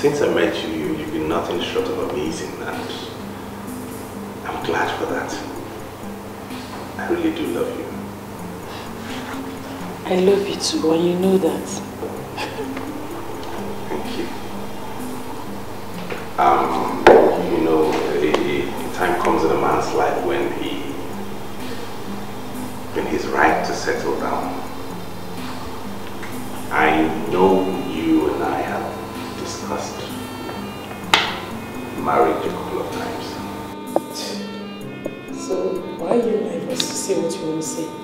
Since I met you, you've been nothing short of amazing and I'm glad for that. I really do love you. I love you too, and you know that. Thank you. Um, you know, a, a time comes in a man's life when he, when he's right to settle to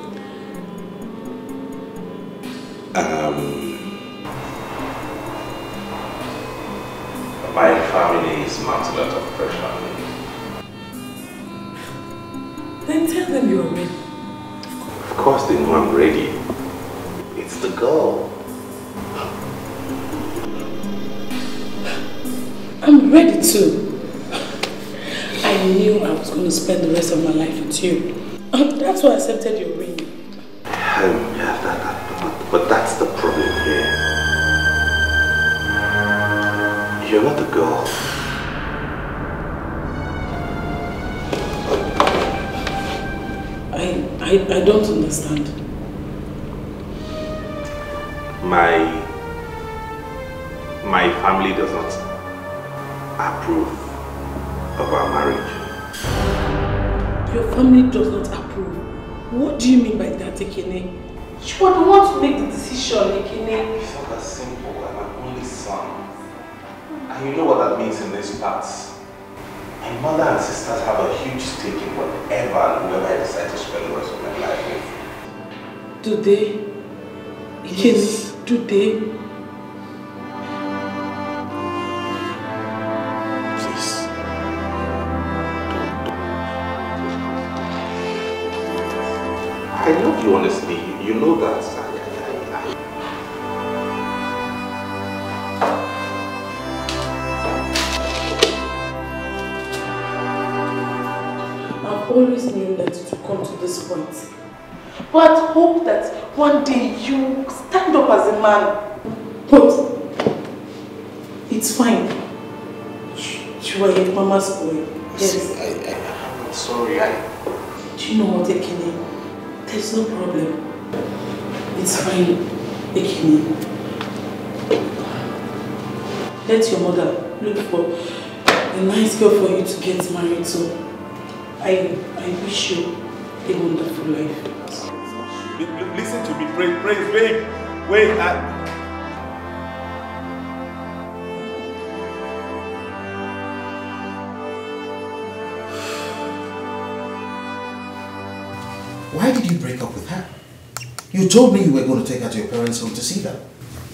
told me you were going to take her to your parents' home to see them.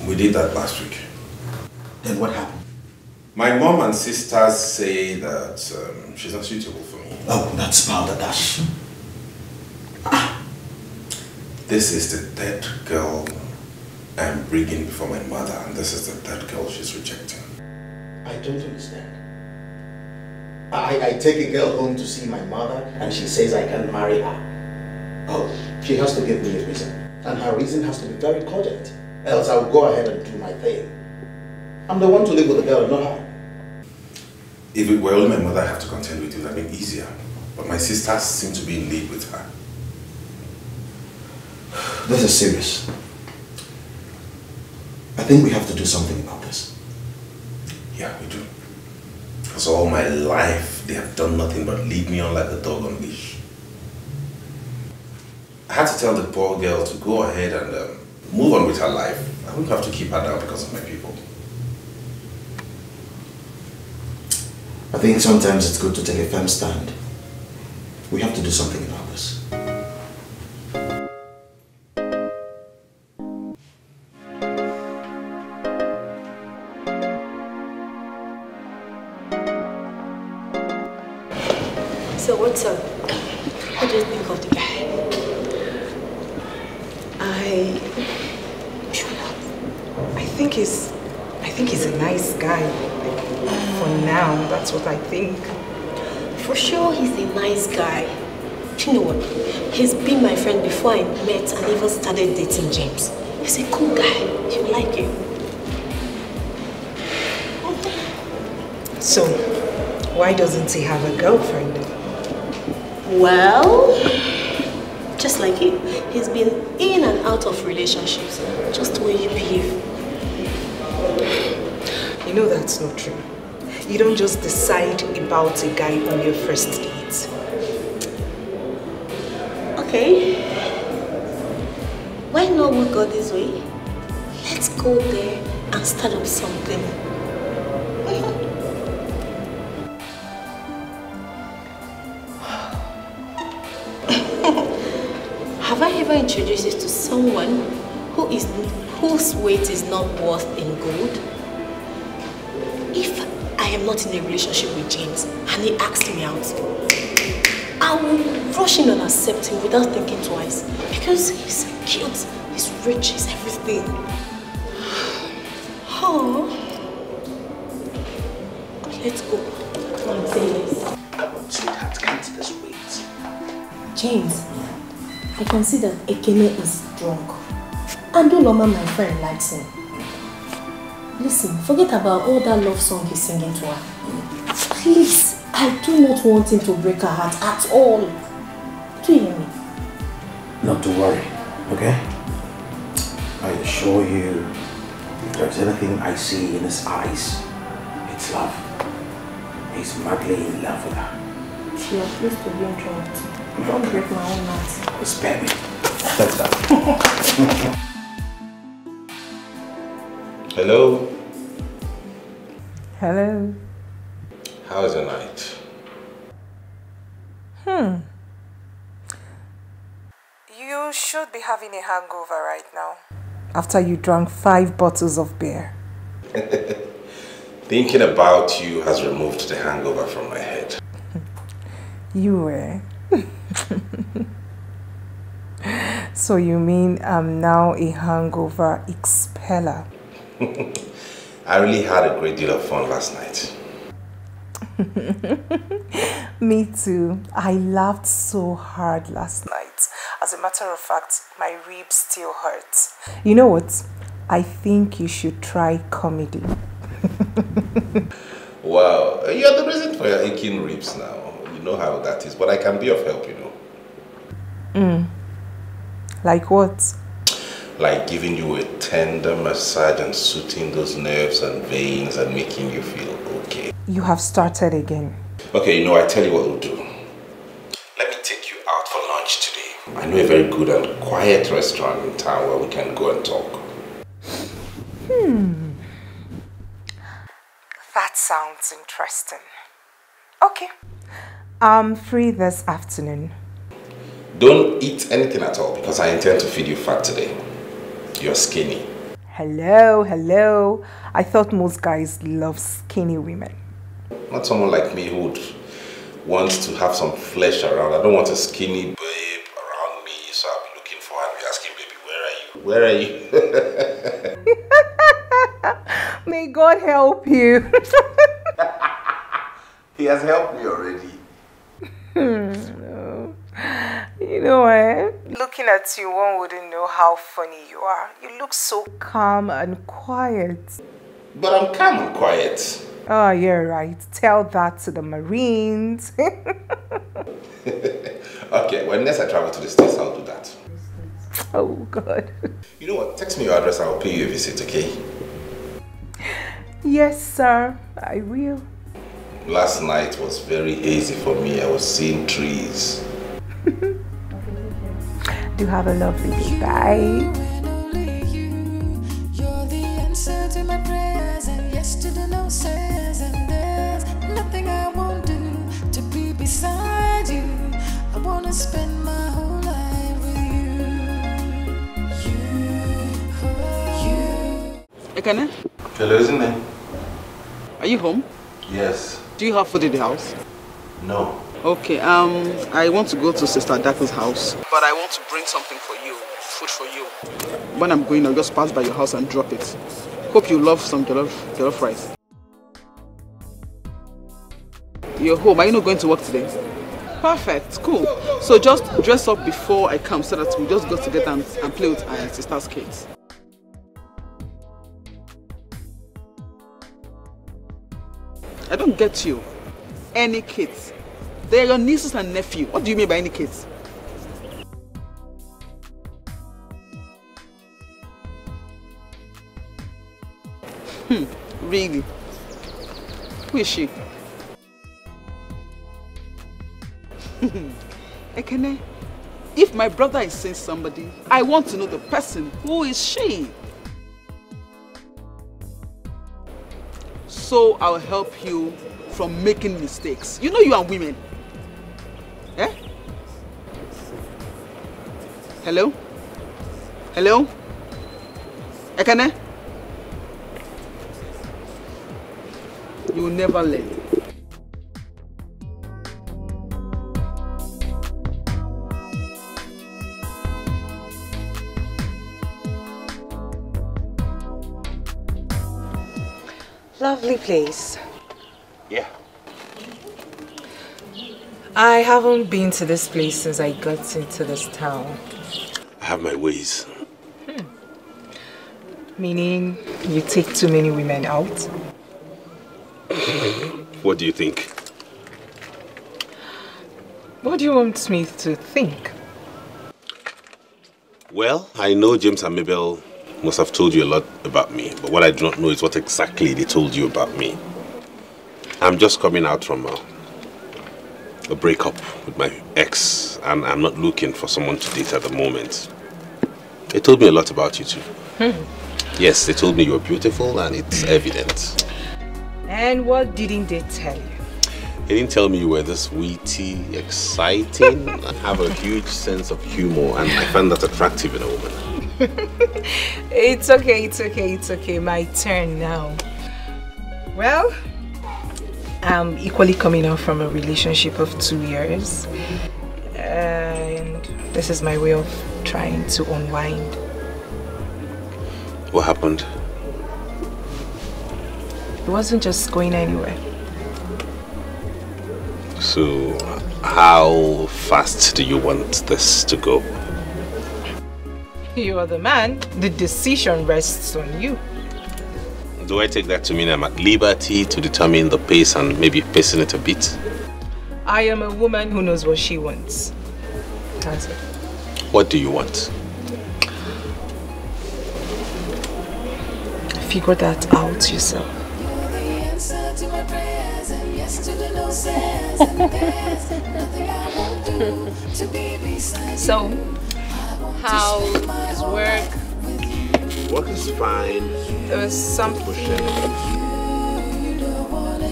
we did that last week. Then what happened? My mom and sisters say that um, she's not suitable for me. Oh, that's balderdash. This is the third girl I'm bringing before my mother, and this is the third girl she's rejecting. I don't understand. I, I take a girl home to see my mother and she says I can't marry her. Oh, she has to give me a reason. And her reason has to be very cogent. Else I'll go ahead and do my thing. I'm the one to live with the girl, not her. If it were only my mother I have to contend with, it would have been easier. But my sisters seem to be in league with her. This is serious. I think we have to do something about this. Yeah, we do. Because all my life, they have done nothing but lead me on like a dog on leash. I had to tell the poor girl to go ahead and um, move on with her life. I wouldn't have to keep her down because of my people. I think sometimes it's good to take a firm stand. We have to do something about this. Before I met and even started dating James. He's a cool guy. You like him. So, why doesn't he have a girlfriend? Well, just like him, he's been in and out of relationships, just the way you behave. You know that's not true. You don't just decide about a guy on your first date. Okay. Why not we go this way? Let's go there and start up something. Have I ever introduced you to someone who is whose weight is not worth in gold? If I am not in a relationship with James and he asks me out, I will rush in and accept him without thinking twice because he's cute, he's rich, he's everything. Oh, let's go. Come on, say this. Come sweetheart, can't this wait? James, I can see that Ekene is drunk. And Oloma, my friend, likes him. Listen, forget about all that love song he's singing to her. Please, I do not want him to break her heart at all. Do you hear me? Not to worry, okay? I assure you, if there's anything I see in his eyes, it's love. He's madly in love with her. She was pleased to be drunk. Don't break my own heart. Spare me. That's that. Hello? Hello. How is your night? Hmm. You should be having a hangover right now. After you drank five bottles of beer. Thinking about you has removed the hangover from my head. You were. so you mean I'm now a hangover expeller? I really had a great deal of fun last night. Me too. I laughed so hard last night. As a matter of fact, my ribs still hurt. You know what? I think you should try comedy. Wow, you're the reason for your aching ribs now. You know how that is, but I can be of help, you know. Mm. Like what? Like giving you a tender massage and soothing those nerves and veins and making you feel okay. You have started again. Okay, you know, I tell you what we'll do. Let me take you out for lunch today. I know a very good and quiet restaurant in town where we can go and talk. Hmm. That sounds interesting. Okay. I'm free this afternoon. Don't eat anything at all because I intend to feed you fat today. You're skinny. Hello, hello. I thought most guys love skinny women. Not someone like me who would want to have some flesh around. I don't want a skinny babe around me, so I'll be looking for her and be asking, baby, where are you? Where are you? May God help you. he has helped me already. Hmm, no. You know, eh? Looking at you, one wouldn't know how funny you are. You look so calm and quiet. But I'm calm and quiet. Oh, you're right. Tell that to the Marines. okay, when next I travel to the States, I'll do that. Oh, God. You know what? Text me your address, I'll pay you a visit, okay? Yes, sir. I will. Last night was very hazy for me. I was seeing trees. Do have a lovely day. Bye. To my prayers and yes to the no says and there's nothing I won't do to be beside you. I wanna spend my whole life with you. You, you. Ekene, Hello, isn't it? are you home? Yes. Do you have food in the house? No. Okay, um, I want to go to Sister Dako's house. But I want to bring something for you, food for you. When I'm going, I'll just pass by your house and drop it. Hope you love some jollof, jollof rice. You're home. Are you not going to work today? Perfect. Cool. So just dress up before I come so that we just go together and, and play with our sister's kids. I don't get you. Any kids. They are your nieces and nephew. What do you mean by any kids? Hmm, really? Who is she? Ekene, if my brother is saying somebody, I want to know the person. Who is she? So I'll help you from making mistakes. You know you are women. Eh? Hello? Hello? Ekene? You will never learn. Lovely place. Yeah. I haven't been to this place since I got into this town. I have my ways. Hmm. Meaning, you take too many women out? What do you think? What do you want me to think? Well, I know James and Mabel must have told you a lot about me, but what I do not know is what exactly they told you about me. I'm just coming out from a, a breakup with my ex, and I'm not looking for someone to date at the moment. They told me a lot about you too. Hmm. Yes, they told me you were beautiful, and it's evident. And what didn't they tell you? They didn't tell me you were this witty, exciting, and have a huge sense of humor, and I find that attractive in a woman. It's okay, it's okay, it's okay. My turn now. Well, I'm equally coming out from a relationship of two years. And this is my way of trying to unwind. What happened? It wasn't just going anywhere. So, how fast do you want this to go? You are the man. The decision rests on you. Do I take that to mean I'm at liberty to determine the pace and maybe pacing it a bit? I am a woman who knows what she wants. That's it. What do you want? Figure that out yourself. You're the answer to my prayers and yes to the no says and there's nothing I won't do to be beside So, you. how is work? Work is fine. There was something. Pushing. You, no one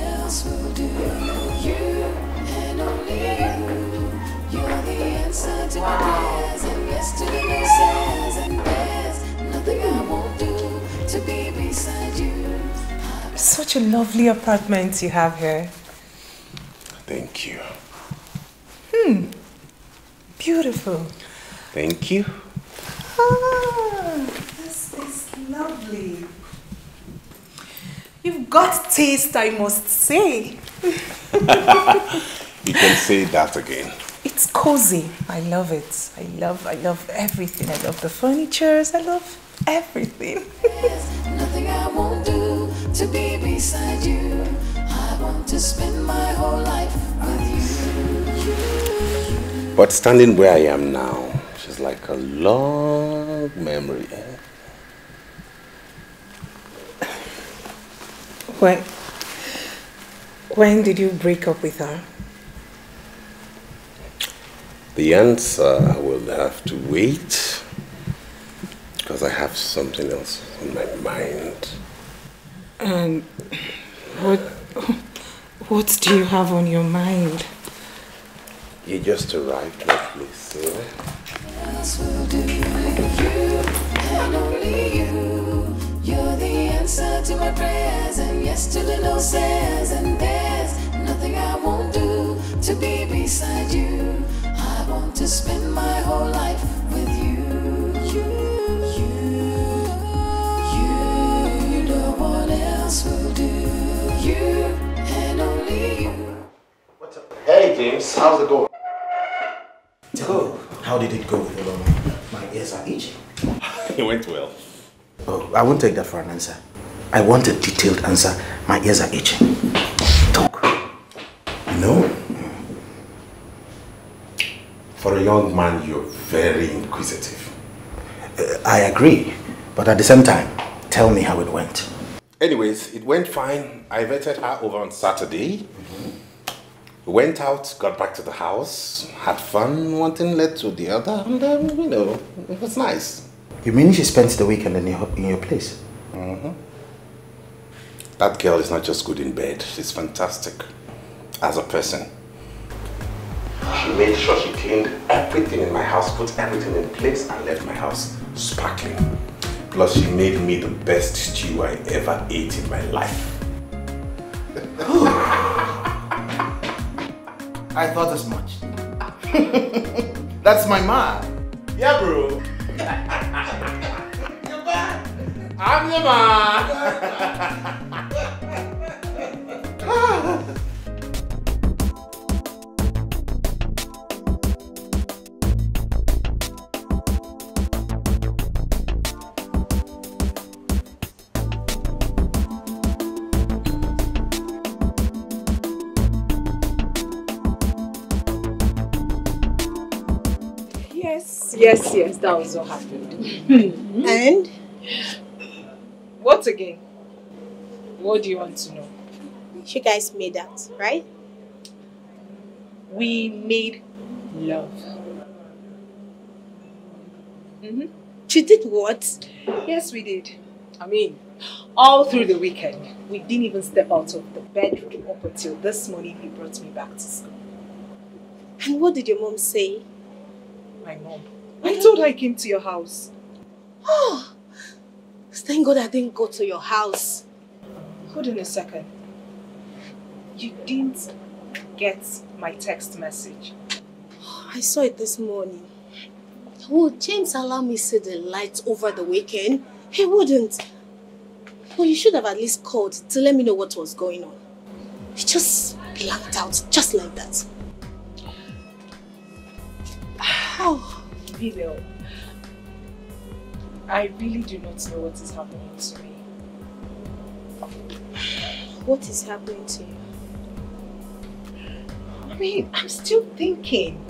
Such a lovely apartment you have here. Thank you. Hmm. Beautiful. Thank you. Ah, this is lovely. You've got taste, I must say. You can say that again. It's cozy. I love it. I love, I love everything. I love the furnitures. I love everything. To be beside you. I want to spend my whole life with you. But standing where I am now, she's like a long memory. Eh? When, when did you break up with her? The answer will have to wait because I have something else on my mind. And what, what do you have on your mind? You just arrived, lovely sir. else will do. You and only you. You're the answer to my prayers and yes to the no says and there's nothing I won't do to be beside you. I want to spend my whole life with you. You, one else will do. You and only you. What's up? Hey, James. How's it going? Cool. How did it go with My ears are itching. it went well. Oh, I won't take that for an answer. I want a detailed answer. My ears are itching. Talk. No. Mm. For a young man, you're very inquisitive. Uh, I agree. But at the same time, tell me how it went. Anyways, it went fine. I invited her over on Saturday. We went out, got back to the house, had fun. One thing led to the other, and um, you know, it was nice. You mean she spent the weekend in your, in your place? Mm-hmm. That girl is not just good in bed, she's fantastic as a person. She made sure she cleaned everything in my house, put everything in place, and left my house sparkling. Plus, she made me the best stew I ever ate in my life. I thought as much. That's my man. Yeah, bro. I'm your man. Yes, yes, that was what happened. And? What again? What do you want to know? You guys made that, right? We made love. Mm-hmm. You did what? Yes, we did. I mean, all through the weekend, we didn't even step out of the bedroom up until this morning he brought me back to school. And what did your mom say? My mom. I told her I came to your house. Oh, thank God I didn't go to your house. Hold on a second. You didn't get my text message. I saw it this morning. Would James allow me to see the lights over the weekend? He wouldn't. Well, you should have at least called to let me know what was going on. He just blanked out, just like that. Oh, Bilal. I really do not know what is happening to me. What is happening to you? I mean, I'm still thinking.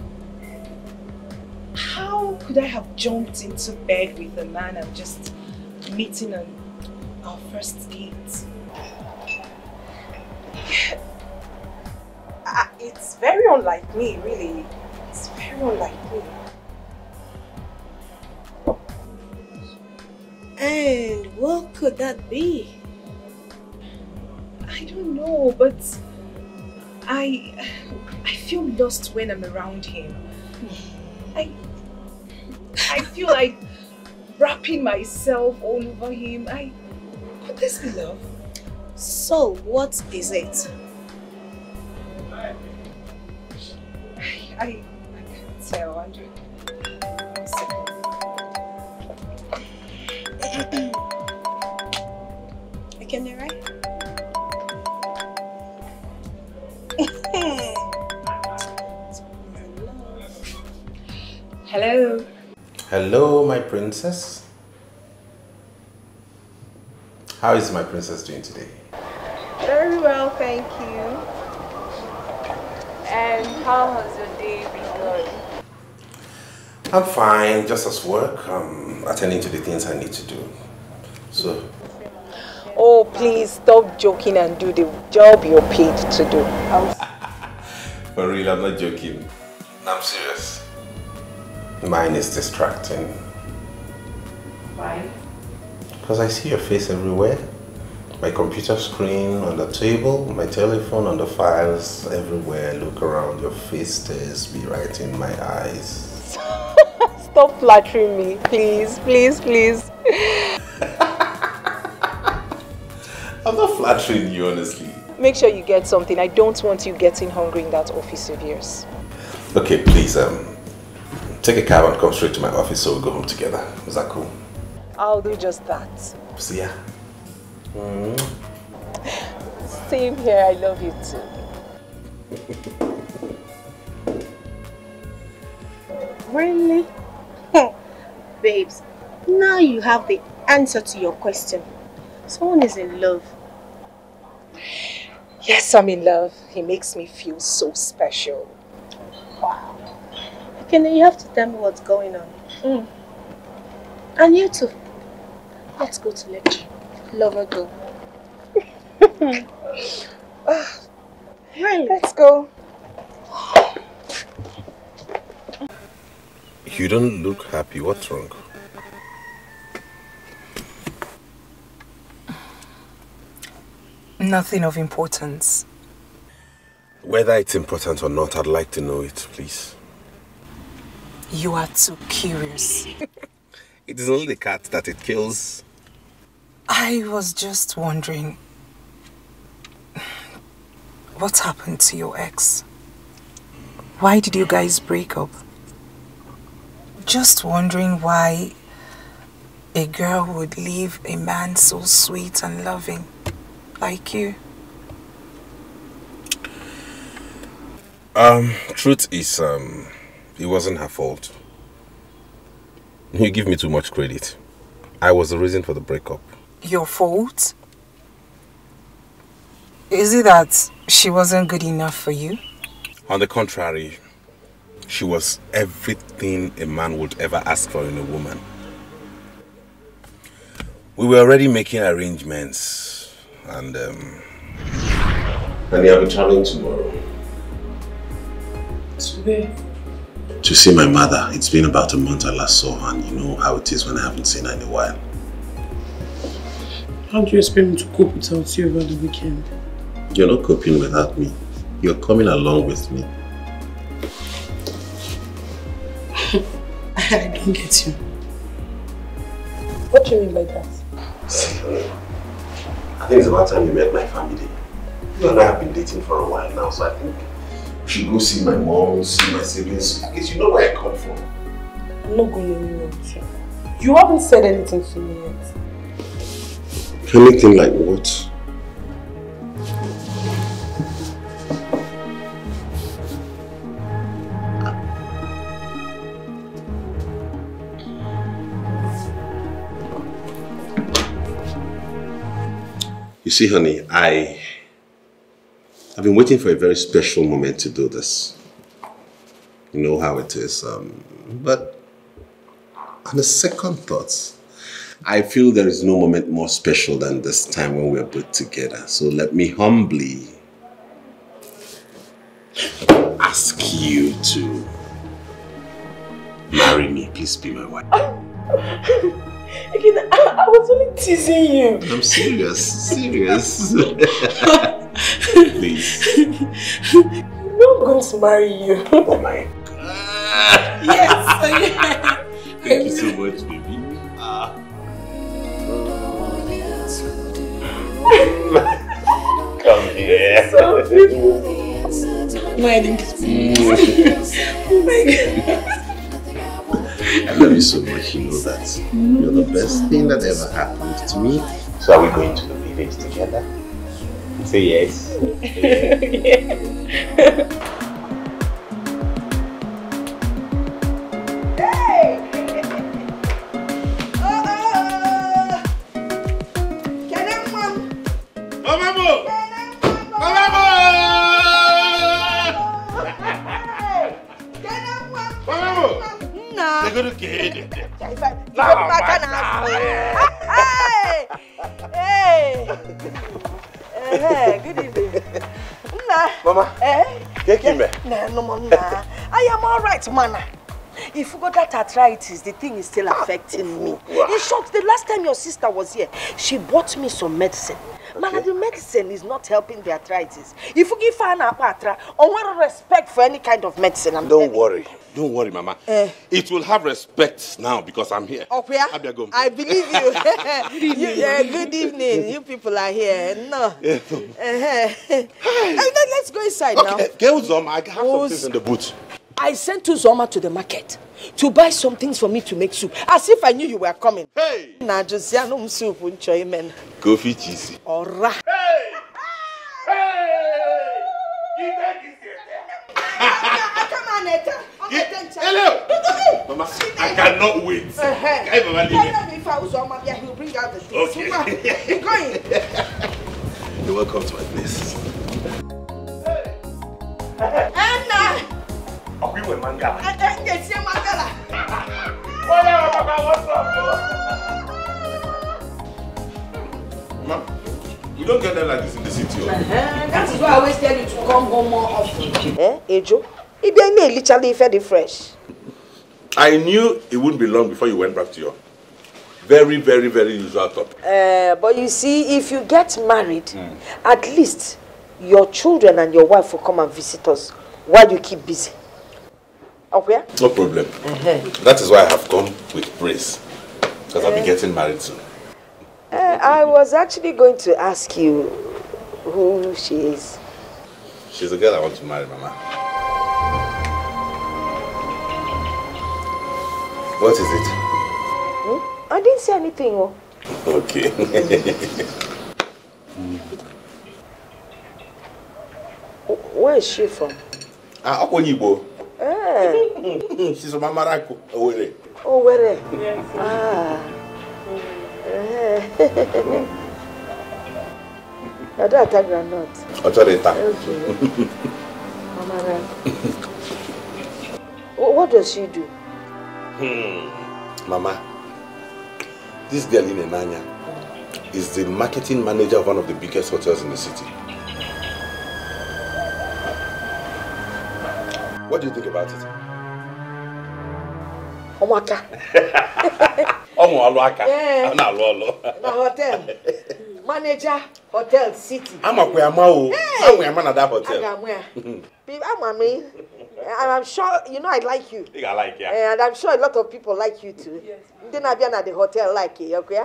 How could I have jumped into bed with a man I'm just meeting on our first date? Uh, it's very unlike me, really. It's very unlike me. And what could that be? I don't know, but I I feel lost when I'm around him. I I feel like wrapping myself all over him. I could this be love? So, what is it? I I, I can't tell, Andrew. Hello. Hello, my princess. How is my princess doing today? Very well, thank you. And how has your day been going? I'm fine, just as work. I'm attending to the things I need to do. So, Oh, please stop joking and do the job you're paid to do. I'm for real, I'm not joking. I'm serious. Mine is distracting. Why? Because I see your face everywhere. My computer screen on the table, my telephone on the files, everywhere. Look around, your face stares me right in my eyes. Stop flattering me, please, please, please. I'm not flattering you, honestly. Make sure you get something. I don't want you getting hungry in that office of yours. Okay, please, um, take a cab and come straight to my office so we'll go home together. Is that cool? I'll do just that. See ya. Mm. Same here. I love you too. Really? Babes, now you have the answer to your question. Someone is in love. Yes, I'm in love. He makes me feel so special. Okay, then you have to tell me what's going on. Mm. And you too. Let's go to lecture. Lover go. really? Let's go. You don't look happy. What's wrong? Nothing of importance. Whether it's important or not, I'd like to know it, please. You are too curious. It is only the cat that it kills. I was just wondering what happened to your ex? Why did you guys break up? Just wondering why a girl would leave a man so sweet and loving like you. Um, truth is, um, it wasn't her fault. You give me too much credit. I was the reason for the breakup. Your fault? Is it that she wasn't good enough for you? On the contrary, she was everything a man would ever ask for in a woman. We were already making arrangements, and um, Honey, I'll be traveling tomorrow. To where? To see my mother. It's been about a month I last saw her, and you know how it is when I haven't seen her in a while. How do you expect me to cope without you over the weekend? You're not coping without me. You're coming along with me. I don't get you. What do you mean by that? See, I think it's about time you met my family. You and I have been dating for a while now, so I think we should go see my mom, see my siblings. I guess you know where I come from. I'm not going anywhere with you. You haven't said anything to me yet. Anything like what? You see, honey, I I've been waiting for a very special moment to do this. You know how it is. Um, but on a second thought, I feel there is no moment more special than this time when we are both together. So let me humbly ask you to marry me. Please be my wife. Again, I, I was only teasing you. I'm serious. Serious. Please. You know I'm going to marry you. Oh my god. yes, yes. Thank you so much, baby. Ah. Come here. So beautiful. My Oh my god. I love you so much. You know that. You're the best thing that ever happened to me. So are we going to the village together? Say yes. Mamamo! Mamamo! Mamamo! They're gonna get it. Good evening. Nna. Mama. Eh? Take him. Nah, no nah. I am all right, man. If you got that arthritis, the thing is still affecting me. In short, the last time your sister was here, she bought me some medicine. Medicine is not helping the arthritis. If you give her an apatra, on respect for any kind of medicine, I'm Don't telling you. worry. Don't worry, Mama. Eh. It will have respect now because I'm here. Abiagom. I believe you. you yeah, good evening. You people are here. No. Yeah. Eh, let- Let's go inside now. Okay, get some. I have some things in the boot. I sent Uzoma to the market to buy some things for me to make soup. As if I knew you were coming. Hey! Na Josiano soup uncho amen. Coffee cheesy. Ora. Come on. Hello! Mama, I cannot wait. Uh-huh. I Mama leave Tell him if I was on my he'll bring out the things. Okay. Mama, Be going. You're welcome to my place. Anna! Oh, we were manga. Get your mangala. what's up, Mama, we don't get them like this in the city. oh. That is why I always tell you to come home more often. Eh, Ejo? Ibi na literally very fresh. I knew it wouldn't be long before you went back to your very, very, very usual topic. Uh, but you see, if you get married, at least your children and your wife will come and visit us while you keep busy. Okay? No problem. That is why I have come with praise. Because I'll be getting married soon. Uh, I was actually going to ask you who she is. She's the girl I want to marry, Mama. What is it? Hmm? I didn't say anything. Oh. Okay. Where is she from? ah, Okwonyibo. Eh. She's from Amarako, Owerri. Oh, where? Ah. Eh. I don't attack granite. Ochoreta. Okay. Amara. Wh- What does she do? Hmm. Mama, this girl in Enanya is the marketing manager of one of the biggest hotels in the city. What do you think about it? Omaka. Ọmụ ọlụ aka. Yeah. Ọ na-alụ ọlụ. Na hotel. Manager Hotel City. Amakwa ya ma o. Amụ ya ma na that hotel. Aga mụ ya. I'm me. And I'm sure, you know I like you. Ị ga-like ya. And I'm sure a lot of people like you too. Ndị na-abịa na the hotel like you, okay?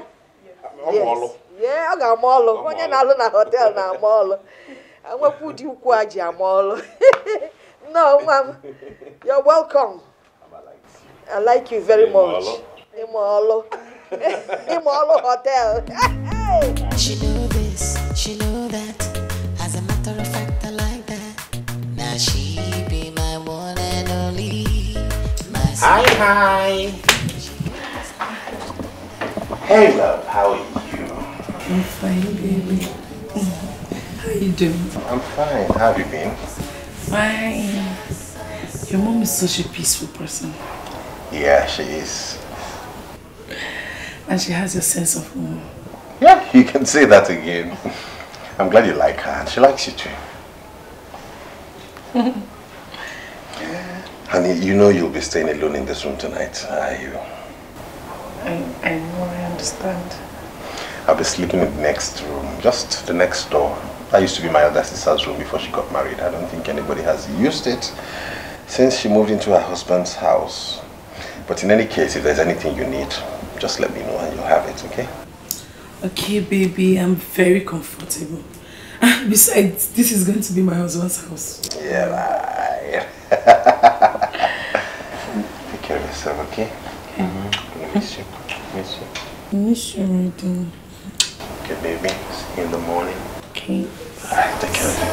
Ọmụ ọlụ. Yeah, ọ ga-ama ọlụ. Onye na-alụ na hotel na-ama ọlụ. Enwekwu ụdị ukwu a ji ama ọlụ. No, ma'am. You're welcome. I like you very much. Ịma ọlụ. Ịma ọlụ hotel. She know this, she know that. As a matter of fact, I like that. Now she be my one and only. My Hi, hi. Hey, love, how are you? I'm fine, baby. How you doing? I'm fine. How have you been? Fine. Your mom is such a peaceful person. Yeah, she is. And she has a sense of humor. Yeah, you can say that again. I'm glad you like her, and she likes you too. Honey, you know you'll be staying alone in this room tonight, are you? I, I know, I understand. I'll be sleeping in the next room, just the next door. That used to be my elder sister's room before she got married. I don't think anybody has used it since she moved into her husband's house. But in any case, if there's anything you need, just let me know and you'll have it, okay? Okay, baby, I'm very comfortable. Besides, this is going to be my husband's house. Yeah, right. Take care of yourself, okay? Mm-hmm. I miss you. Miss you. I miss you already. Okay, baby. See you in the morning. Okay. Alright, take care of you.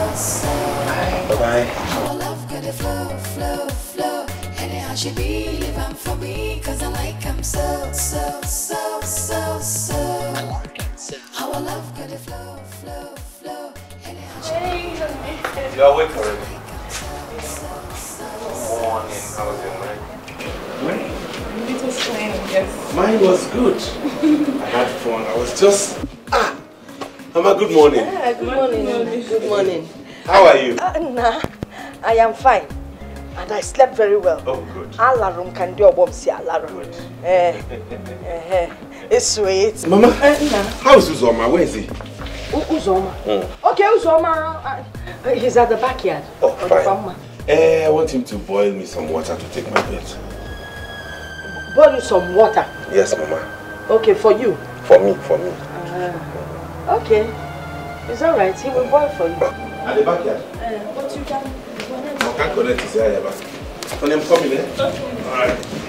Bye-bye. Our love got flow, flow, flow. Anyhow she be, live on for me. I like him so, so, so, so, so. Our love got flow, flow, flow. Anyhow she be. You're awake already. Morning. How was your night? It was fine, yes. Mine was good. I had fun. I was just. Ah! Mama, good morning. Ah, good morning. Good morning. How are you? Uh, nah, I am fine. And I slept very well. Oh, good. Alarm can do a bomb see alarm. Eh, eh, it's sweet. Mama, Uh, nah. how is Uzoma? Where is he? U- Uzoma. Hmm. Okay, Uzoma. Uh, he's at the backyard. Oh, fine. Eh, I want him to boil me some water to take my bed. Boil you some water. Yes, Mama. Okay, for you. For me, for me. Uh, okay. It's alright. He will boil for you. At the backyard? Uh, but you can. I can't connect to say I back. Honey, I'm coming, eh? Alright.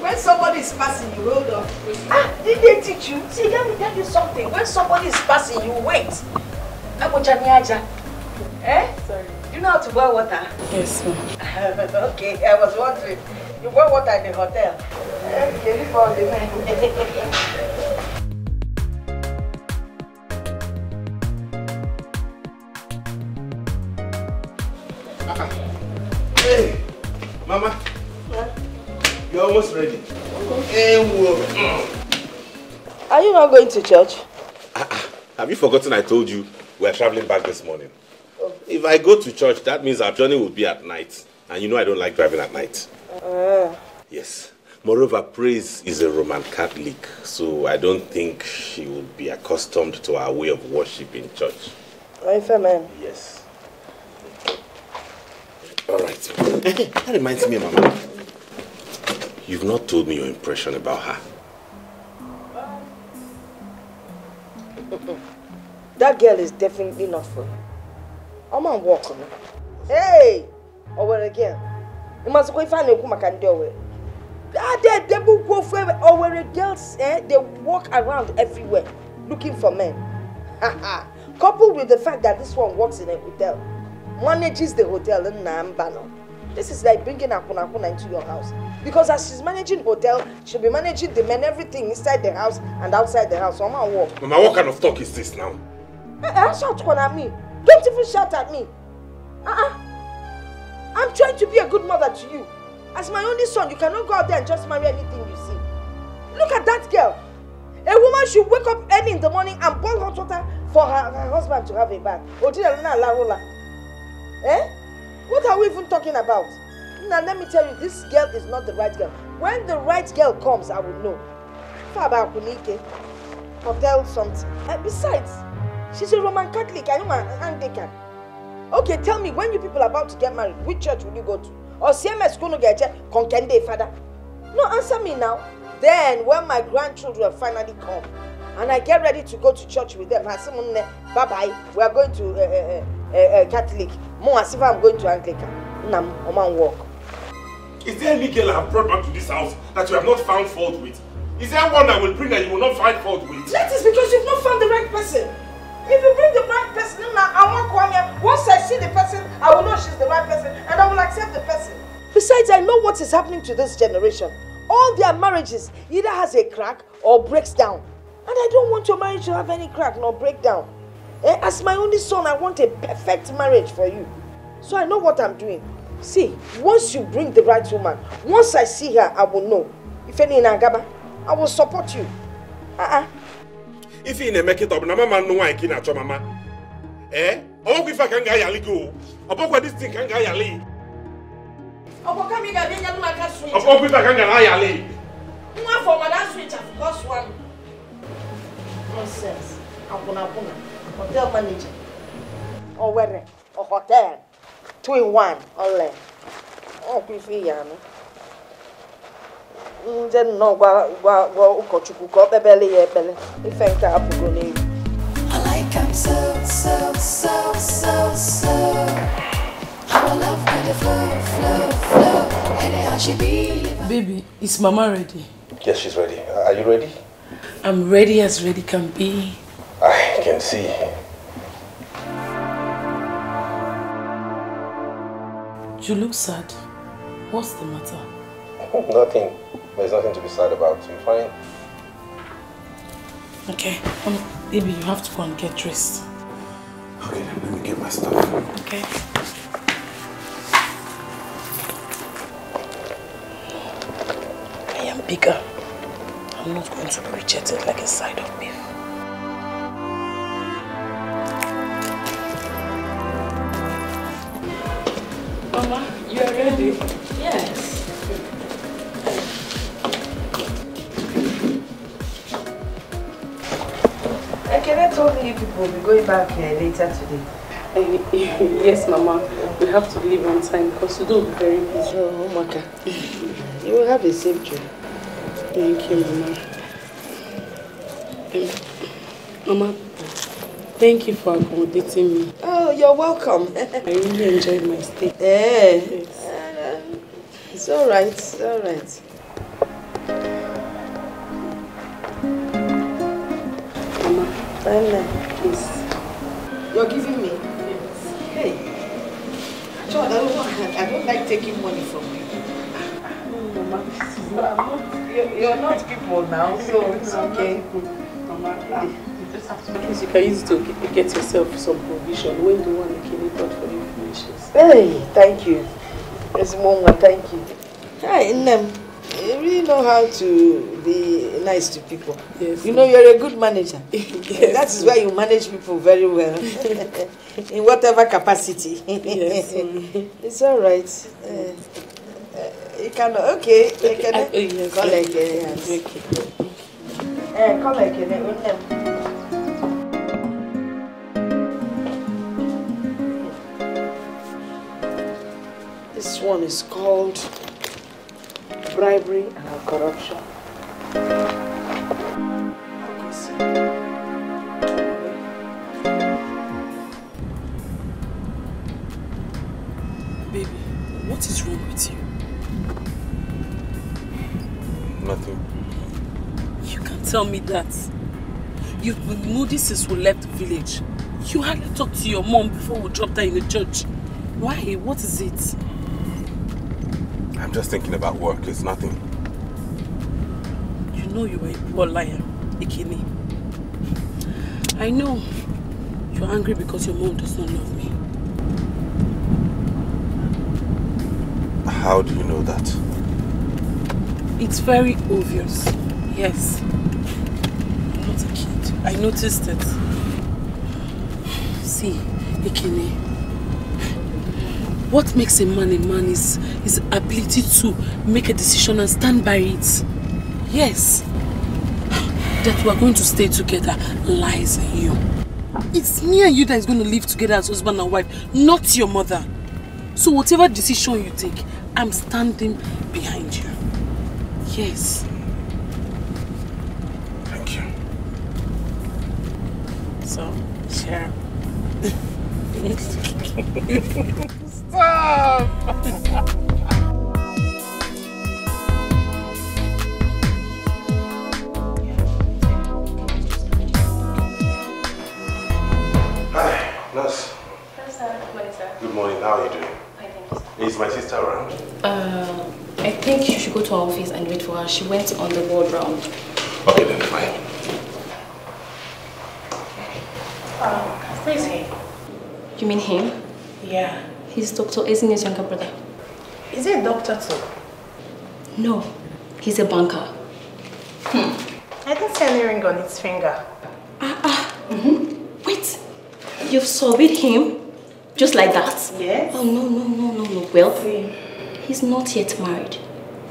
When somebody is passing, you hold on. Ah, did they teach you? See, let me tell you something. When somebody is passing, you wait. Eh? Sorry. You know how to boil water? Yes, ma'am. okay, I was wondering. You boil water in the hotel. Okay, all the men. Hey, Mama. You're almost ready. Hey, whoa. Are you not going to church? Have you forgotten I told you we're traveling back this morning? If I go to church, that means our journey will be at night. And you know I don't like driving at night. Uh, Yes. Moreover, Praise is a Roman Catholic, so I don't think she would be accustomed to our way of worship in church. are you fair man? Yes. All right. that reminds me, Mama. You've not told me your impression about her. That girl is definitely not for you. I'm on walk on her. Hey! Owere girl. You must go find a woman can do it. Ah, they, they will go for Owere girls, eh? They walk around everywhere looking for men. Coupled with the fact that this one works in a hotel, manages the hotel in Nambano. This is like bringing Akuna Akuna into your house. Because as she's managing hotel, she'll be managing the men, everything inside the house and outside the house. I'm on walk. Mama, what kind of talk is this now? Eh, eh, shout one at me. Don't even shout at me. Uh-uh. I'm trying to be a good mother to you. As my only son, you cannot go out there and just marry anything you see. Look at that girl. A woman should wake up early in the morning and boil hot water for her, her husband to have a bath. Eh? What are we even talking about? Now let me tell you, this girl is not the right girl. When the right girl comes, I will know. Faba Kunike. Hotel something. And besides, she's a Roman Catholic. I am an Anglican. Okay, tell me, when you people are about to get married, which church will you go to? Or CMS going to get Konkende, father? No, answer me now. Then, when my grandchildren finally come, and I get ready to go to church with them, I say, bye bye, we are going to uh, uh, uh, uh, Catholic. More as if I'm going to Anglican. Nam, Oman walk. Is there any girl I have brought back to this house that you have not found fault with? Is there one I will bring that you will not find fault with? That is because you've not found the right person. If you bring the right person, now I won't come here. Once I see the person, I will know she's the right person and I will accept the person. Besides, I know what is happening to this generation. All their marriages either has a crack or breaks down. And I don't want your marriage to have any crack nor breakdown. Eh? As my only son, I want a perfect marriage for you. So I know what I'm doing. See, once you bring the right woman, once I see her, I will know. If any in Agaba, I will support you. Uh-uh. If ị na-eme kịta ọ bụ na mama nnụ nwaanyị ka ị na-achọ mama? Ee ọbọkwa ife a ka m ga-ayali gị o. Ọbọkwa dis thing ka m ga-ayali. Ọkwa mi ga-abịa nyere m aka switch? Ọbọkwa ife a ka m ga-ayali nwa afọ ma na switch afọ ka ọ sụọ m. Nonsense. Akwụna akwụna. Hotel manager. Owerri ọ hotel. Two in one ọlẹ ọkwa ife ya anụ nje nnọọ gwa gwa gwa ụkọchukwu ka ọ kpebele ya ekpele ife nke a apụgo n'egwu I like I'm so, so, so, so, so. Our love got the flow, flow, flow. Anyhow she be. Baby, is Mama ready? Yes, she's ready. Uh, are you ready? I'm ready as ready can be. I can see. You look sad. What's the matter? Nothing. There's nothing to be sad about. I'm fine. Okay, um, baby, you have to go and get dressed. Okay, let me get my stuff. Okay. I am bigger. I'm not going to be rejected like a side of beef. Back uh, later today. yes, Mama. We have to leave on time because we don't be very busy. Oh, Maka. You will have a safe trip. Thank you, Mama. Um, Mama, thank you for accommodating me. Oh, you're welcome. I really enjoyed my stay. Eh. Uh, it's all right. It's all right. Mama, Fine, please. You're giving me? Hey. John, I don't, want, I don't like taking money from you. No, Mama, this is not, I'm not, you're, you're not people now, so it's okay. Mama, you just have to, at least you can use it to get yourself some provision when the one Ikini bought for you finishes. Hey, thank you. Yes, Mama, thank you. Hi, Nem. You really know how to be nice to people. Yes. You know, you're a good manager. Yes. That is why you manage people very well. In whatever capacity. Yes. it's all right. Uh, uh, you can, okay. You can, I- uh, yes, call yes. again. Yes. Okay. Uh, call again. This one is called bribery and corruption. Baby, what is wrong with you? Nothing. You can't tell me that. You've been moody since we left the village. You hardly talked to your mom before we dropped her in the church. Why? What is it? I'm just thinking about work. It's nothing. You know you were a poor liar, Ekene. I know you're angry because your mom does not love me. How do you know that? It's very obvious. Yes. I'm not a kid. I noticed it. See, Ekene. What makes a man a man is his ability to make a decision and stand by it. Yes. That we are going to stay together lies in you. It's me and you that is going to live together as husband and wife, not your mother. So whatever decision you take, I'm standing behind you. Yes. Thank you. So, share. Hi, nurse. Melissa. Good morning. sir. Good morning. How are you doing? I think so. Is my sister around? Uh, I think you should go to her office and wait for her. She went on the ward round. Okay, then fine. Who is he? You mean him? Yeah. He's Dr. Ezinne's younger brother. Is he a doctor too? No, he's a banker. Hmm. I didn't see any ring on his finger. Ah, ah. Mm-hmm. Wait, you've surveyed him just like that? Yes. Oh, no, no, no, no, no. Well, See, he's not yet married.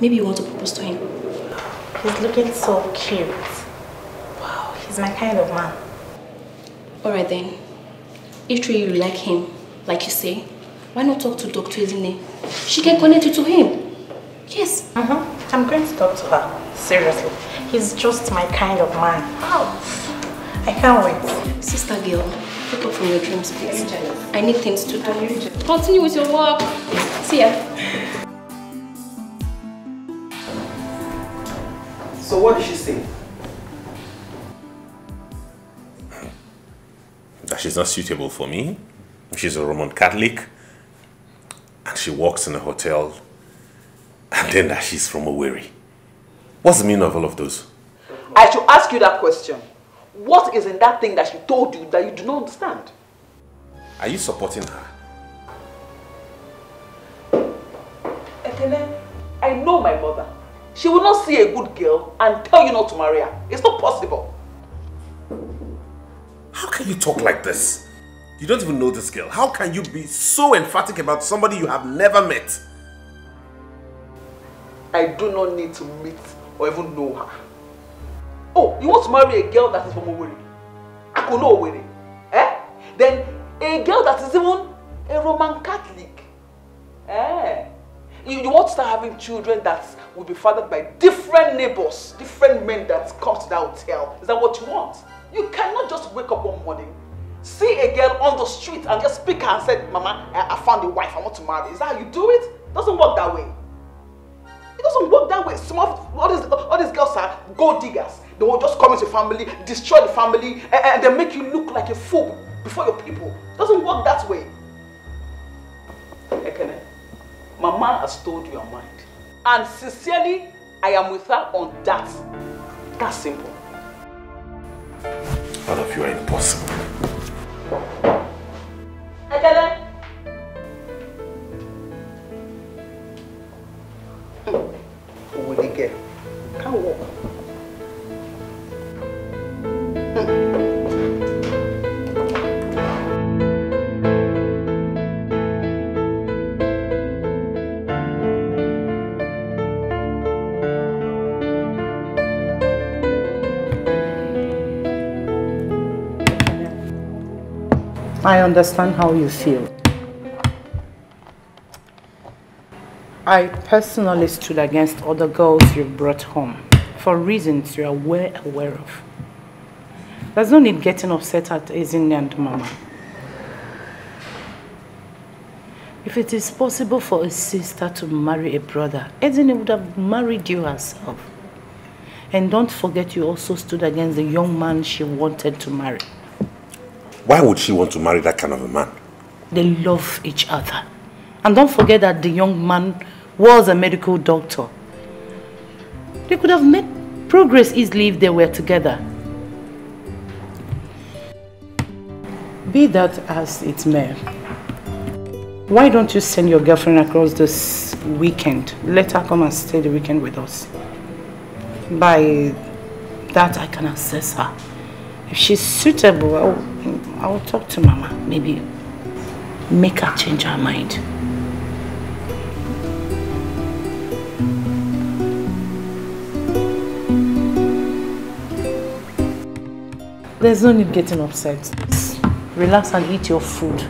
Maybe you want to propose to him. he's looking so cute. Wow, he's my kind of man. Alright then. If truly you like him, like you say, why not talk to Dr. Ezinne? She can connect you to him. Yes. Mm-hmm. I'm going to talk to her. Seriously. He's just my kind of man. Wow. I can't wait. Sister girl, wake up from your dreams, please. I need things to do. Continue with your work. See ya. So what did she say? That she's not suitable for me. She's a Roman Catholic. And she works in a hotel. And then that she's from Owerri. What's the meaning of all of those? I should ask you that question. What is in that thing that she told you that you do not understand? Are you supporting her? Ekene, I know my mother. She will not see a good girl and tell you not to marry her. It's not possible. How can you talk like this? You don't even know this girl. How can you be so emphatic about somebody you have never met? I do not need to meet or even know her. Oh, you want to marry a girl that is from Owerri? Akono Owerri? Eh? Then a girl that is even a Roman Catholic? Eh? You, you want to start having children that will be fathered by different neighbors, different men that come to that hotel. Is that what you want? You cannot just wake up one morning, see a girl on the street and just pick her and say, Mama, I, I found a wife, I want to marry. Is that how you do it? Doesn't work that way. It doesn't work that way. Some of all these, all these girls are gold diggers. They will just come into family, destroy the family, and, and they make you look like a fool before your people. It doesn't work that way. Ekene, Mama has told you your mind. And sincerely, I am with her on that. That's simple. All of you are impossible. Ekene. Who will get? Can't walk. I understand how you feel. I personally stood against other girls you brought home for reasons you are well aware of. There's no need getting upset at Ezinne and Mama. If it is possible for a sister to marry a brother, Ezinne would have married you herself. And don't forget you also stood against the young man she wanted to marry. Why would she want to marry that kind of a man? They love each other. And don't forget that the young man was a medical doctor. They could have made progress easily if they were together. Be that as it may, why don't you send your girlfriend across this weekend? Let her come and stay the weekend with us. By that, I can assess her. If she's suitable, I'll, I'll talk to Mama. Maybe make her change her mind. There's no need getting upset. Just relax and eat your food.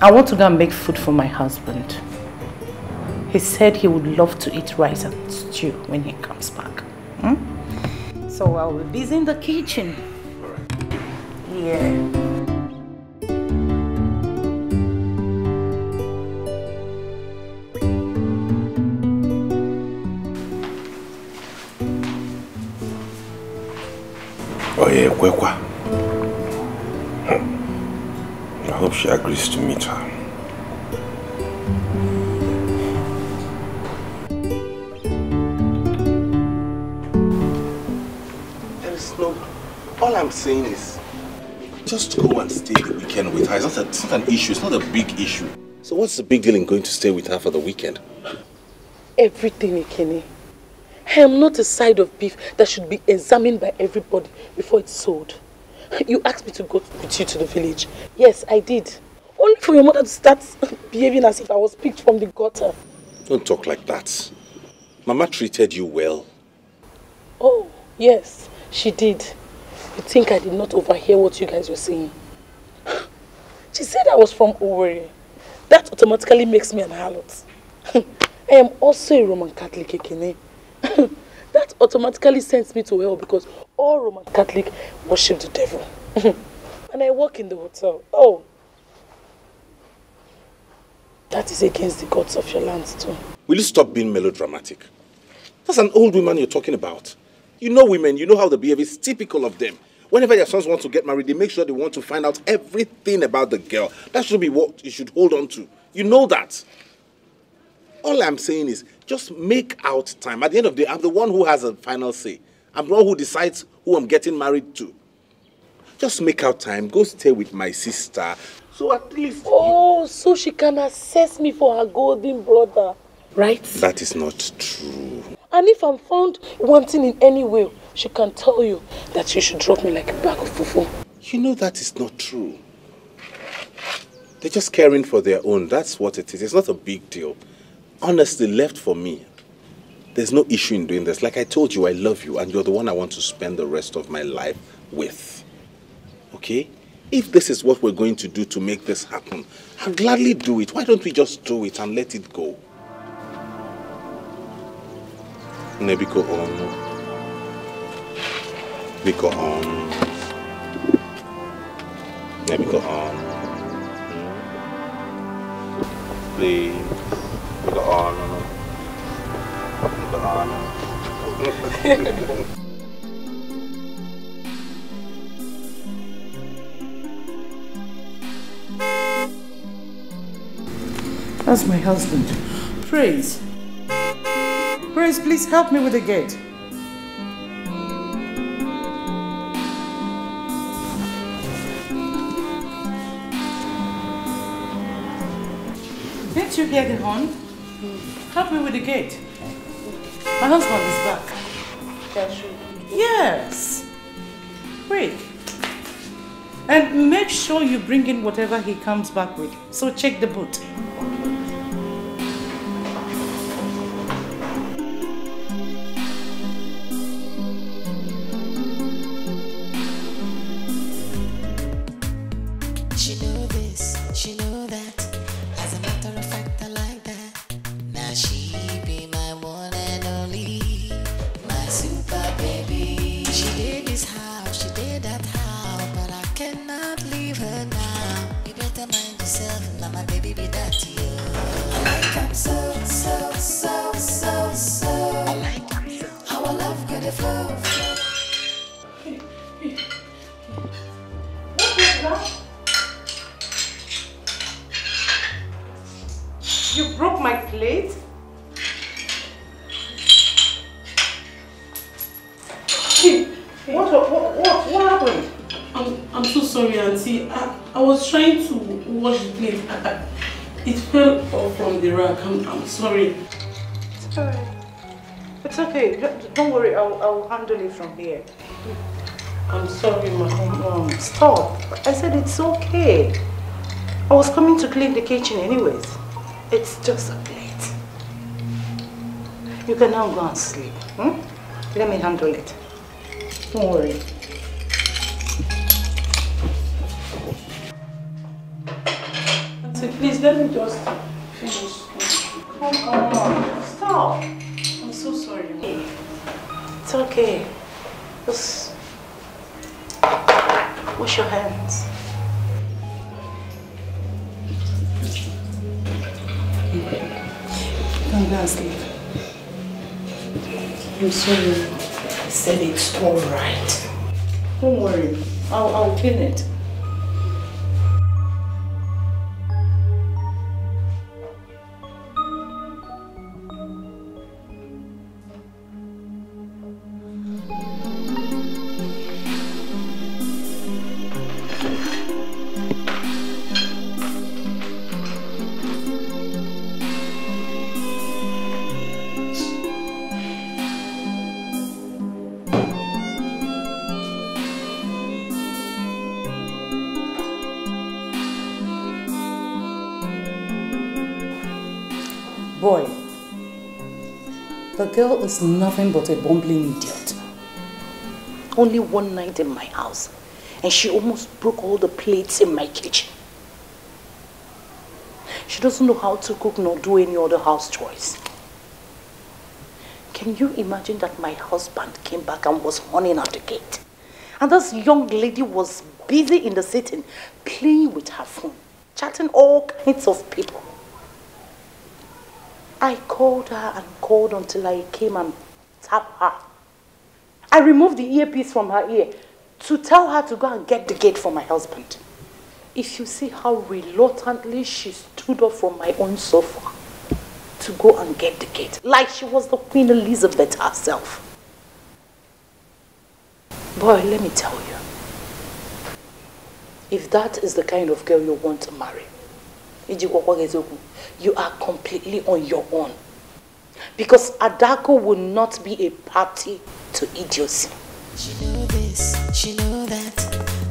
I want to go and make food for my husband. He said he would love to eat rice and stew when he comes back. Hmm? So I'll be busy in the kitchen. Yeah. Oh yeah, Kwekwa. I hope she agrees to meet her. There is no... All I'm saying is, just go and stay the weekend with her. It's not, a, it's not an issue. It's not a big issue. So what's the big deal in going to stay with her for the weekend? Everything, Ekene. I am not a side of beef that should be examined by everybody before it's sold. You asked me to go with you to the village. Yes, I did. Only for your mother to start behaving as if I was picked from the gutter. Don't talk like that. Mama treated you well. Oh, yes, she did. You think I did not overhear what you guys were saying? She said I was from Owerri. That automatically makes me an harlot. I am also a Roman Catholic, Ekene. that automatically sends me to hell because all Roman Catholic worship the devil. and I work in the hotel. Oh. That is against the gods of your lands too. Will you stop being melodramatic? That's an old woman you're talking about. You know women, you know how they behave. It's typical of them. Whenever their sons want to get married, they make sure they want to find out everything about the girl. That should be what you should hold on to. You know that. All I'm saying is just make out time. At the end of the day, I'm the one who has a final say. I'm the one who decides who I'm getting married to. Just make out time. Go stay with my sister. So at least. Oh, so she can assess me for her golden brother. Right? That is not true. And if I'm found wanting in any way, she can tell you that you should drop me like a bag of fufu. You know that is not true. They're just caring for their own. That's what it is. It's not a big deal. Honestly, left for me, there's no issue in doing this. Like I told you, I love you, and you're the one I want to spend the rest of my life with. Okay? If this is what we're going to do to make this happen, I'll gladly do it. Why don't we just do it and let it go? Nebiko on. Biko on. Nebiko on. Please. Biko on. That's my husband. Praise. Praise, please help me with the gate. Didn't you hear the horn? Help me with the gate. My husband is back. Yes. Quick. And make sure you bring in whatever he comes back with. So check the boot. I love good to flow, flow. You broke my plate? What, what, what, what happened? I'm, I'm so sorry, Auntie. I, I was trying to wash the plate. I, I, it fell off from the rack. I'm, I'm sorry. It's alright. It's okay. Don't- worry. I'll, I'll handle it from here. I'm sorry. Mom, stop. I said it's okay. I was coming to clean the kitchen anyways. It's just a plate. You can now go and sleep. Hmm? Let me handle it. Don't worry. Please let me just finish. Come on. Stop. I'm so sorry. It's okay. Just wash your hands. Come go and sleep. I'm sorry. I said it's all right. Don't worry. I'll, I'll clean it. Is nothing but a bumbling idiot. Only one night in my house, and she almost broke all the plates in my kitchen. She doesn't know how to cook nor do any other house chores. Can you imagine that my husband came back and was running at the gate? And this young lady was busy in the sitting, playing with her phone, chatting all kinds of people. I called her and called until I came and tapped her. I removed the earpiece from her ear to tell her to go and get the gate for my husband. If you see how reluctantly she stood up from my own sofa to go and get the gate, like she was the Queen Elizabeth herself. Boy, let me tell you, if that is the kind of girl you want to marry, you are completely on your own. Because Adako will not be a party to idiocy. She know this, she know that.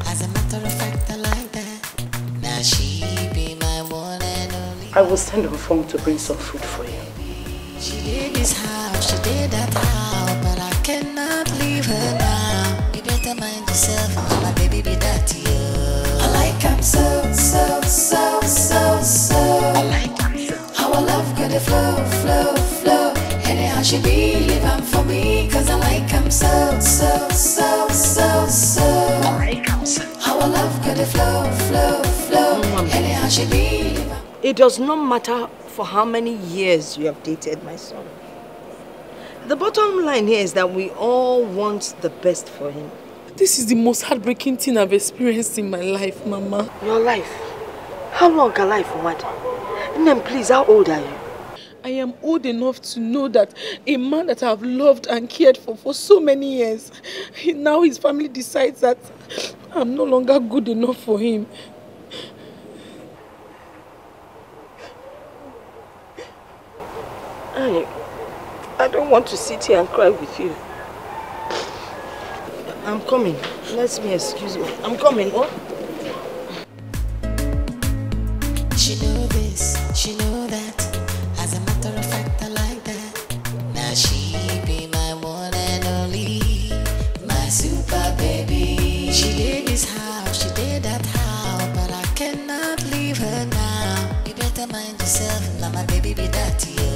As a matter of fact, I like that. Now she be my one and only. I will send her phone to bring some food for you. She did this how, she did that how, but I cannot leave her now. You better mind yourself, my baby be that to you. I like him so, so, so, so, I love good flow, flow, flow. Anyhow she be living for me, cause I like him so, so, so, so, so. I like him so. How I love good to flow, flow, flow. Mm, Anyhow she be. It does not matter for how many years you have dated my son. The bottom line here is that we all want the best for him. This is the most heartbreaking thing I've experienced in my life, Mama. Your life? How long can life want? Then please, how old are you? I am old enough to know that a man that I've loved and cared for for so many years, he- now his family decides that I'm no longer good enough for him. I, I don't want to sit here and cry with you. I'm coming. Let me excuse me. I'm coming. What? She know this, she know that. She did this house, she did that house, but I cannot leave her now. You better mind yourself, now my baby be that to you.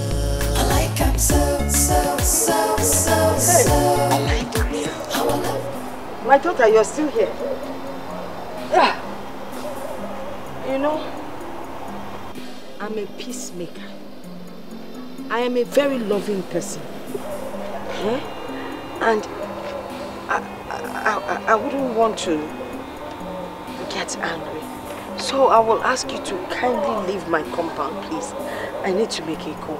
I like him so, so, so, so, so. I like him. How I love My daughter, you're still here. Ah. You know, I'm a peacemaker. I am a very loving person. Eh? And I, I, I, I wouldn't want to get angry. So I will ask you to kindly leave my compound, please. I need to make a call.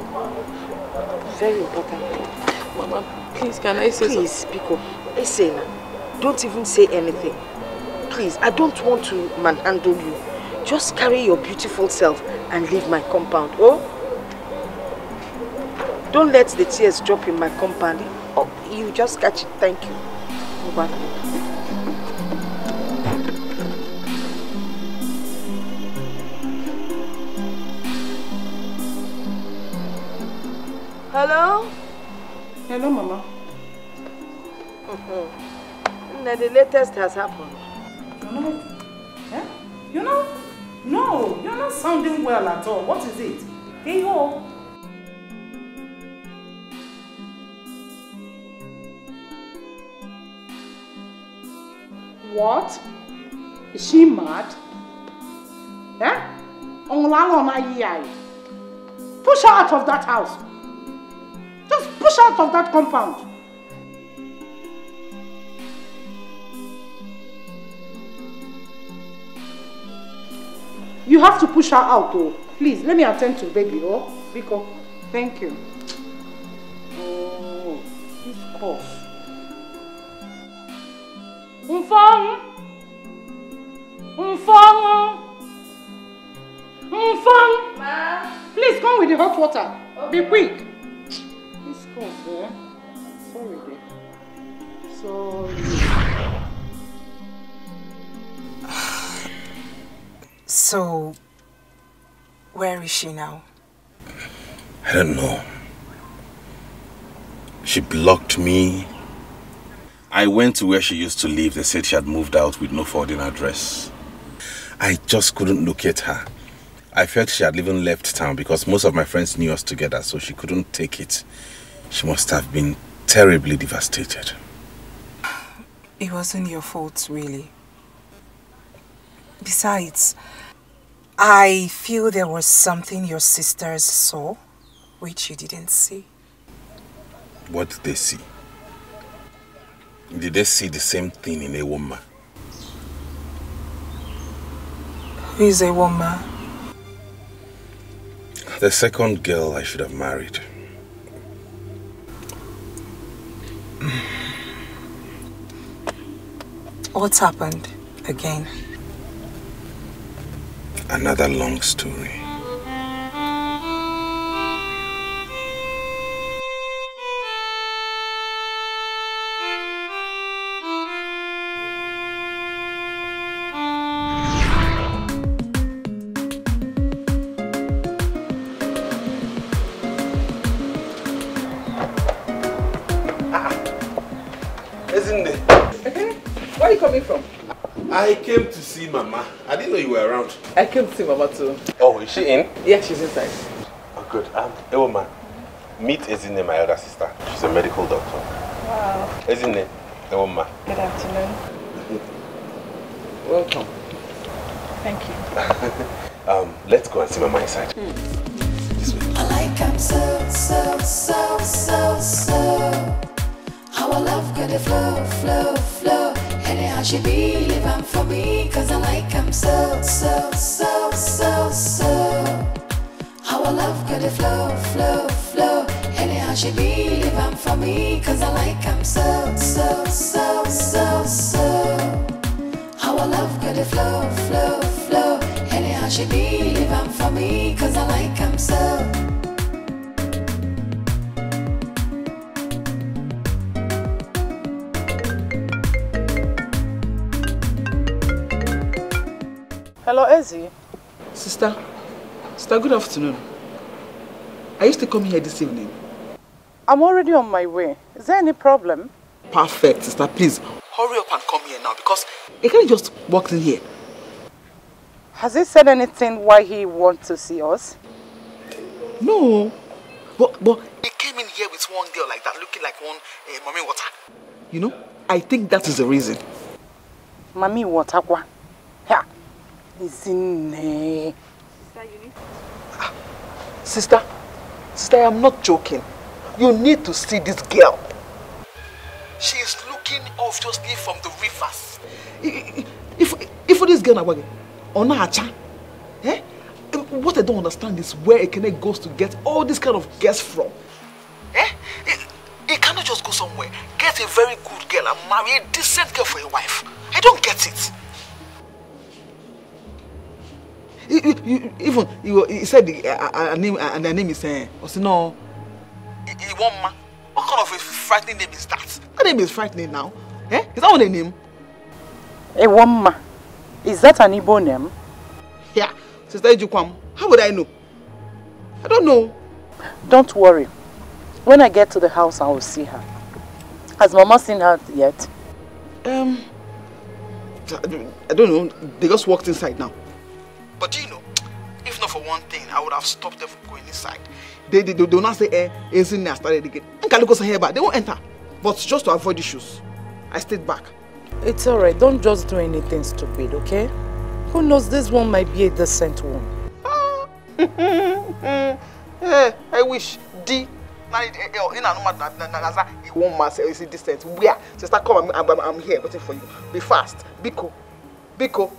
Very important. Mama, please, can I say Please, speak up. Listen, don't even say anything. Please, I don't want to manhandle you. Just carry your beautiful self and leave my compound, oh? Don't let the tears drop in my compound. Oh, you just catch it. Thank you. Back. Hello? Hello, Mama. Mm-hmm. Now the latest has happened. You know, eh? You know, no, you're not sounding well at all. What is it? Hey, yo. What? Is she mad? Eh? Push her out of that house. Just push her out of that compound. You have to push her out, oh. Please, let me attend to baby, oh. Biko, thank you. Oh, this cough. Umfang! Umfang! Umfang! Ma? Please come with the hot water. Be quick. This cough, eh? Sorry, dear. Sorry. So, where is she now? I don't know. She blocked me. I went to where she used to live. They said she had moved out with no forwarding address. I just couldn't locate her. I felt she had even left town because most of my friends knew us together, so she couldn't take it. She must have been terribly devastated. It wasn't your fault, really. Besides, I feel there was something your sisters saw which you didn't see. What did they see? Did they see the same thing in Ewoma? Who is a woman? The second girl I should have married. What's happened again? Another long story. Coming from? I came to see Mama. I didn't know you were around. I came to see Mama too. Oh, is she in? Yeah, she's inside. Oh, good. Um, hey, woman. Meet Ezinne, my elder sister. She's a medical doctor. Wow. Ezinne, a woman. Good afternoon. Welcome. Thank you. um, let's go and see Mama inside. I like him so, so, so, so, so. the flow, flow, flow. Anyhow she be, live am for me, cause I like am so, so, so, so, so. How I love got the flow, flow, flow. Anyhow she be, live am for me, cause I like am so, so, so, so, so. How I love got the flow, flow, flow. Anyhow she be, live am for me, cause I like am so. Hello, Ezzy. Sister, sister, good afternoon. I used to come here this evening. I'm already on my way. Is there any problem? Perfect, sister. Please hurry up and come here now because he can't just walk in here. Has he said anything why he wants to see us? No, but but he came in here with one girl like that, looking like one uh, mommy water. You know, I think that is the reason. Mami watakwa. Ha. Is in there. Sister, sister, I am not joking. You need to see this girl. She is looking obviously from the rivers. I- I- If if this girl na wage, ona acha. Eh? What I don't understand is where Ekene goes to get all this kind of girls from. Eh? He cannot just go somewhere, get a very good girl and marry a decent girl for a wife. I don't get it. Even he, he said the, uh, uh, name uh, and her name is uh, Osino Iwoma. What kind of a frightening name is that? That name is frightening now. Eh? Is that what the name? Ewamma. Is that an Igbo name? Yeah. Sister Ejukwam. How would I know? I don't know. Don't worry. When I get to the house, I will see her. Has Mama seen her yet? Um, I don't know. They just walked inside now. But do you know, if not for one thing, I would have stopped them from going inside. They they, they will not say, eh, it's in there, started again. Nkaluko here, but they won't enter. But just to avoid issues, I stayed back. It's alright. Don't just do anything stupid, okay? Who knows, this one might be a decent one. Eh, I wish D. Now, in a number, Naza, he won't mass, is distance. Where? Sister, come, I'm, I'm, I'm here waiting for you. Be fast. Biko. Biko.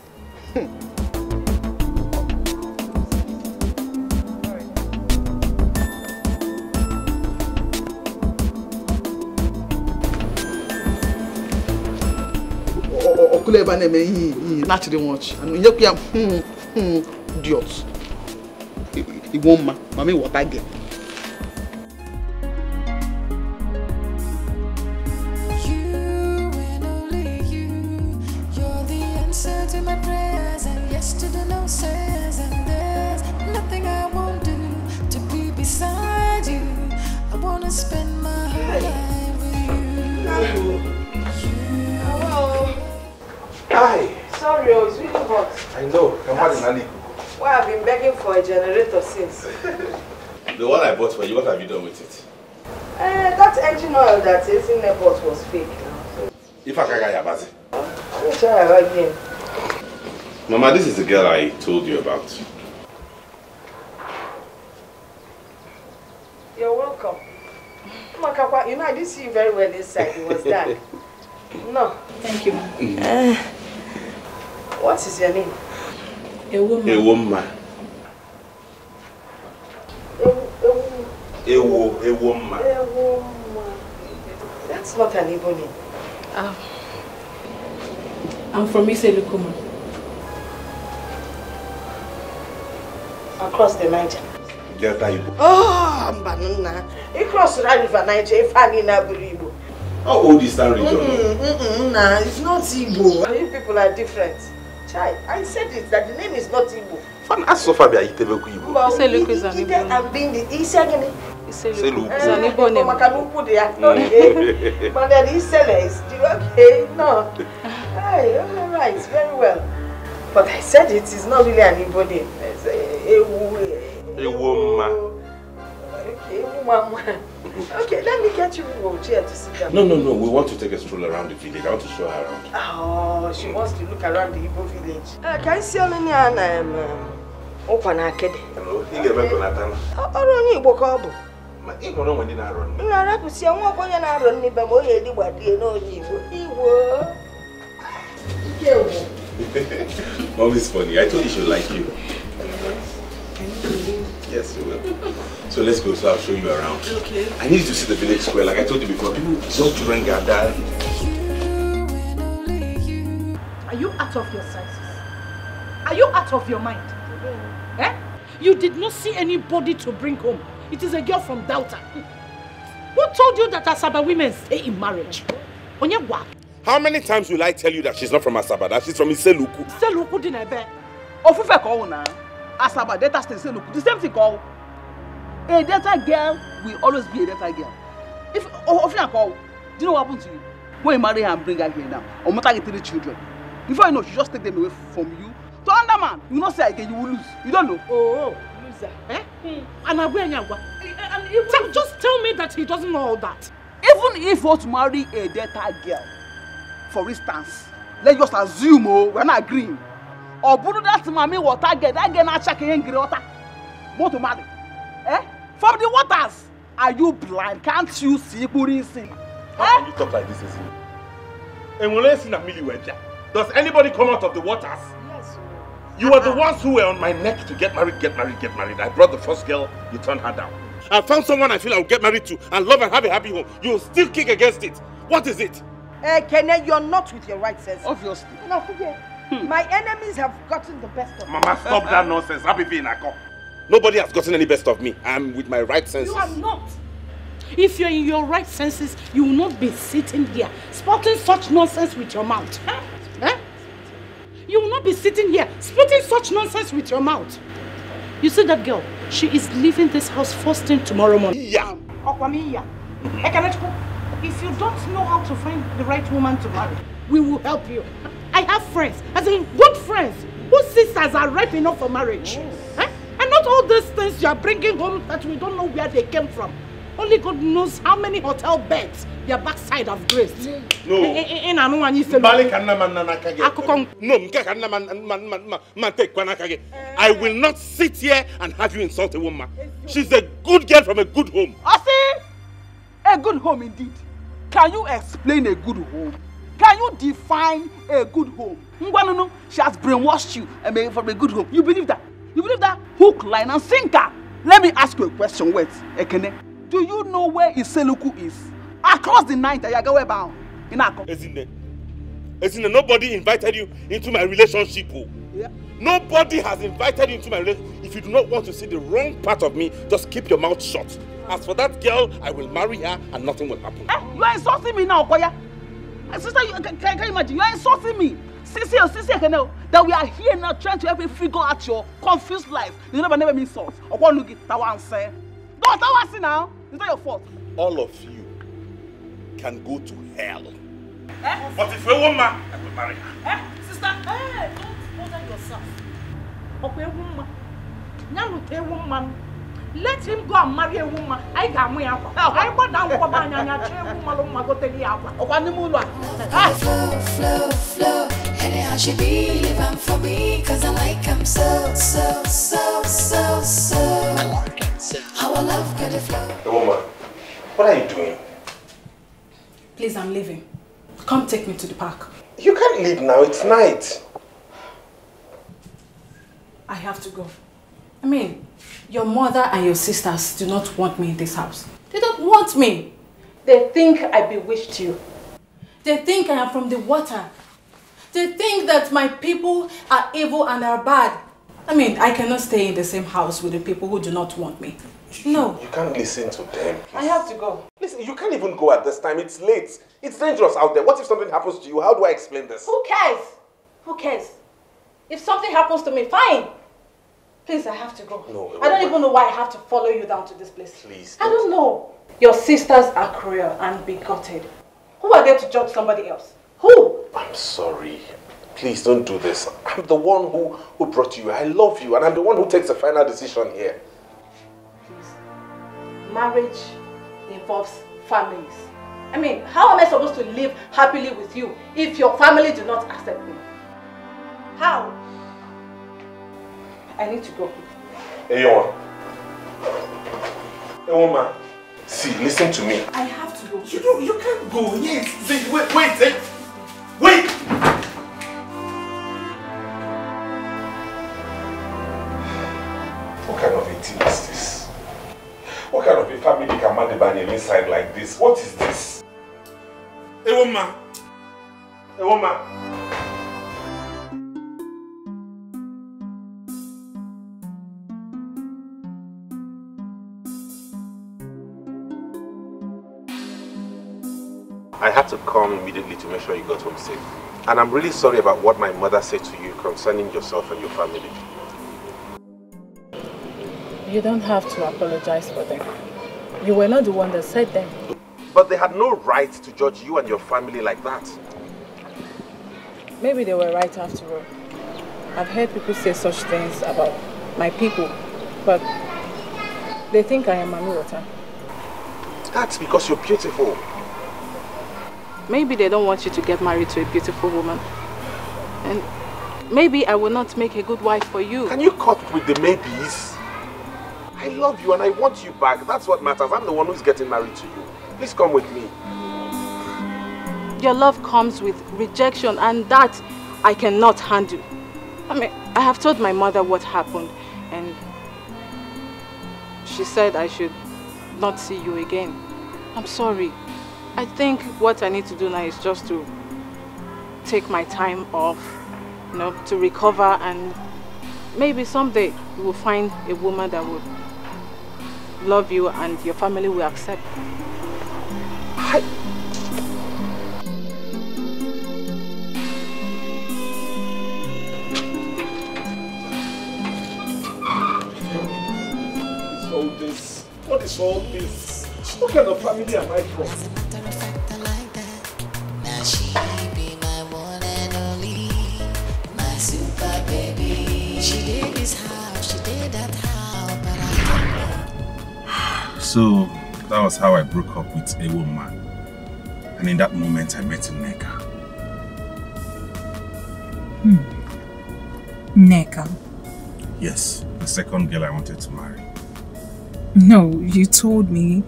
Ọkụla ebe a na-eme ihe na-achịrị nwa anụ nyekwu ya hmm, hmm, idiot. Mma mama ịghọta gị You're the answer to my prayers and yes to the no and there's nothing I won't do to be beside you. I wanna spend my whole life with you. Hello. Hi. Sorry, oh, it's really hot. I know. Come on, Nani. Well, I've been begging for a generator since. The one I bought for you, what have you done with it? Uh, that engine oil that is in the pot was fake now. So If I can get Yabazi. let me try her again. Mama, this is the girl I told you about. You're welcome. Makakwa, you know, I didn't see you very well inside. It was dark. No. Thank you. Uh, what is your name? A woman. Ewo, a woman. That's not an Igbo name. Um, I'm from Iselukuma. Across the Niger. Delta Igbo. Oh, Mbanuna. You cross the river Niger, if I need a Igbo. How old is that region? Mm-mm, mm-mm, nah, it's not Igbo. You people are different. Chai, I said it, that the name is not Igbo. Fan asụsụ Fabia Itebeku Igbo. Well, Iselukwu is an Ide Igbo name. and being the isi agini. Iselukwu. Eh, It's an Igbo name. Maka n'ukwu dị ya. Okay. But then Isele is still okay. No. Hey, all right, very well. But I said it is not really an Igbo name. It's a Ewu. Ewo mma. Okay, Ewu mama. Okay, let me get you a chair to sit down. No, no, no. We want to take a stroll around the village. I want to show her around. Oh, she wants to look around the Igbo village. Uh, can you see only me and um, ụkwa na akịdị? Ọ- ọrụ onye Igbo ka ọ bụ. Nne. m na-arapụsi nwa ọkwa onye na-arọ n'ibe ma onye edigbadie n'onye igbo igbo ike Mom is funny. I told you she would like you. Yes, you will. So let's go. So I'll show you around. Okay. I need you to see the village square. Like I told you before, people, just children gather. Are you out of your senses? Are you out of your mind? Eh? You did not see anybody to bring home. It is a girl from Delta. Who told you that Asaba women stay in marriage? Onyegwa, How many times will I tell you that she's not from Asaba, that she's from Issele-Uku? Seluku dị n'ebe. ofufe ka ọwụ na asaba delta state say look the same thing ọwụ a delta girl will always be a delta girl if ofufe ka ọwụ do you know what happen to you when you marry her and bring her here now mother get three children before you know she just take them away from you to another man you know say again you will lose you don't know. Oh, loser. Eh? And Agwa Enyagwa. Tell- Just tell me that he doesn't know all that. even if you want to marry a delta girl for instance let's just assume oh we're not agreeing ọ bụrụ that mami water girl that girl na-acha ka ihe ngiri ọta want to marry eh from the waters are you blind can't you see ikpuru isi How can you talk like this, Ezi? Enwere esi na mmiri wee bịa. Does anybody come out of the waters? You were the ones who were on my neck to get married, get married, get married. I brought the first girl, you turned her down. I found someone I feel I will get married to and love and have a happy home. You still kick against it. What is it? Eh, Kene, you're not with your right sense. obviously Now, forget. My enemies have gotten the best of me. Mama, stop that nonsense. Happy being a Nobody has gotten any best of me. I'm with my right senses. You are not. If you're in your right senses, you will not be sitting here spouting such nonsense with your mouth. Huh? Eh? You will not be sitting here spitting such nonsense with your mouth. You see that girl? She is leaving this house first thing tomorrow morning. Yeah. If you don't know how to find the right woman to marry, we will help you. I have friends, as in good friends, whose sisters are ripe enough for marriage. Eh? And not all these things you are bringing home that we don't know where they came from. Only God knows how many hotel beds their backside have graced. No. In anu anyị selu. Mbali ka nna ma nna n'aka gị. Akụkọ No, nke ka nna ma ma ma ma ma tekwa n'aka gị. I will not sit here and have you insult a woman. She's a good girl from a good home. Asi, a good home indeed. Can you explain a good home? Can you define a good home? Ngwanunu, she has brainwashed you and made from a good home. You believe that? You believe that? Hook, line, and sinker. Let me ask you a question. Wait, Ekene. Do you know where Iseluku is? Across the night, Ayagawe bound. In Akko. Ezinne, Ezinne, nobody invited you into my relationship. Oh. Yeah. Nobody has invited you into my relationship. If you do not want to see the wrong part of me, just keep your mouth shut. As for that girl, I will marry her and nothing will happen. Eh, you are insulting me now, Okoya. Eh, Sister, you, can, can, can you imagine? You are insulting me. Sisi, oh, Sisi, Ekene, that we are here now trying to help you figure out your confused life. You never, never mean salt. Okwanugi, Tawan say. No, Tawan say now. It's not your fault. All of you can go to hell. But if a woman, I will marry her. Eh, sister, eh, don't bother yourself. Mma. Ya lụta ewu mma m. Let him go and marry a woman. Anyị ga-amụ ya akwa. Anyị gbada nkwọba anya anya chọọ ewu mmalụ mma gotere ya akwa. Ọkwa n'ime ụlọ a. Flow, flow, flow. Anyhow she be, live for me. Cause I like him so, so, so, so, so. I like it so. Our love got a flow. Hey, woman, what are you doing? Please, I'm leaving. Come take me to the park. You can't leave now. It's night. I have to go. I mean, your mother and your sisters do not want me in this house. They don't want me. They think I bewitched you. They think I am from the water. They think that my people are evil and are bad. I mean, I cannot stay in the same house with the people who do not want me. No. You can't listen to them. I have to go. Listen, you can't even go at this time. It's late. It's dangerous out there. What if something happens to you? How do I explain this? Who cares? Who cares? If something happens to me, fine. Please, I have to go. No, I don't even know why I have to follow you down to this place. Please. I don't know. Your sisters are cruel and bigoted. Who are there to judge somebody else? Who? I'm sorry. Please don't do this. I'm the one who, who brought you. I love you, and I'm the one who takes the final decision here. Please. Marriage involves families. I mean, how am I supposed to live happily with you if your family do not accept me? How? I need to go. Hey, woman. Hey, woman. See, listen to me. I have to go. You don't, you can't go. Yes. See, wait, wait, wait. Wait! What kind of a team is this? What kind of a family can man the inside like this? What is this? A woman. A woman. I had to come immediately to make sure you got home safe. And I'm really sorry about what my mother said to you concerning yourself and your family. You don't have to apologize for them. You were not the one that said them. But they had no right to judge you and your family like that. Maybe they were right after all. I've heard people say such things about my people, but they think I am Water. That's because you're beautiful. Maybe they don't want you to get married to a beautiful woman. And maybe I will not make a good wife for you. Can you cut with the maybes? I love you and I want you back. That's what matters. I'm the one who's getting married to you. Please come with me. Your love comes with rejection and that I cannot handle. I mean, I have told my mother what happened and she said I should not see you again. I'm sorry. I think what I need to do now is just to take my time off, you know, to recover and maybe someday you will find a woman that will love you and your family will accept. I all this? What is all this? What kind of family am I from? So that was how I broke up with Ewoma. And in that moment I met a Neka. Hmm. Neka. Yes, the second girl I wanted to marry. No, you told me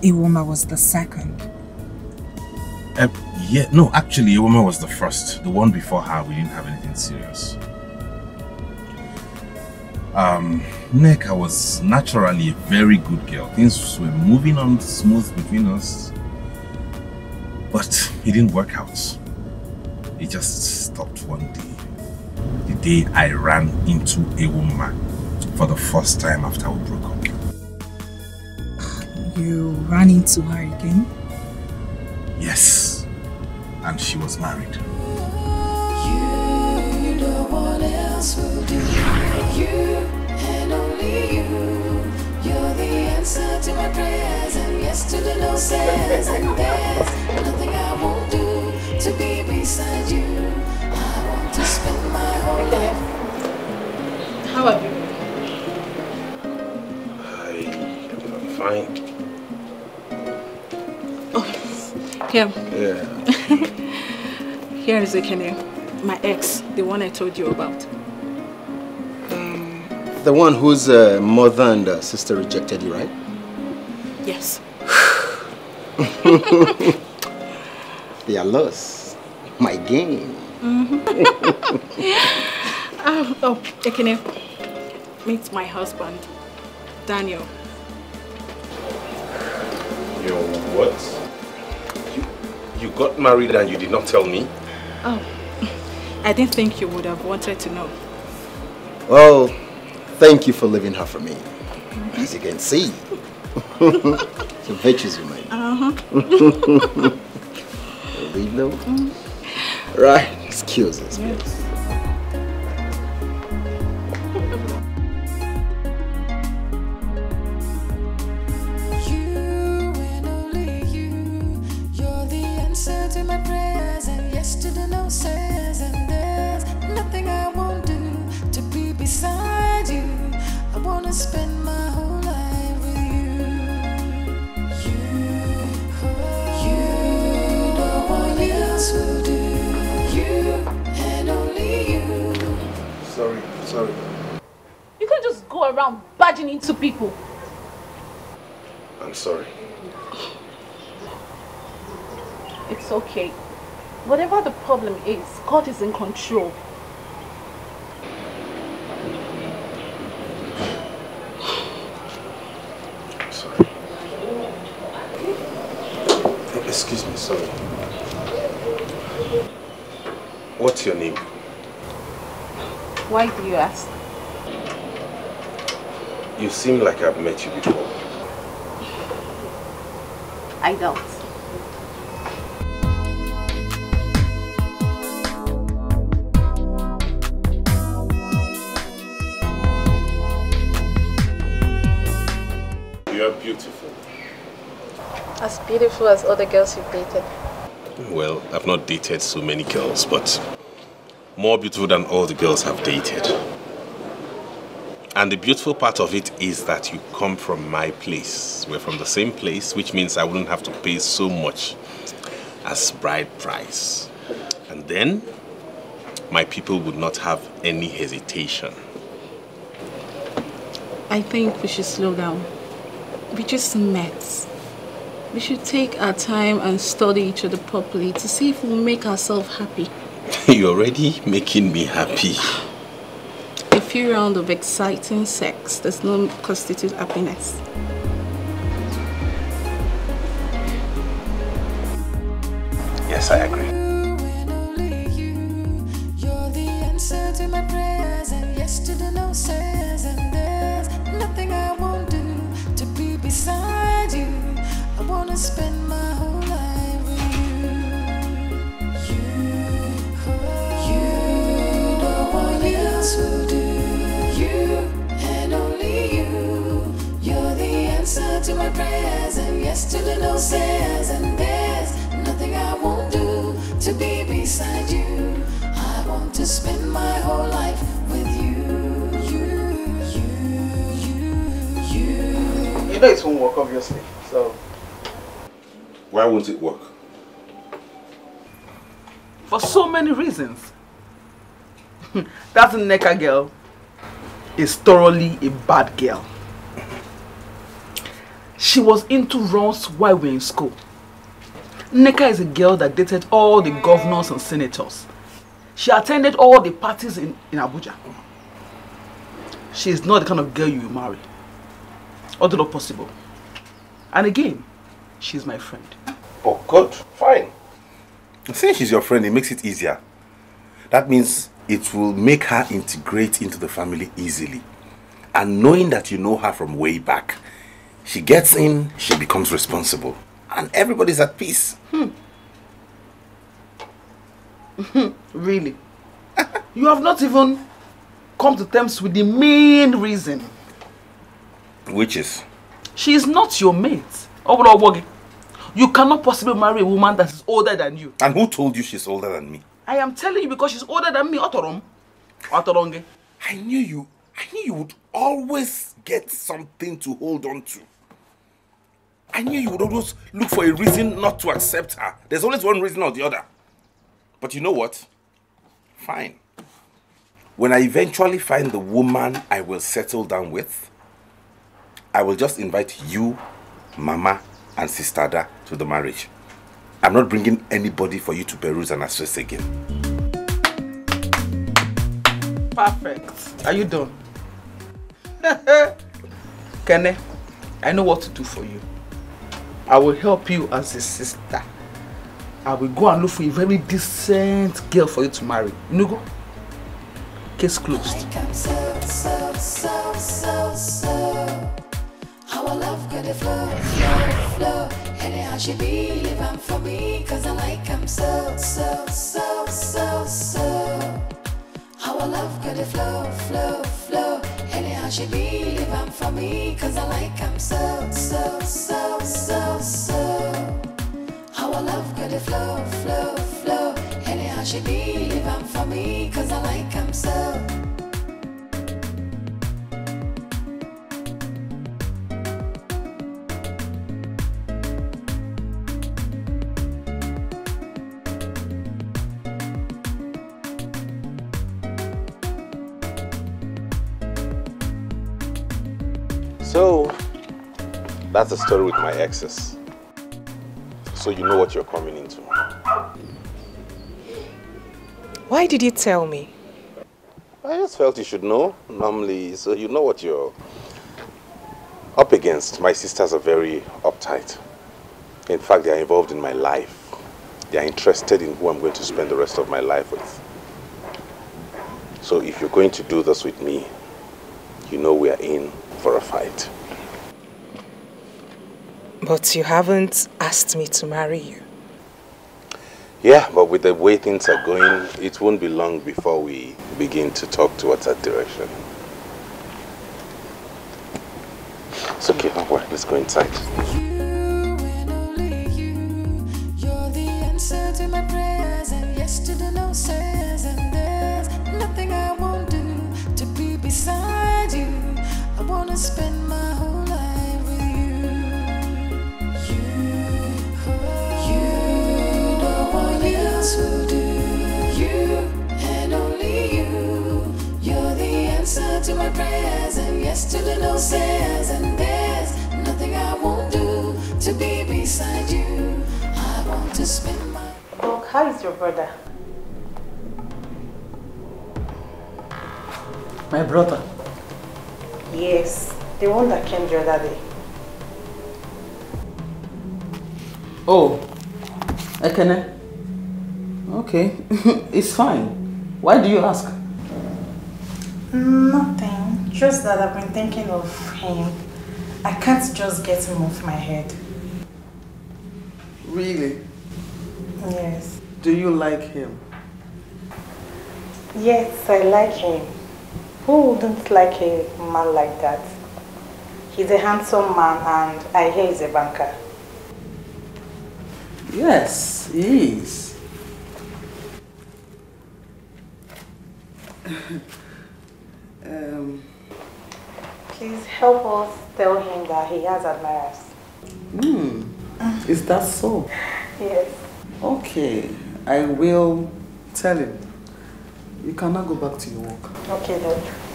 Ewoma was the second. Uh, yeah, no, actually, Ewoma was the first. The one before her, we didn't have anything serious. Um, Neka was naturally a very good girl. Things were moving on smooth between us. But it didn't work out. It just stopped one day. The day I ran into Ewoma for the first time after we broke up. You ran into her again? Yes. And she was married. You, no one else will do. You and only you. You're the answer to my prayers and yes to the no says. And there's nothing I won't do to be beside you. I want to spend my whole life. How are you? I'm fine. Oh, Here, Yeah. here is Ekene, my ex, the one I told you about. The one whose uh, mother and uh, sister rejected you, right? Yes. they are lost. My game. Mm-hmm. um, oh, Ekene, meet my husband, Daniel. You what? You, you got married and you did not tell me? Oh, I didn't think you would have wanted to know. Well, thank you for leaving her for me. As you can see, the virtues woman. Uh-huh. Leave though? Right, excuse us, people. I'm sorry. It's okay. Whatever the problem is, God is in control. Sorry. Oh, Excuse me, sorry. What's your name? Why do you ask? You seem like I've met you before. I don't. You are beautiful. As beautiful as other girls you've dated. Well, I've not dated so many girls, but more beautiful than all the girls I've dated. And the beautiful part of it is that you come from my place. We're from the same place, which means I wouldn't have to pay so much as bride price. And then my people would not have any hesitation. I think we should slow down. We just met. We should take our time and study each other properly to see if we'll make ourselves happy. You're already making me happy. A few rounds of exciting sex does not constitute happiness. Yes, I agree. You're the answer to my prayers, and yes to the no says, and there's nothing I won't do to be beside you. I wanna spend answer to my prayers, and yes to the no says, and there's nothing I won't do to be beside you. I want to spend my whole life with you. You, you, you, you. You know it won't work, obviously. So, Why won't it work? for so many reasons. that Neka girl is thoroughly a bad girl. She was into runs while we were in school. Neka is a girl that dated all the governors and senators. She attended all the parties in, in Abuja. She is not the kind of girl you will marry. Although not possible. And again, she's my friend. Oh, good. Fine. Since she's your friend, it makes it easier. That means it will make her integrate into the family easily. And knowing that you know her from way back, she gets in, she becomes responsible. And everybody's at peace. Hmm. Hmm, really? you have not even come to terms with the main reason. Which is? She is not your mate. You cannot possibly marry a woman that is older than you. And who told you she's older than me? I am telling you because she's older than me. Otorom. Otoronge. I knew you. I knew you would always get something to hold on to. I knew you would always look for a reason not to accept her. There's always one reason or the other. But you know what? Fine. When I eventually find the woman I will settle down with, I will just invite you, Mama, and Sister Ada to the marriage. I'm not bringing anybody for you to peruse and assess again. Perfect. Are you done? Kene, I know what to do for you. I will help you as a sister. I will go and look for a very decent girl for you to marry. Case closed. So, so, so, so, so. How I love good flow, flow, flow. Anyhow she be living for me, cause I like I'm so, so, so, so, so. How I love good flow, flow, flow. Anyhow she be living for me, cause I like I'm so, so, so, so, so. How I love good flow, flow, flow. Anyhow she be living for me, cause I like I'm so. So, That's the story with my exes. So you know what you're coming into. Why did you tell me? I just felt you should know, normally, so you know what you're up against. My sisters are very uptight. In fact, they are involved in my life. They are interested in who I'm going to spend the rest of my life with. So if you're going to do this with me, you know we are in for a fight. But you haven't asked me to marry you. Yeah, but with the way things are going, it won't be long before we begin to talk towards that direction. It's okay, don't worry. Let's go inside. My prayers and yes to the no says and there's nothing I won't do to be beside you. I want to spend my Doc, how is your brother? My brother. Yes, the one that came the other day. Oh, Ekene. Okay, it's fine. Why do you ask? Nothing. Just that I've been thinking of him. I can't just get him off my head. Really? Yes. Do you like him? Yes, I like him. Who wouldn't like a man like that? He's a handsome man and I hear he's a banker. Yes, he is. um, Please help us tell him that he has admirers. hmm. Is that so? Yes. Okay, I will tell him. You cannot go back to your work. Okay, then.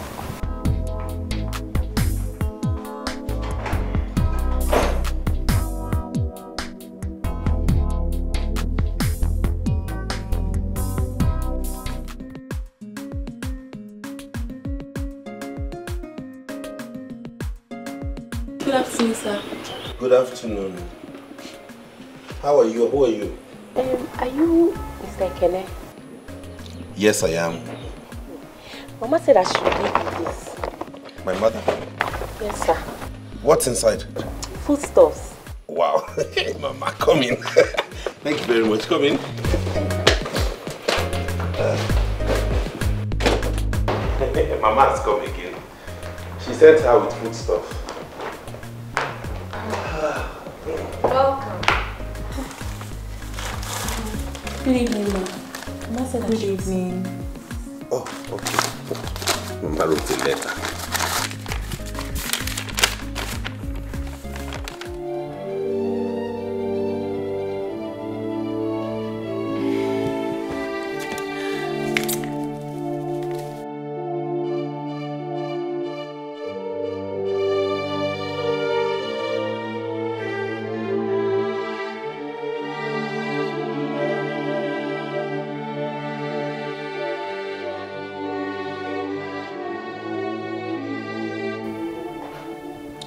Good afternoon. How are you? Who are you? Um, are you Mr. Kene? Yes, I am. Mama said I should give you this. My mother. Yes, sir. What's inside? Foodstuffs. Wow. Mama, come in. Thank you very much. Come in. Uh, Mama has come again. She sent her with food stuff. Welcome. Good evening, ma. Good evening. Oh, okay. Mama wrote a letter.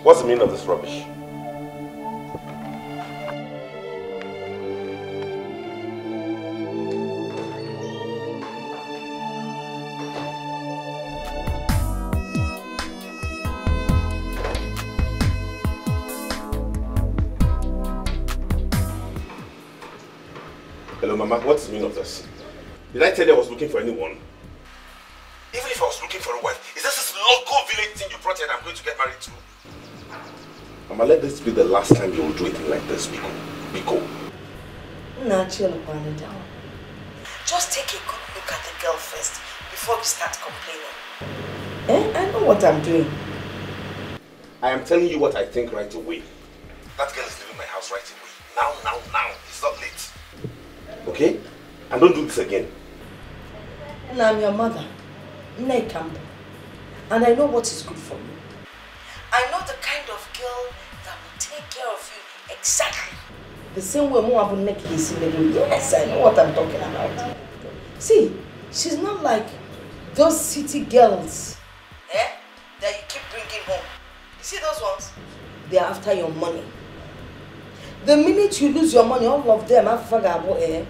What's the meaning of this rubbish? Hello, Mama. What's the meaning of this? Did I tell you I was looking for anyone? Even if I was looking for a wife, is this this local village thing you brought here that I'm going to get married to? Mama, let this be the last time you will do anything like this, Biko. Biko. Now chill upon it down. Just take a good look at the girl first before you start complaining. Eh? I know what I'm doing. I am telling you what I think right away. That girl is leaving my house right away. Now, now, now. It's not late. Okay? And don't do this again. And I'm your mother, Nne Campbell. And I know what is good for you. I know the kind of girl that will take The same way Mo Abu Neki is living. Yes, I know what I'm talking about. See, she's not like those city girls. Eh? That you keep bringing home. You see those ones? They're after your money. The minute you lose your money, all of them, Afagabo, eh?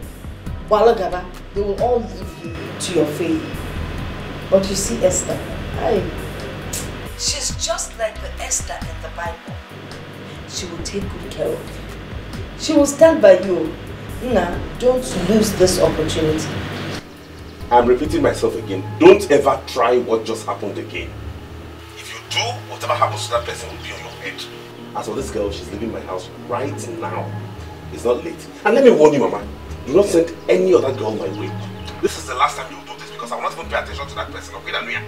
Walagaba, they will all leave you to your fate. But you see Esther, I, she's just like the Esther in the Bible. She will take good care of you. She will stand by you. Nah, don't lose this opportunity. I'm repeating myself again. Don't ever try what just happened again. If you do, whatever happens to that person will be on your head. As for this girl, she's leaving my house right now. It's not late. And let me warn you, Mama. Do not send any other girl my way. This is the last time you'll do this because I will not even pay attention to that person. Okay?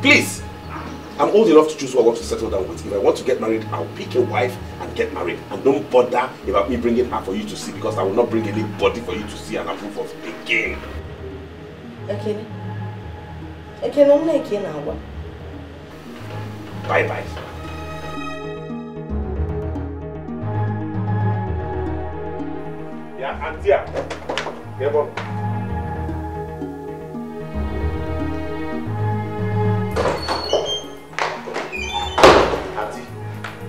Please! I'm old enough to choose who I want to settle down with. If I want to get married, I'll pick a wife and get married. And don't bother about me bringing her for you to see because I will not bring anybody for you to see and approve of again. Ekene, I'm not Ekene Awa. Bye bye. Yeah, Antia. Get on.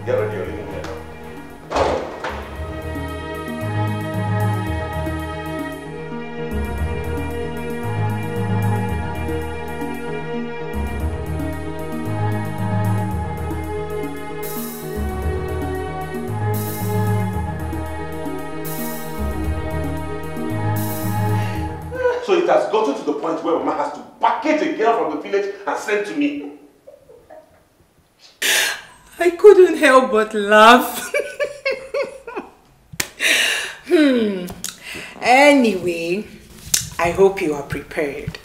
Get ready. So it has gotten to the point where Mama has to package a girl from the village and send to me. I couldn't help but laugh. hmm. Anyway, I hope you are prepared.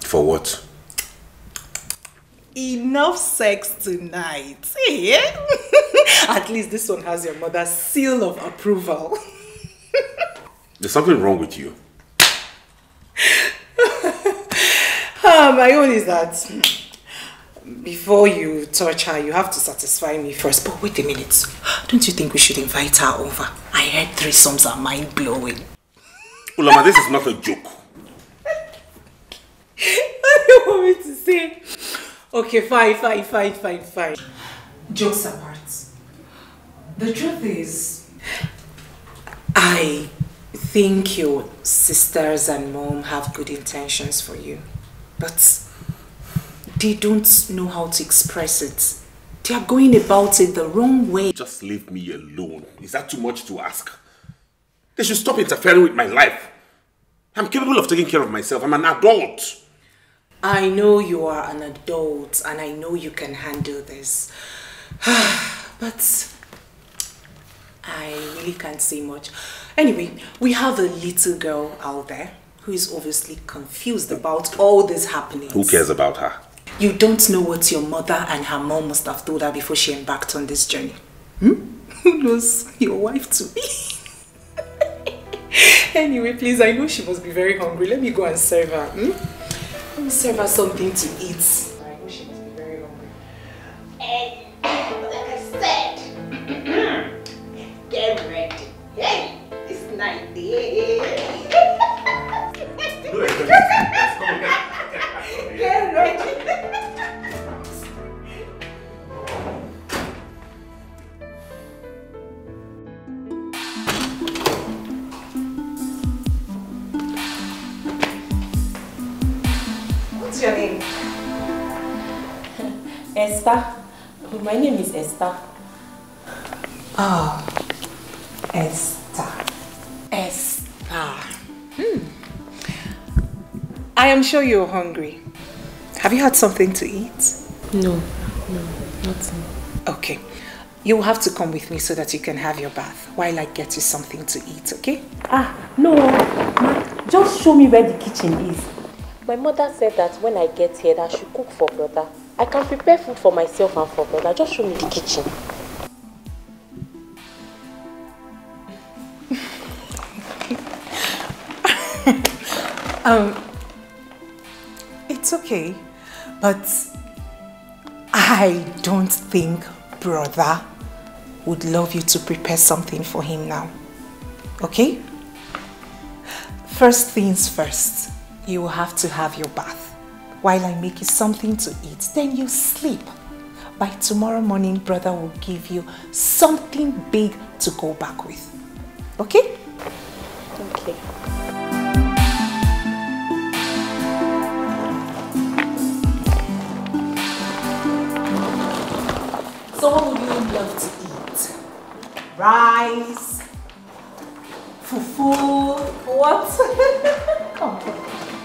For what? Enough sex tonight. Eh? At least this one has your mother's seal of approval. There's something wrong with you. Ah, my own is that before you touch her, you have to satisfy me first. But wait a minute. Don't you think we should invite her over? I heard three threesomes are mind blowing. Ulama, this is not a joke. What do you want me to say? Okay, fine, fine, fine, fine, fine. Jokes apart. The truth is, I think your sisters and mom have good intentions for you, but they don't know how to express it. They are going about it the wrong way. Just leave me alone. Is that too much to ask? They should stop interfering with my life. I'm capable of taking care of myself. I'm an adult. I know you are an adult and I know you can handle this. but I really can't say much. Anyway, we have a little girl out there who is obviously confused about all this happening. Who cares about her? You don't know what your mother and her mom must have told her before she embarked on this journey. Hmm? Who knows your wife to be? anyway, please, I know she must be very hungry. Let me go and serve her. Hmm? Let me serve her something to eat. Esther. My name is Esther. Oh, Esther. Esther. Hmm. I am sure you're hungry. Have you had something to eat? No, no, nothing. Okay. You'll have to come with me so that you can have your bath while I get you something to eat, okay? Ah, no. Just show me where the kitchen is. My mother said that when I get here, that I should cook for brother. I can prepare food for myself and for brother. Just show me the kitchen. Um, it's okay, but I don't think brother would love you to prepare something for him now. Okay? First things first, you will have to have your bath. While I make you something to eat, then you sleep. By tomorrow morning, brother will give you something big to go back with. Okay? Okay. So what would you love to eat? Rice? Fufu? What? Come on.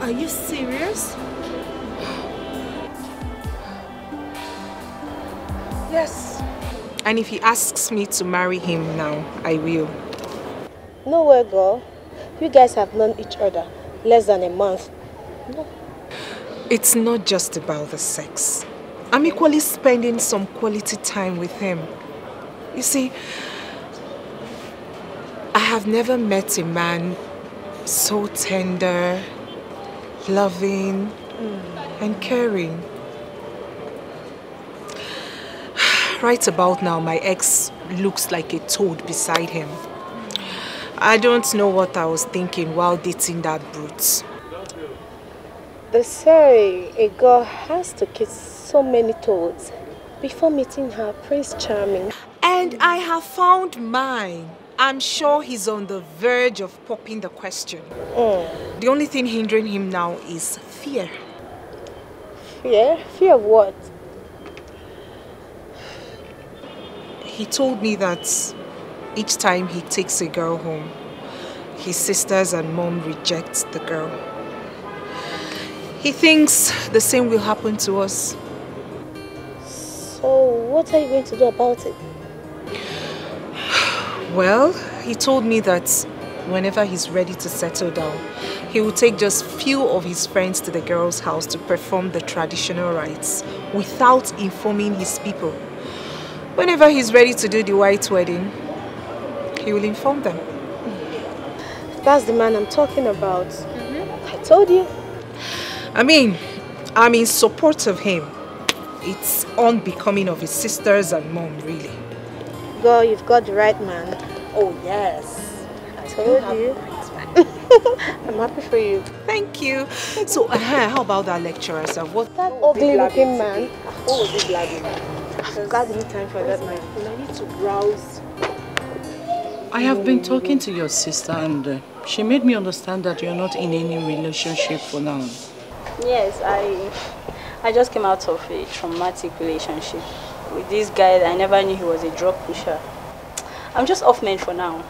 Are you serious? Yes. And if he asks me to marry him now, I will. No way, girl. You guys have known each other less than a month. No. It's not just about the sex. I'm equally spending some quality time with him. You see, I have never met a man so tender, loving, mm. and caring. Right about now, my ex looks like a toad beside him. I don't know what I was thinking while dating that brute. They say a girl has to kiss so many toads before meeting her Prince Charming. And I have found mine. I'm sure he's on the verge of popping the question. Mm. The only thing hindering him now is fear. Fear? Fear of what? He told me that each time he takes a girl home, his sisters and mom reject the girl. He thinks the same will happen to us. So, what are you going to do about it? Well, he told me that whenever he's ready to settle down, he will take just few of his friends to the girl's house to perform the traditional rites without informing his people. Whenever he's ready to do the white wedding, he will inform them. That's the man I'm talking about. I told you. I mean, I'm in support of him. It's unbecoming of his sisters and mom, really. Girl, you've got the right man. Oh, yes. I told you. I'm happy for you. Thank you. So, uh, how about that lecturer, sir? What That ugly looking man. What was he blabbing? I've got any time for that man. I need to browse. I have been talking to your sister and uh, she made me understand that you're not in any relationship for now. Yes, I I just came out of a traumatic relationship with this guy that I never knew he was a drug pusher. I'm just off men for now.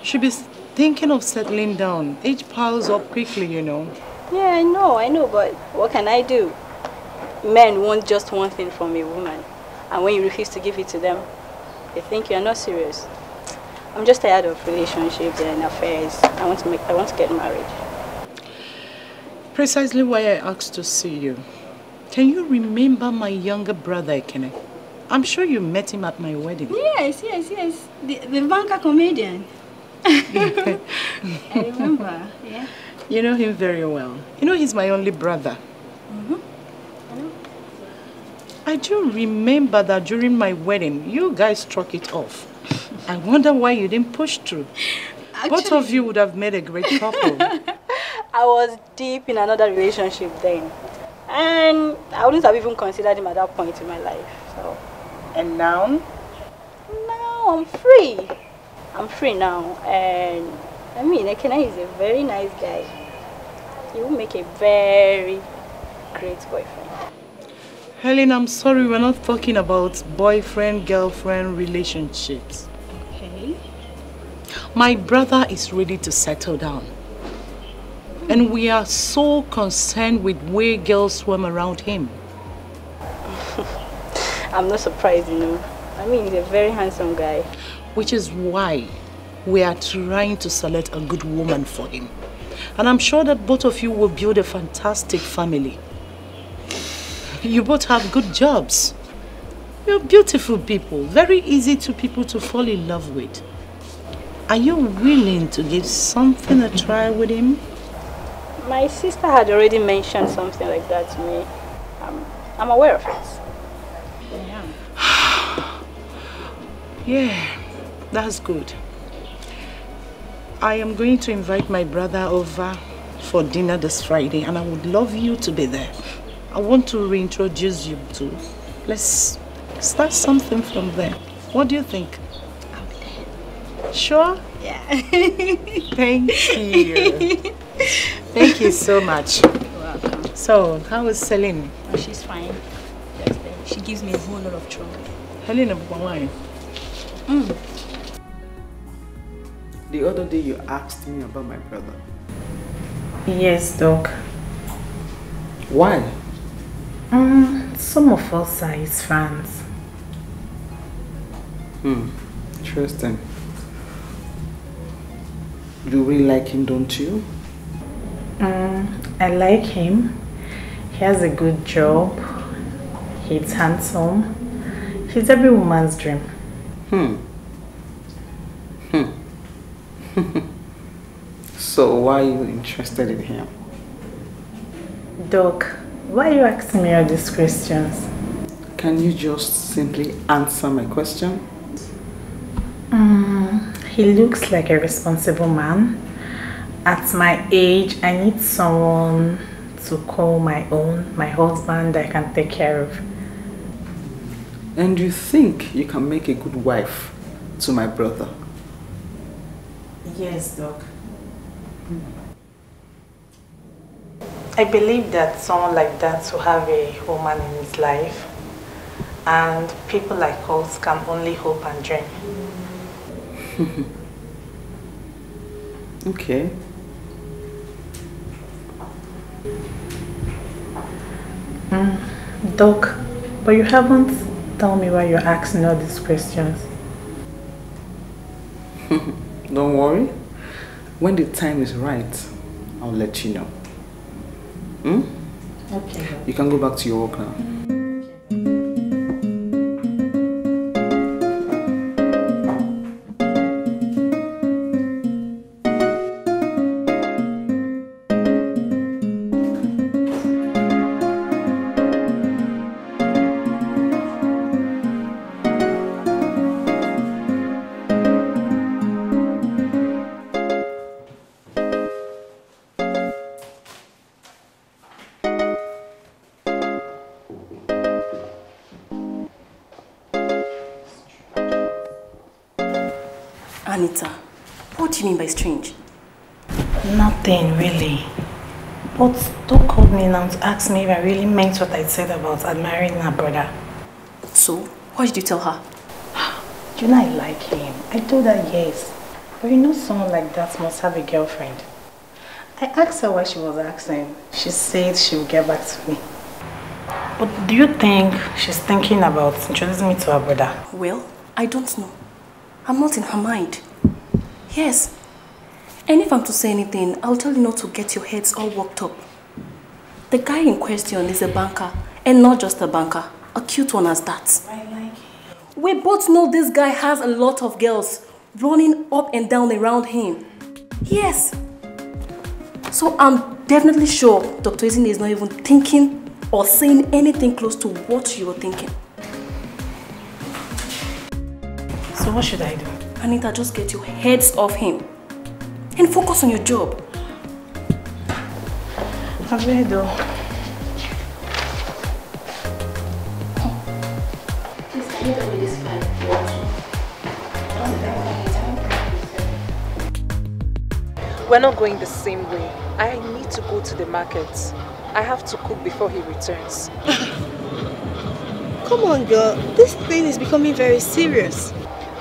You should be thinking of settling down. Age piles up quickly, you know. Yeah, I know, I know, but what can I do? Men want just one thing from a woman, and when you refuse to give it to them, they think you're not serious. I'm just tired of relationships and affairs. I want to make I want to get married. Precisely why I asked to see you. Can you remember my younger brother, Ekene? I'm sure you met him at my wedding. Yes, yes, yes. The, the banker comedian. I remember, yeah. You know him very well. You know he's my only brother. Mm-hmm. I do remember that during my wedding, you guys struck it off. I wonder why you didn't push through. Both of you would have made a great couple. I was deep in another relationship then. And I wouldn't have even considered him at that point in my life. So And now? now I'm free. I'm free now. And I mean Ekene is a very nice guy. He will make a very great boyfriend. Helen, I'm sorry, we're not talking about boyfriend girlfriend relationships. Okay. My brother is ready to settle down. And we are so concerned with where girls swim around him. I'm not surprised, you know. I mean he's a very handsome guy. Which is why we are trying to select a good woman for him. And I'm sure that both of you will build a fantastic family. You both have good jobs. You're beautiful people, very easy to people to fall in love with. Are you willing to give something a try with him? My sister had already mentioned something like that to me. I'm, I'm aware of it. Yeah, that's good. I am going to invite my brother over for dinner this Friday and I would love you to be there. I want to reintroduce you to. Let's start something from there. What do you think? Sure? Yeah. Thank you. Thank you so much. You're welcome. So, how is Celine? Oh, she's fine. She gives me a whole lot of trouble. Helena Bwawai. Mm. The other day you asked me about my brother. Yes, Doc. Why? Um, some of us are his fans. Hmm. Interesting. You really like him, don't you? Um, I like him. He has a good job. He's handsome. He's every woman's dream. Hmm. Hmm. so why are you interested in him? Doc, why are you asking me all these questions? Can you just simply answer my question? Um, he looks like a responsible man. At my age, I need someone to call my own, my husband I can take care of. And you think you can make a good wife to my brother? Yes, Doc. I believe that someone like that will have a woman in his life and people like us can only hope and dream. okay. Mm, Doc, but you haven't told me why you're asking all these questions. Don't worry. When the time is right, I'll let you know. Hmm? Okay. You can go back to your work now. Called me ask me if I really meant what I said about admiring her brother. So, what did you tell her? You know I like him. I told her yes. But you know someone like that must have a girlfriend. I asked her why she was asking. She said she will get back to me. But do you think she's thinking about introducing me to her brother? Well, I don't know. I'm not in her mind. Yes. And if I'm to say anything, I'll tell you not to get your heads all worked up. The guy in question is a banker, and not just a banker, a cute one as that. I like We both know this guy has a lot of girls running up and down around him. Yes. So I'm definitely sure Dr. Ezinne is not even thinking or saying anything close to what you were thinking. So what should I do? Anita, just get your heads off him and focus on your job. File? We're not going the same way. I need to go to the market. I have to cook before he returns. Come on, girl. This thing is becoming very serious.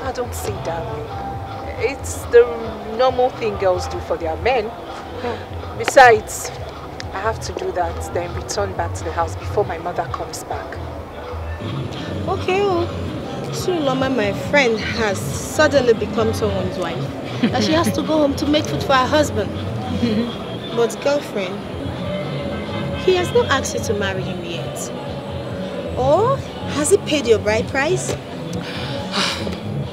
I don't see it that way. It's the normal thing girls do for their men. Besides, I have to do that, then return back to the house before my mother comes back. Okay, oh. Suloma, my friend, has suddenly become someone's wife. and she has to go home to make food for her husband. but girlfriend, he has not asked you to marry him yet. Or has he paid your bride price?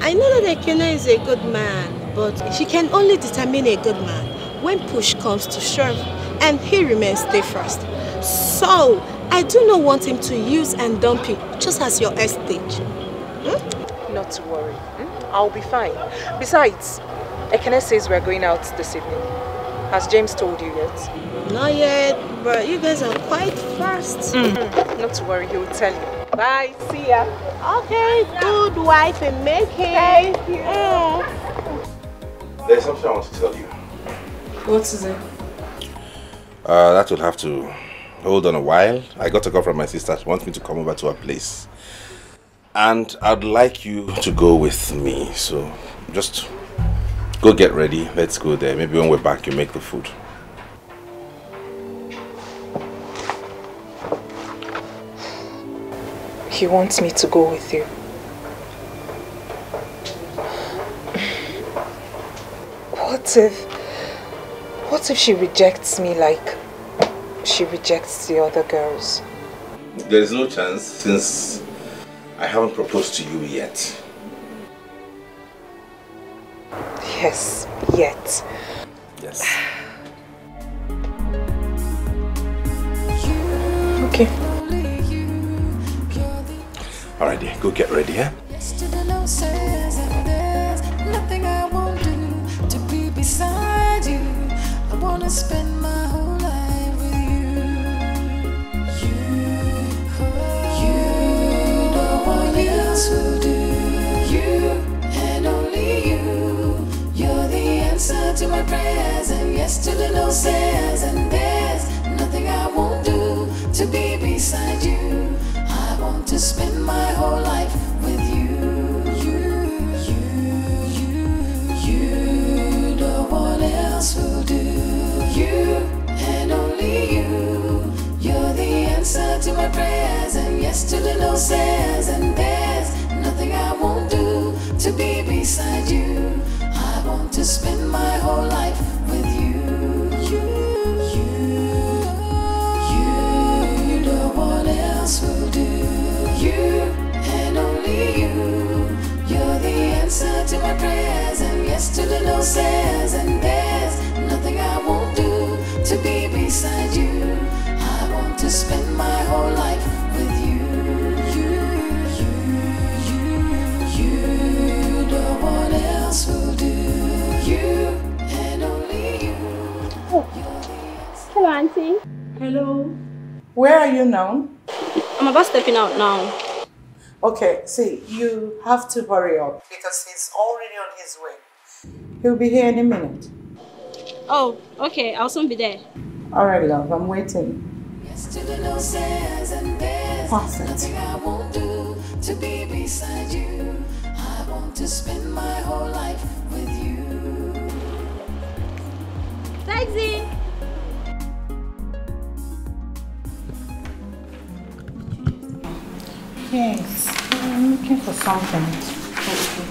I know that Ekene is a good man, but she can only determine a good man when push comes to shove. And he remains stay first. So, I do not want him to use and dump you just as your estate. Hmm? Not to worry. Hmm? I'll be fine. Besides, Ekene says we're going out this evening. Has James told you yet? Not yet, but you guys are quite fast. Mm. Not to worry, he'll tell you. Bye, see ya. Okay, good wife and making. Thank you. Mm. There's something I want to tell you. What is it? Uh, that will have to hold on a while. I got a call from my sister. She wants me to come over to her place. And I'd like you to go with me. So just go get ready. Let's go there. Maybe when we're back, you make the food. He wants me to go with you. What if... What if she rejects me like she rejects the other girls? There is no chance since I haven't proposed to you yet. Yes, yet. Yes. Okay. Alright, dear, go get ready, yeah? Wanna spend my whole life with you. You, you, else will do. You and only you. You're the answer to my prayers and yes to the no says and there's nothing I won't do to be beside you. I want to spend my whole life with you. You, you, else will do. Answer to my prayers and yes to the no says and there's nothing I won't do to be beside you. I want to spend my whole life with you. You, you, you. No one else will do. You and only you. You're the answer to my prayers and yes to the no says and there's nothing I won't do to be beside you. I want to spend my whole life with you. You, you, you, you. No one else will do. You and only you. Hello, Auntie. Hello. Where are you now? I'm about stepping out now. Okay, see, you have to hurry up because he's already on his way. He'll be here in a minute. Oh, okay. I'll soon be there. All right, love, I'm waiting. Yes to the no says and there's nothing I won't do to be beside you. I want to spend my whole life with you. Taxi! Yes, I'm looking for something.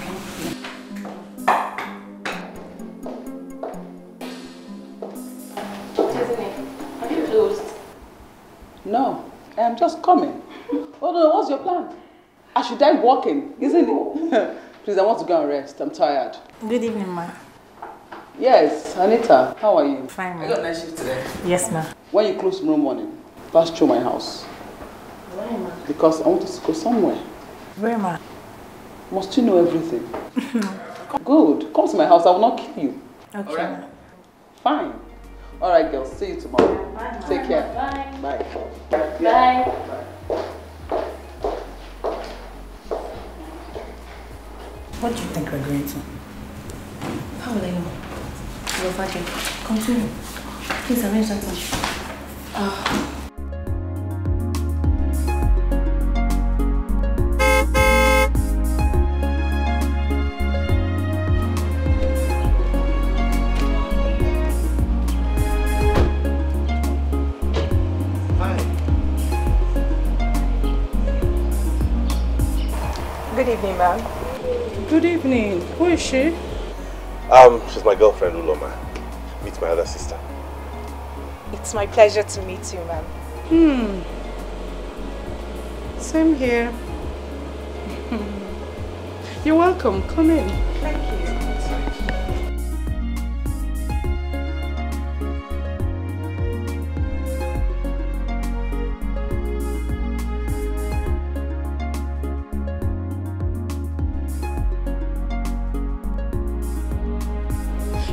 No, I'm just coming. Oh no, what's your plan? I should die walking, isn't it? Please, I want to go and rest. I'm tired. Good evening, ma. Yes, Anita, how are you? Fine, ma. I got night shift today. Yes, ma. When you close tomorrow morning, pass through my house. Why, ma? Because I want us to go somewhere. Where, ma? Must you know everything? Good. Come to my house, I will not kill you. Okay. Alright? Fine. Alright, girls. See you tomorrow. Take care. Bye. Bye. Bye. What do you think we're going to? How will I know? Your father. Continue. Please arrange something. Ah. Good evening, ma'am. Good evening. Who is she? Um, she's my girlfriend, Uloma. Meet my other sister. It's my pleasure to meet you, ma'am. Hmm. Same here. You're welcome. Come in. Thank you.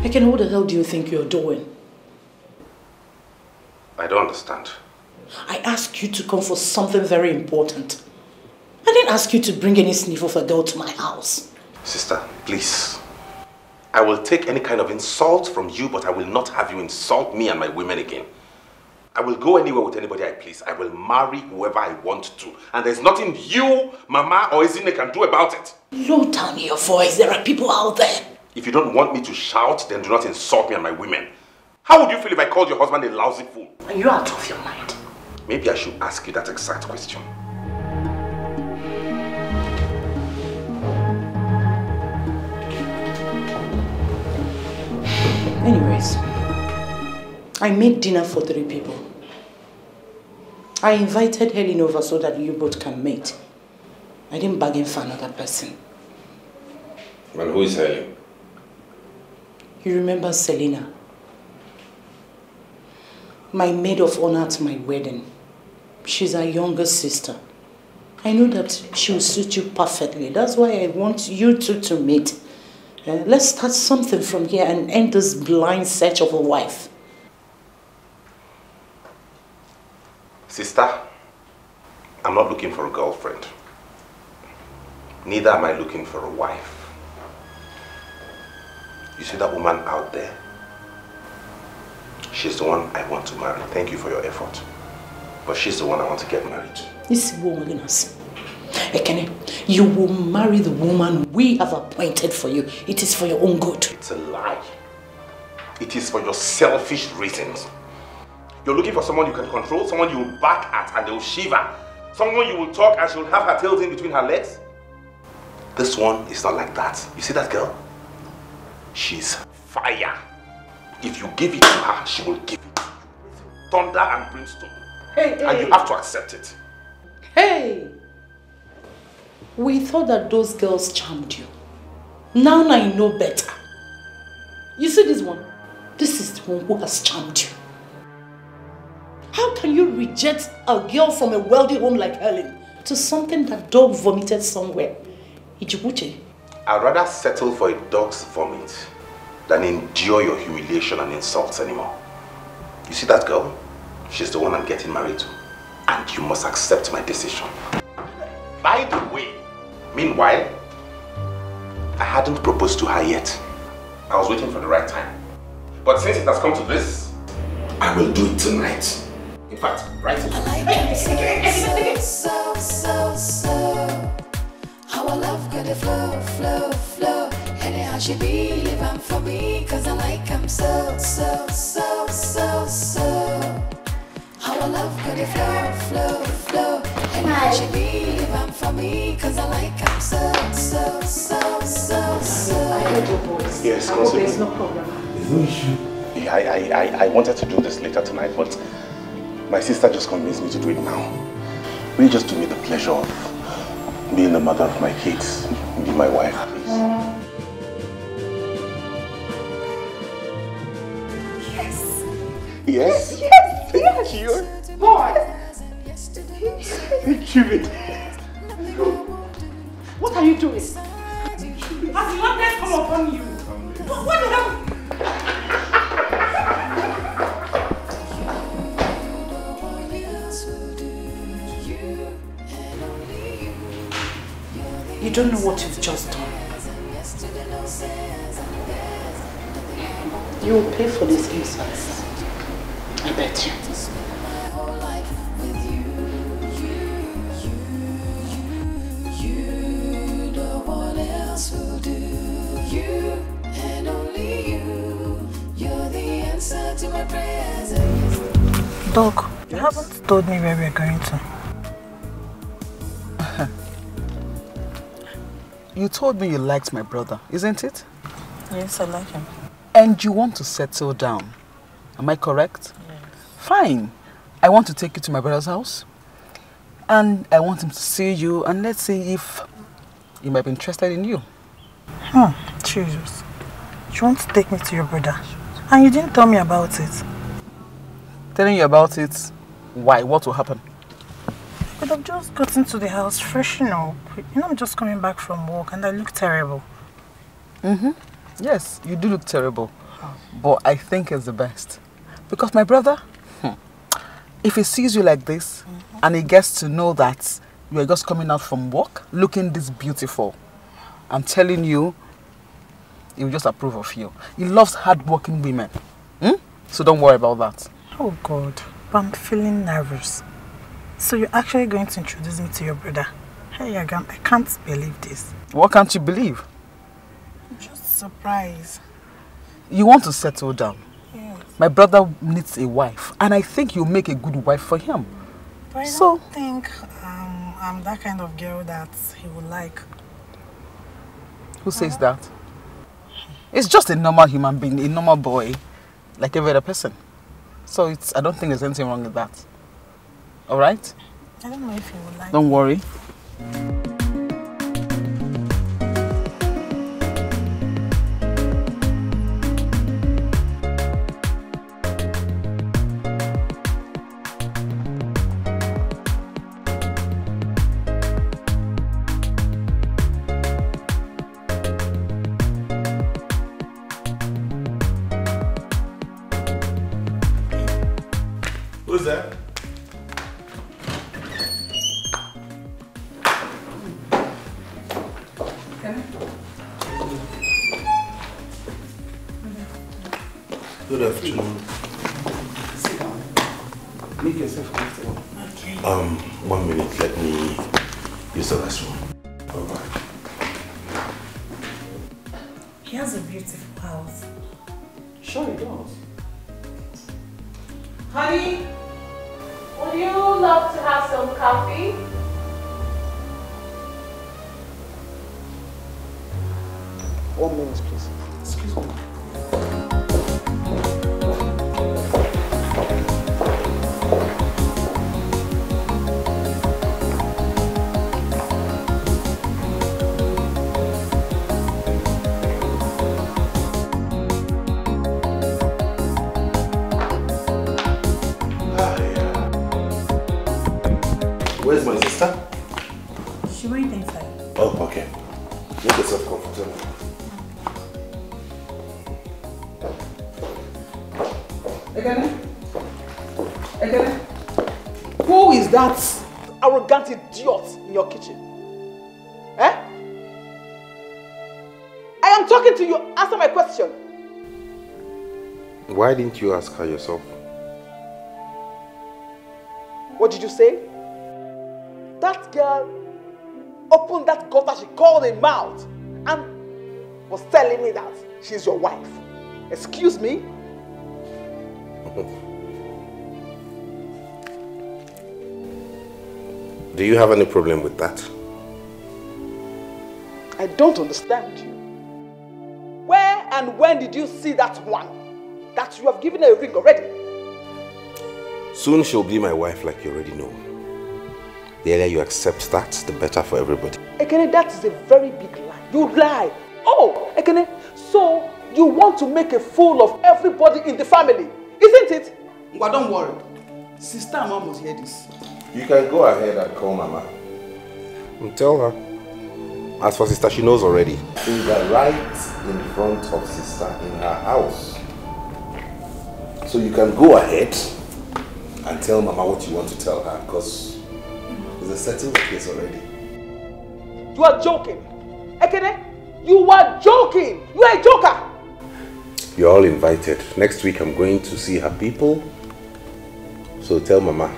Ekene, what the hell do you think you're doing? I don't understand. I asked you to come for something very important. I didn't ask you to bring any sniff of a girl to my house. Sister, please. I will take any kind of insult from you, but I will not have you insult me and my women again. I will go anywhere with anybody I please. I will marry whoever I want to. And there's nothing you, Mama, or Ezinne can do about it. Low down your voice. There are people out there. If you don't want me to shout, then do not insult me and my women. How would you feel if I called your husband a lousy fool? You're you out of your mind? Maybe I should ask you that exact question. Anyways, I made dinner for three people. I invited Helen over so that you both can meet. I didn't bargain for another person. And who is Helen? You remember Selena? My maid of honor at my wedding. She's our younger sister. I know that she will suit you perfectly. That's why I want you two to meet. Uh, let's start something from here and end this blind search of a wife. Sister, I'm not looking for a girlfriend. Neither am I looking for a wife. You see that woman out there? She's the one I want to marry. Thank you for your effort. But she's the one I want to get married to. This woman, Ekene, you will marry the woman we have appointed for you. It is for your own good. It's a lie. It is for your selfish reasons. You're looking for someone you can control, someone you will back at and they'll shiver. Someone you will talk and she'll have her tails in between her legs. This one is not like that. You see that girl? She's fire. If you give it to her, she will give it to you. Thunder and brimstone. Hey, And you have to accept it. Hey! We thought that those girls charmed you. Now I know better. You see this one? This is the one who has charmed you. How can you reject a girl from a wealthy home like Helen to something that dog vomited somewhere? Ijibuche. I'd rather settle for a dog's vomit than endure your humiliation and insults anymore. You see that girl? She's the one I'm getting married to. And you must accept my decision. By the way, meanwhile, I hadn't proposed to her yet. I was waiting for the right time. But since it has come to this, I will do it tonight. In fact, right So, so, so, so. How I love got it flow, flow, flow. Anyhow she be living for me, cause I like him so, so, so, so, so. How I love got it flow, flow, flow. Anyhow she be living for me, cause I like him so, so, so, so, so. I heard your voice. Yes, I hope there's no problem. There's no issue. Yeah, I, I, I, I wanted to do this later tonight, but my sister just convinced me to do it now. Really just do me the pleasure of being the mother of my kids, be my wife, please. Yes. Yes? Yes, Thank you. Boy. Thank you, baby. What are you doing? Has madness come upon you? What, what the hell? You don't know what you've just done. You will pay for this insults. I bet you. You, no one else will do. You and only you. You're the answer to my prayers. Doc, you haven't told me where we're going to. You told me you liked my brother, isn't it? Yes, I like him. And you want to settle down. Am I correct? Fine. I want to take you to my brother's house. And I want him to see you and let's see if he might be interested in you. Hmm, Jesus. You want to take me to your brother? And you didn't tell me about it. Telling you about it, why? What will happen? I could have just gotten to the house, freshen up. You know, I'm just coming back from work and I look terrible. Mm-hmm. Yes, you do look terrible. But I think it's the best. Because my brother, hmm, if he sees you like this and he gets to know that you are just coming out from work looking this beautiful, I'm telling you, he will just approve of you. He loves hardworking women. Hmm? So don't worry about that. Oh God, but I'm feeling nervous. So you're actually going to introduce me to your brother? Hey Agam, I can't believe this. What can't you believe? I'm just surprised. You want to settle down. Yes. My brother needs a wife, and I think you'll make a good wife for him. But I So- don't think um, I'm that kind of girl that he would like. Who says that? It's just a normal human being, a normal boy, like every other person. So it's, I don't think there's anything wrong with that. All right? I don't know if he would like. Don't worry. That? Arrogant idiot in your kitchen. Eh? I am talking to you. Answer my question. Why didn't you ask her yourself? What did you say? That girl opened that gutter she called a mouth and was telling me that she's your wife. Excuse me? Do you have any problem with that? I don't understand you. Where and when did you see that one? That you have given her a ring already? Soon she'll be my wife like you already know. The earlier you accept that, the better for everybody. Ekene, that is a very big lie. You lie. Oh, Ekene, so you want to make a fool of everybody in the family, isn't it? Well, don't worry. Sister and mom must hear this. You can go ahead and call Mama. And tell her. As for sister, she knows already. Finger right in front of sister in her house. So you can go ahead and tell Mama what you want to tell her because it's a settled case already. You are joking. Ekene, you are joking. You are a joker. You're all invited. Next week I'm going to see her people. So tell Mama.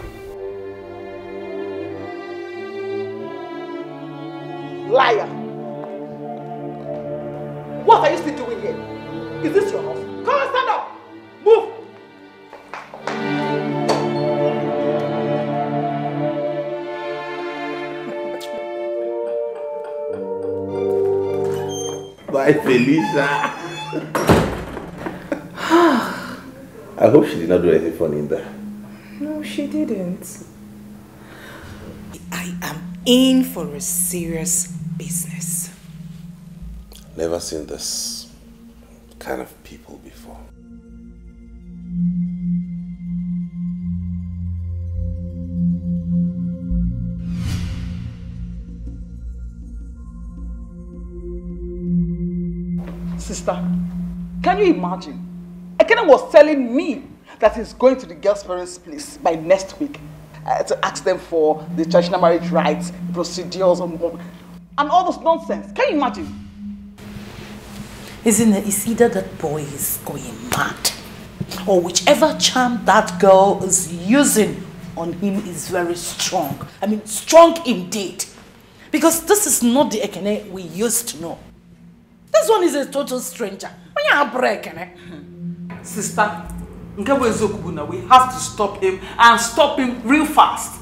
Bye, Felicia. I hope she did not do anything funny in there. No, she didn't. I am in for a serious business. Never seen this kind of can you imagine? Ekene was telling me that he's going to the girl's parents' place by next week uh, to ask them for the traditional marriage rights, procedures, and, and all this nonsense. Can you imagine? Isn't it? It's either that boy is going mad or whichever charm that girl is using on him is very strong. I mean, strong indeed. Because this is not the Ekene we used to know. This one is a total stranger. You have Ekene. Sister, nke bụ eziokwu bụ na we have to stop him and stop him real fast.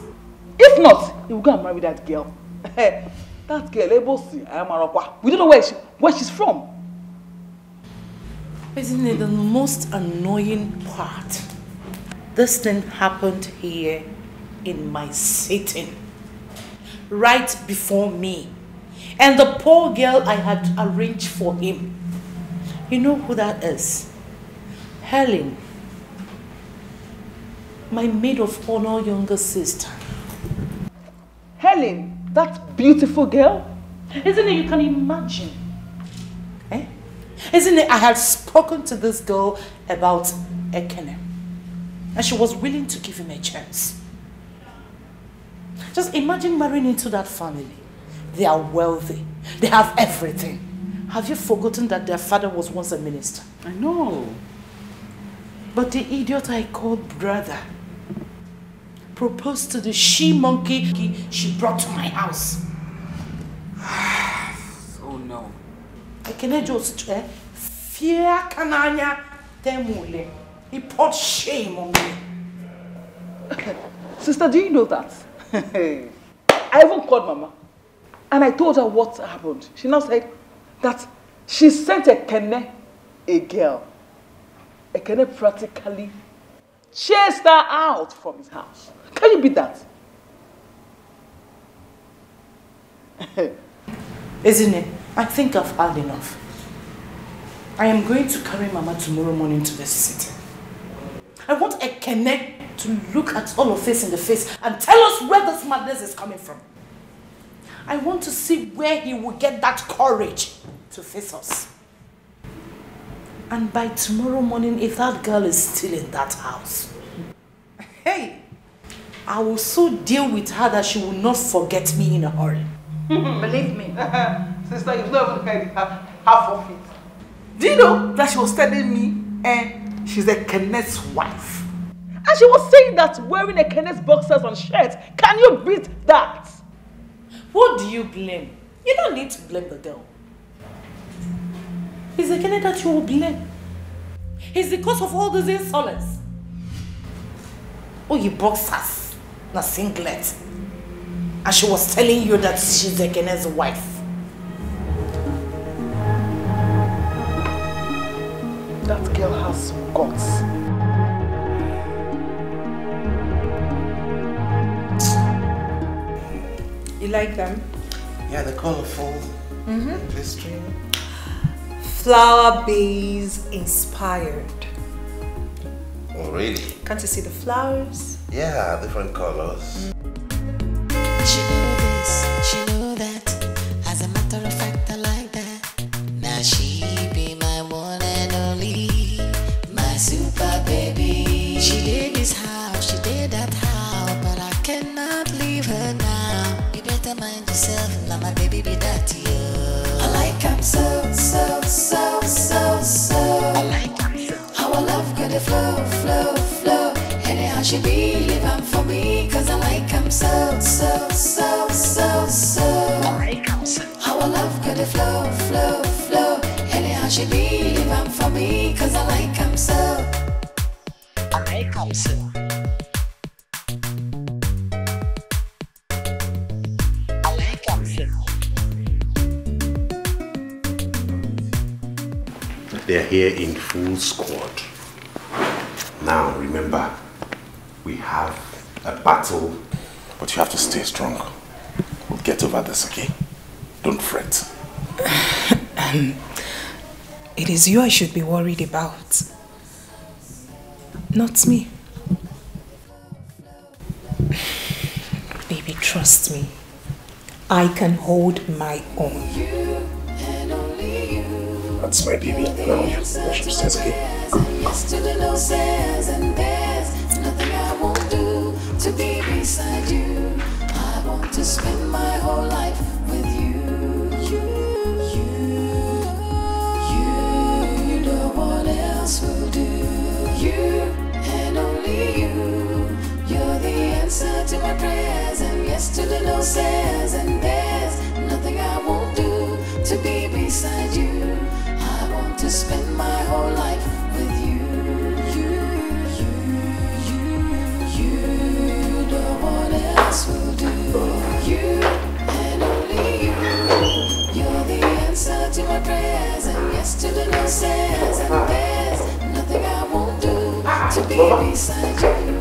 If not, he will go and marry that girl. that girl, Ebosi, Ayamarokwa. We don't know where, she, where she's from. Isn't it the most annoying part? This thing happened here in my sitting, right before me. And the poor girl I had arranged for him. You know who that is? Helen. My maid of honor younger sister. Helen, that beautiful girl? Isn't it? You can imagine. Eh? Isn't it? I had spoken to this girl about Ekene. And she was willing to give him a chance. Just imagine marrying into that family. They are wealthy. They have everything. Have you forgotten that their father was once a minister? I know. But the idiot I called brother proposed to the she monkey she brought to my house. oh no. Ekene just eh, fear kananya temule. He poured shame on me. Sister, do you know that? I even called Mama. And I told her what happened. She now said that she sent Ekene, a girl. Ekene practically chased her out from his house. Can you beat that? Isn't it? I think I've had enough. I am going to carry Mama tomorrow morning to the city. I want Ekene to look at all of us in the face and tell us where this madness is coming from. I want to see where he will get that courage to face us. And by tomorrow morning, if that girl is still in that house, hey, I will so deal with her that she will not forget me in a hurry. Believe me. Sister, you've not even heard half, of it. Do you know that she was telling me and she's Ekene's wife? And she was saying that wearing Ekene's boxers and shirt, can you beat that? What do you blame? You don't need to blame the girl. It's the Kenneth that you will blame. It's the cause of all these insolence. Oh, you boxers, not singlet. And she was telling you that she's the Kenneth's wife. That girl has guts. You like them? Yeah, they're colorful. Mm-hmm. Flower base inspired. Oh, really? Can't you see the flowers? Yeah, different colors. She so, so, so, so, so. I like him so. How I love good flow, flow, flow. Anyhow she be living for me, cause I like him so, so, so, so, so. I like him so. How I love good flow, flow, flow. Anyhow she be living for me, cause I like him so. I like him so. They're here in full squad. Now, remember, we have a battle, but you have to stay strong. We'll get over this, okay? Don't fret. Um, it is you I should be worried about. Not me. Baby, trust me. I can hold my own. That's my baby. Okay? To says, and I won't do to be beside you. I want to spend my whole life with you. You, you, you, no one else will do. You and only you. You're the answer to my prayers, and yes to the no says, and there's my prayers, and yes to the and there's nothing I won't do to be beside you.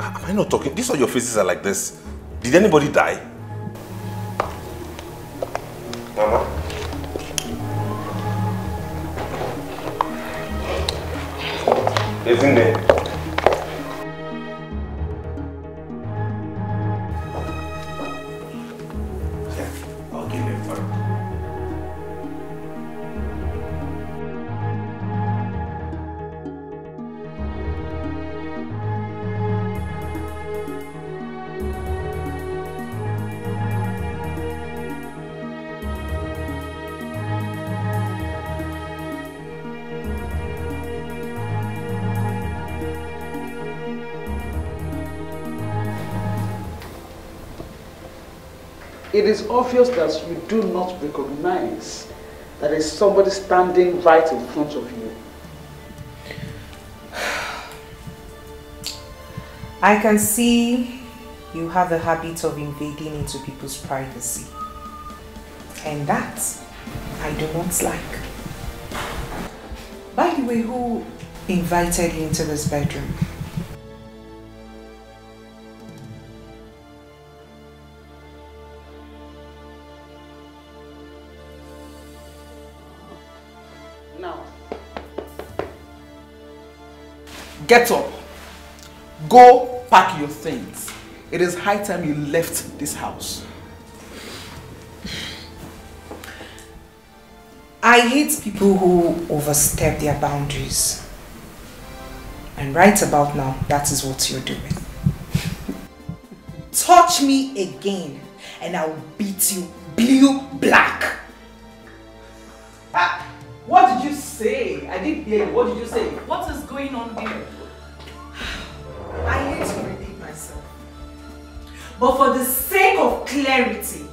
Am I not talking? These are your faces are like this. Did anybody die? It is obvious that you do not recognize that there is somebody standing right in front of you. I can see you have a habit of invading into people's privacy. And that I do not like. By the way, who invited you into this bedroom? Get up. Go pack your things. It is high time you left this house. I hate people who overstep their boundaries. And right about now, that is what you're doing. Touch me again and I'll beat you blue black. Ah, what did you say? I didn't hear you. What did you say? What is going on here? I hate to repeat myself. But for the sake of clarity,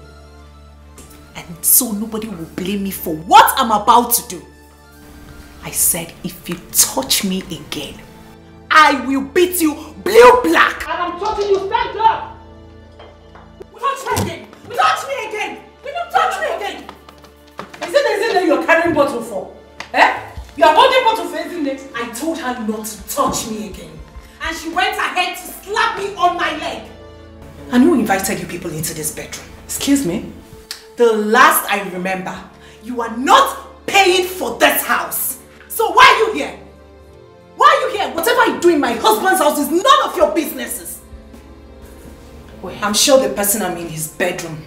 and so nobody will blame me for what I'm about to do, I said if you touch me again, I will beat you blue black. And I'm touching you, stand up! Touch me again! Touch me again! Will you touch me again? Is it the thing that you're carrying bottle for? Eh? You are holding bottle for isn't it? I told her not to touch me again. And she went ahead to slap me on my leg. And who invited you people into this bedroom? Excuse me? The last I remember, you are not paying for this house. So why are you here? Why are you here? Whatever I do in my husband's house is none of your businesses. Well, I'm sure the person I'm in his bedroom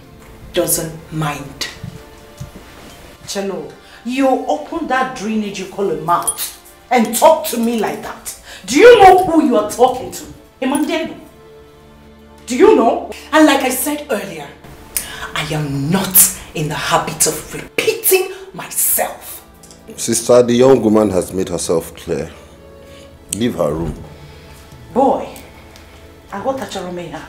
doesn't mind. Cello, you open that drainage you call a mouth and talk to me like that. Do you know who you are talking to? Emmanuel. Do you know? And like I said earlier, I am not in the habit of repeating myself. Sister, the young woman has made herself clear. Leave her room. Boy, I got Acharomeya.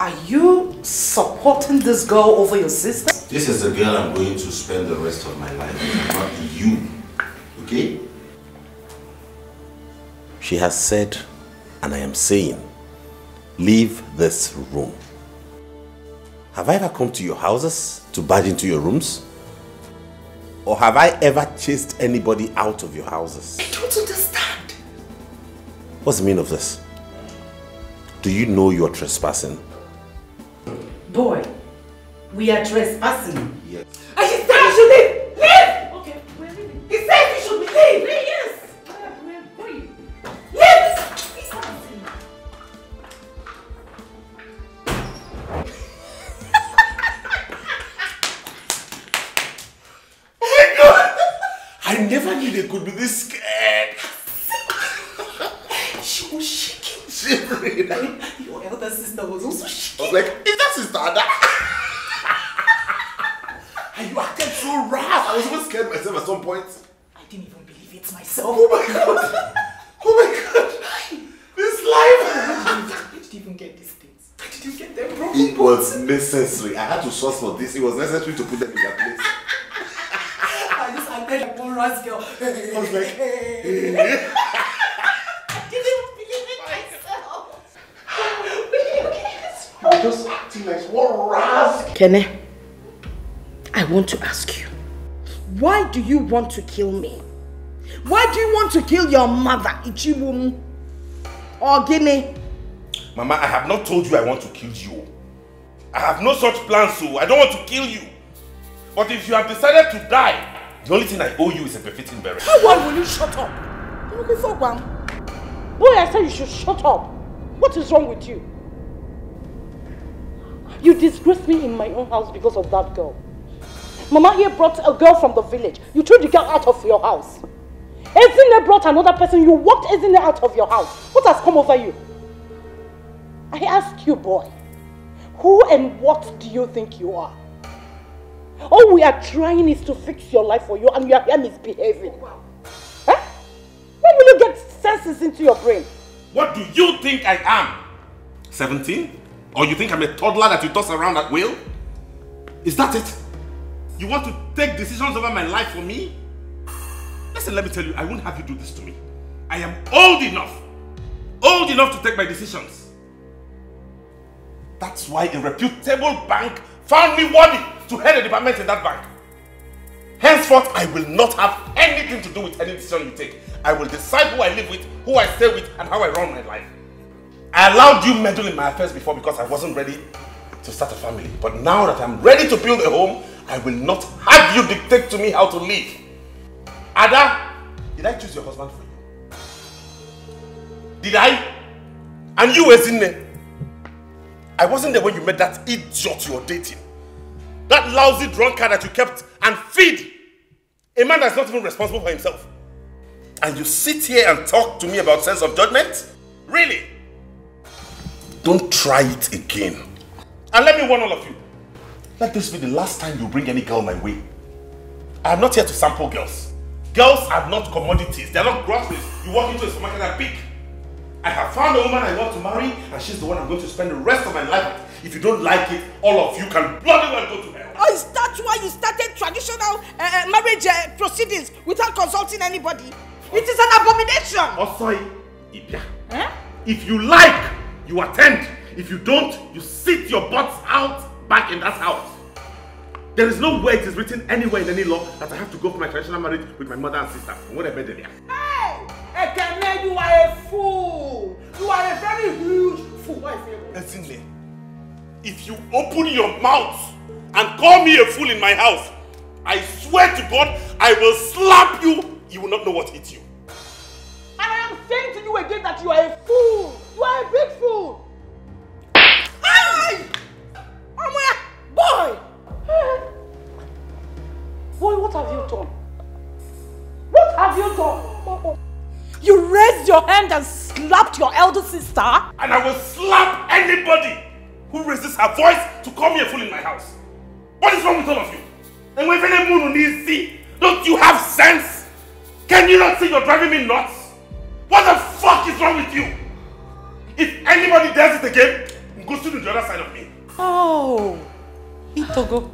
Are you supporting this girl over your sister? This is the girl I'm going to spend the rest of my life with, not you. Okay? She has said, and I am saying, leave this room. Have I ever come to your houses to barge into your rooms? Or have I ever chased anybody out of your houses? I don't understand. What's the meaning of this? Do you know you're trespassing? Boy, We are trespassing. Yes. Said you should like, is that sister Ada? and you acted so rough. I was even scared myself at some point. I didn't even believe it myself. Oh my god! Oh my god! This life! Where did you even get these things? Where did you get them from? It was necessary. I had to source for this. It was necessary to put them in their place. I just acted like one ras girl. I was like, Kene, I want to ask you, why do you want to kill me? Why do you want to kill your mother, Ichibum? Or Guinea? Mama, I have not told you I want to kill you. I have no such plans, so I don't want to kill you. But if you have decided to die, the only thing I owe you is a befitting burial. Why will you shut up? You're looking for one. Boy, I said you should shut up. What is wrong with you? You disgraced me in my own house because of that girl. Mama here brought a girl from the village. You threw the girl out of your house. Ezinne brought another person. You walked Ezinne out of your house. What has come over you? I ask you, boy, who and what do you think you are? All we are trying is to fix your life for you and you are here misbehaving. Huh? When will you get senses into your brain? What do you think I am? 17? Or you think I'm a toddler that you toss around at will? Is that it? You want to take decisions over my life for me? Listen, let me tell you, I won't have you do this to me. I am old enough, old enough to take my decisions. That's why a reputable bank found me worthy to head a department in that bank. Henceforth, I will not have anything to do with any decision you take. I will decide who I live with, who I stay with, and how I run my life. I allowed you meddle in my affairs before because I wasn't ready to start a family. But now that I'm ready to build a home, I will not have you dictate to me how to live. Ada, did I choose your husband for you? Did I? And you there. I wasn't there when you met that idiot you were dating. That lousy drunkard that you kept and feed. A man that's not even responsible for himself. And you sit here and talk to me about sense of judgment? Really? Don't try it again. And let me warn all of you. Let this be the last time you bring any girl my way. I am not here to sample girls. Girls are not commodities. They are not groceries. You walk into a supermarket and pick. I have found a woman I want to marry and she's the one I'm going to spend the rest of my life with. If you don't like it, all of you can bloody well go to hell. Oh, is that why you started traditional uh, uh, marriage uh, proceedings without consulting anybody? It is an abomination. Osoi, Ibia. Eh? If you like, you attend. If you don't, you sit your butts out back in that house. There is no way it is written anywhere in any law that I have to go for my traditional marriage with my mother and sister. What I there. Hey! Ekene, you are a fool. You are a very huge fool. Why me. If you open your mouth and call me a fool in my house, I swear to God, I will slap you. You will not know what hit you. And I am saying to you again that you are a fool. You are a big fool. Hey! Oh my boy! Boy, what have you done? What have you done? You raised your hand and slapped your elder sister? And I will slap anybody who raises her voice to call me a fool in my house. What is wrong with all of you? And when Moon see, don't you have sense? Can you not see you're driving me nuts? What the fuck is wrong with you? If anybody does it again, go to the other side of me. Oh, Itogo,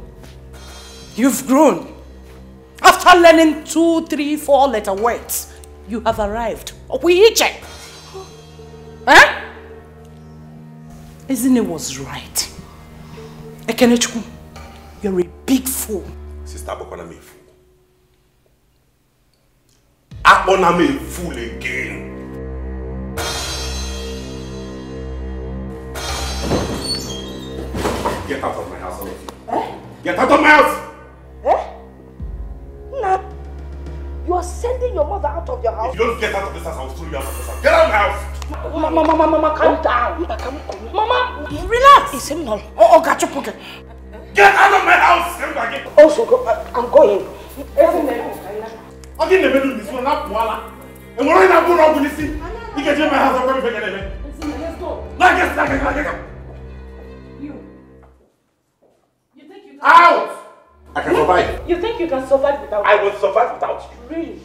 you've grown. After learning two, three, four letter words, you have arrived. Opuiche. Eh? Isn't it was right? Ekenechukwu, you're a big fool. Sister Abokona me a fool. Abona me a fool again. Get out of my house, all of you. Eh? Get out of my house! Eh? Nah. You are sending your mother out of your house? If you don't get out of this house, I will throw you out of this house. Get out of my house! Mama, mama, mama, calm down. Mama, relax. It's him now. Oh, oh, got your pocket. Get out of my house! Come back in. Also, go, uh, I'm going. Ọ gị na-eme n'ụlọ isi na apụọla. Enwere onye na-abụ ụlọ ọgwụ n'isi. Ị ga-eji my house ọgwa ife ga-eme. Na get na get na get. Out! I can survive. You think you can survive without I will survive without you. Really?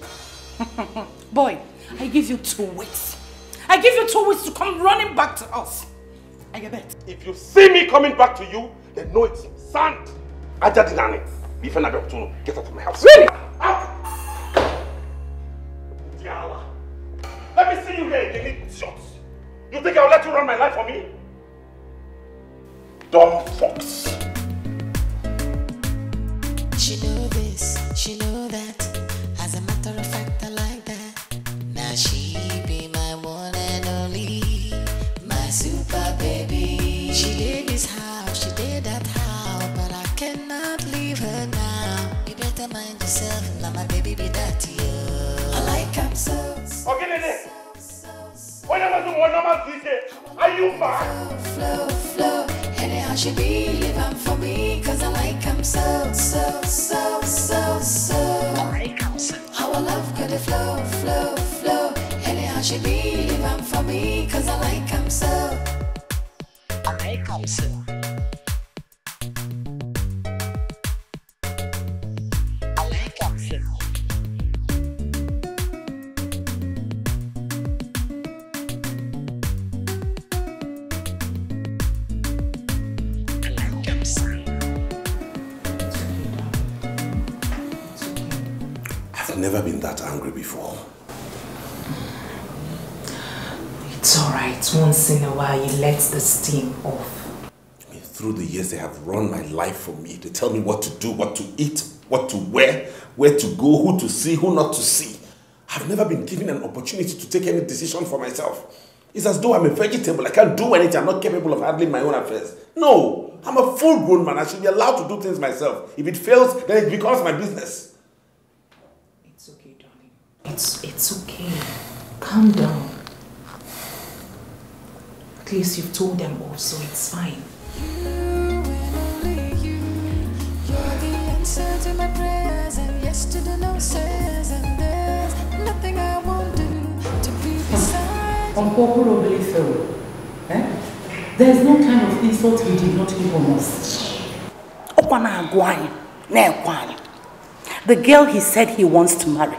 Boy, I give you two weeks. I give you two weeks to come running back to us. I bet. If you see me coming back to you, then know it's sand. Aja dinani. Ife na bẹ̀rù Get out of my house. Really? Out! Diala. Let me see you here again, idiot. You think I'll let you run my life for me? Dumb fox. She know this, she know that. As a matter of fact, I like that. Now she be my one and only, my super baby. She did this house, she did that house, but I cannot leave her now. You better mind yourself, now my baby be that to you. I like her so. Okay, Nene. Am I doing one normal DJ? Are you mad? Flow, flow, anyhow she be live on for me, cause I like him so, so, so, so, so. I so. Our love could flow, flow, flow, anyhow she be live on for me, cause I like him so. I like him so. Never been that angry before. It's alright. Once in a while, you let the steam off. I mean, through the years, they have run my life for me. They tell me what to do, what to eat, what to wear, where to go, who to see, who not to see. I've never been given an opportunity to take any decision for myself. It's as though I'm a vegetable. I can't do anything. I'm not capable of handling my own affairs. No, I'm a full grown man. I should be allowed to do things myself. If it fails, then it becomes my business. It's, it's okay. Calm down. At least you've told them all, so it's fine. You're the answer to my prayers, and yes to the no says, and there's nothing I won't do to be beside you. Unpopularly so. Eh? There's no kind of insult he did not give on us. Okwana Agwai, Nekwani. The girl he said he wants to marry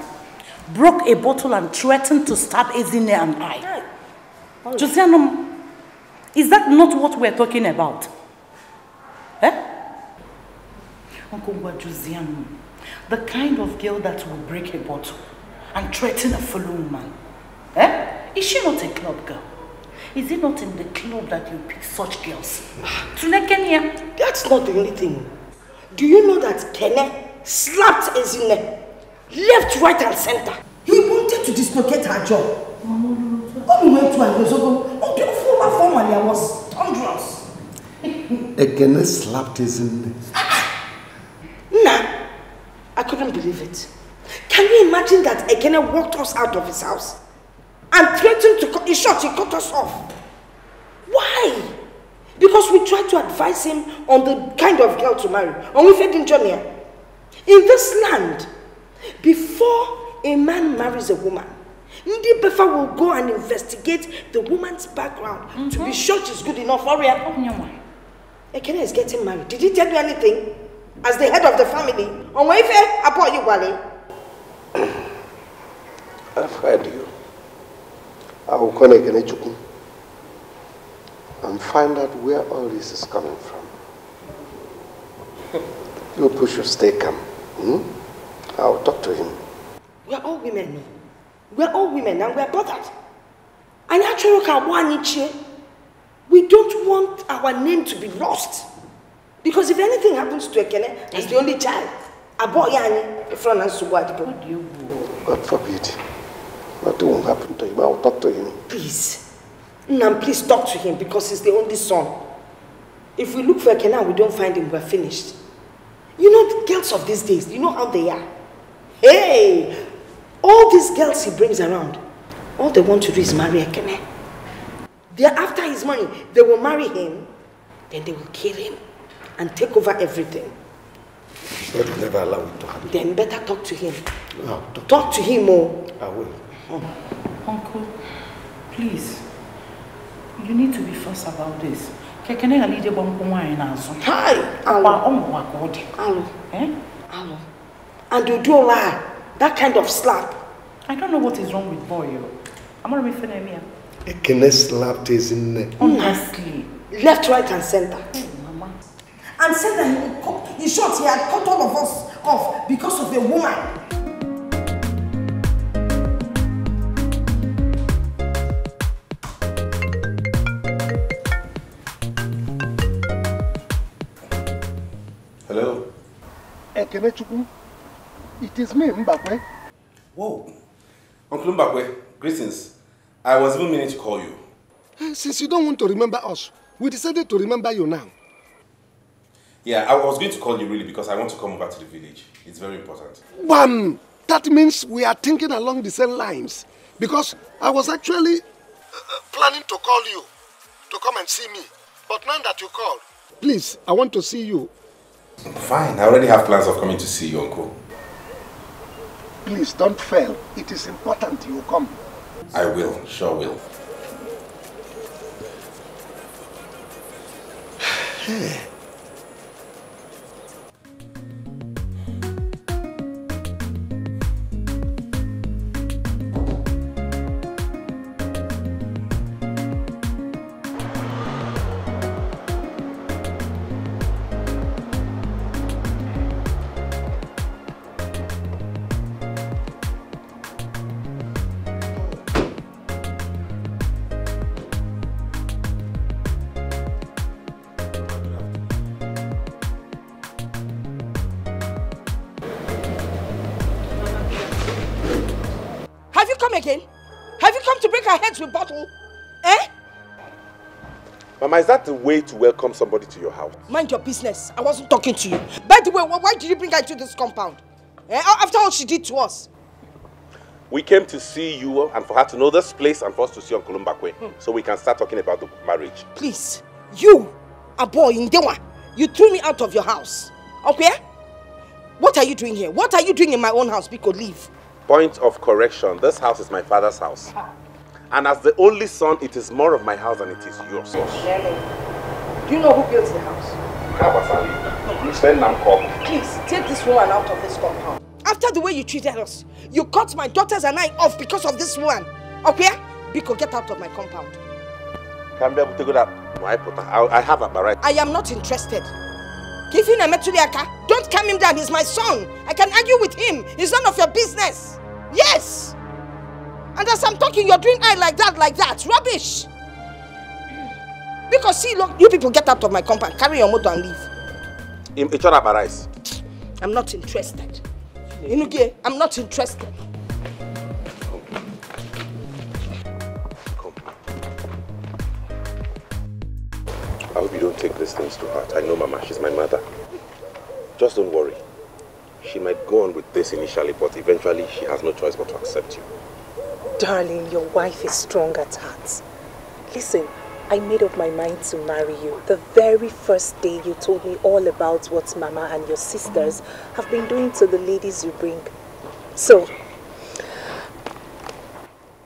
broke a bottle and threatened to stab Ezinne and I. Josianum, is that not what we're talking about? Eh? Uncle Josianum, the kind of girl that will break a bottle and threaten a fellow woman. Eh? Is she not a club girl? Is it not in the club that you pick such girls? Tunekenya. That's not the only thing. Do you know that Kene slapped Ezinne left, right, and center? He wanted to dislocate her jaw. When we went to Agozogo, oh, beautiful man formally, I was thunderous. Ekene slapped Ezine. Nah, I couldn't believe it. Can you imagine that Ekene walked us out of his house and threatened to cut, in short, he cut us off. Why? Because we tried to advise him on the kind of girl to marry. And we fed in Jonia. In this land, before a man marries a woman, Ndi Befa will go and investigate the woman's background mm -hmm. to be sure she's good enough for her. Ekene is getting married. Did he tell you anything? As the head of the family, on Waife, upon you, Wale. I've heard you. I will call Ekene Chukwu and find out where all this is coming from. You push your stay calm. Hmm? I'll talk to him. We're all women. We're all women and we're bothered. And actually, we don't want our name to be lost. Because if anything happens to Ekene, as the only child, a boy yani, in front of Suwadipo. God forbid. Nothing will happen to him. I'll talk to him. Please. Nam, please talk to him because he's the only son. If we look for Ekene and we don't find him, we're finished. You know, the girls of these days, you know how they are. Hey! All these girls he brings around, all they want to do is marry Ekene. They're after his money. They will marry him, then they will kill him and take over everything. God will never allow it to happen. Then better talk to him. No, Talk to him, oh. I will. Uncle, please. You need to be first about this. Kekene alide bom nwaanyị n'azụ. Hi, Kwa dị. Alo. Eh? Alo. And you do lie. That kind of slap. I don't know what is wrong with boy. yo. Amara m ife na-eme ya. Ekene slapped his neck. Honestly. Left, right, and center. And said that he cut, in short, he had cut all of us off because of a woman. Hello? Ekene Chukwu, it is me, Mbakwe. Whoa. Uncle Mbakwe, greetings. I was even meaning to call you. Eh, Since you don't want to remember us, we decided to remember you now. Yeah, I was going to call you really because I want to come over to the village. It's very important. Bam! That means we are thinking along the same lines. Because I was actually uh, uh, planning to call you to come and see me. But now that you called, please, I want to see you. Fine, I already have plans of coming to see you, Uncle. Please don't fail. It is important you come. I will, sure will. Mama, is that the way to welcome somebody to your house? Mind your business. I wasn't talking to you. By the way, why did you bring her into this compound? Eh? After all she did to us. We came to see you and for her to know this place and for us to see Uncle Mbakwe so we can start talking about the marriage. Please, you, a boy in Dewa, you threw me out of your house. Okay? What are you doing here? What are you doing in my own house? Because leave. Point of correction, this house is my father's house. And as the only son, it is more of my house than it is yours. Do you know who built the house? Please, take this woman out of this compound. After the way you treated us, you cut my daughters and I off because of this woman. Okay? Biko, get out of my compound. Can be able to go that. Why put? I have a right. I am not interested. Give him a metuliaka. Don't calm him down. He's my son. I can argue with him. It's none of your business. Yes. And as I'm talking, you're doing eye like that, like that. Rubbish. Because see, look, you people get out of my compound. Carry your motor and leave. Each other rice. I'm not interested. Inugie, I'm not interested. I hope you don't take these things to heart. I know Mama, she's my mother. Just don't worry. She might go on with this initially, but eventually she has no choice but to accept you. Darling, your wife is strong at heart. Listen, I made up my mind to marry you the very first day you told me all about what Mama and your sisters have been doing to the ladies you bring. So,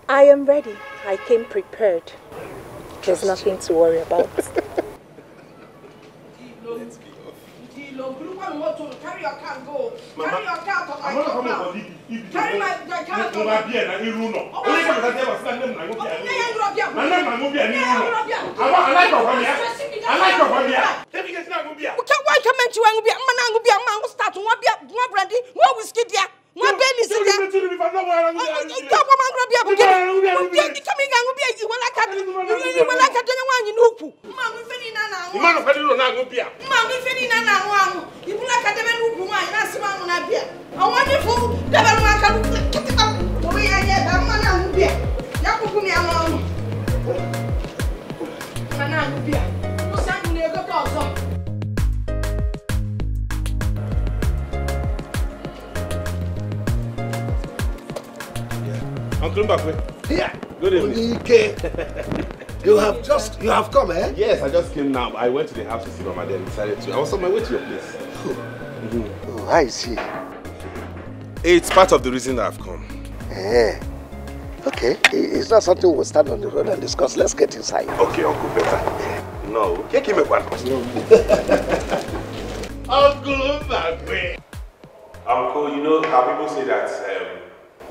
I am ready. I came prepared. There's nothing to worry about. loan. Kulukwa motor, carry your car go. Carry your car to my top now. Carry my car to my beer oh, oh, and you know. Oh, you can't tell us that name. I won't be a man. I won't be a man. I like your family. I like your family. Tell me, it's not going to be a. Why come into Angubia? Manangubia, Mangu start to one beer, one brandy, one whiskey, dear na bɛni sika nka mo ma nkura bi a bukɛ bi a nika mi nkan yi wala ka yi wala ka dɔn wa ɲini uku. maa mi na na anw. maa mi fɛn nin na anw bi a. maa mi na na anw anw i bula ka dɛmɛ n'u kun wa a yɛrɛ na bi a. awɔ ni fo dɛmɛ n'u ka n'u kiti ka o da ma na anw bi ya ko mi anw anw. ma na anw bi a ko san kun ne ko k'aw sɔn. Uncle Mbakwe. Yeah. Good evening. You have just, you have come, eh? Yes, I just came now. I went to the house to see Mama then decided to. I was on my way to your place. Oh, I see. It's part of the reason that I've come. Eh. Okay, i- it's not something we'll stand on the road and discuss. Let's get inside. Okay, Uncle, better. No, take him a one. Uncle Mbakwe. Uncle, you know how people say that um,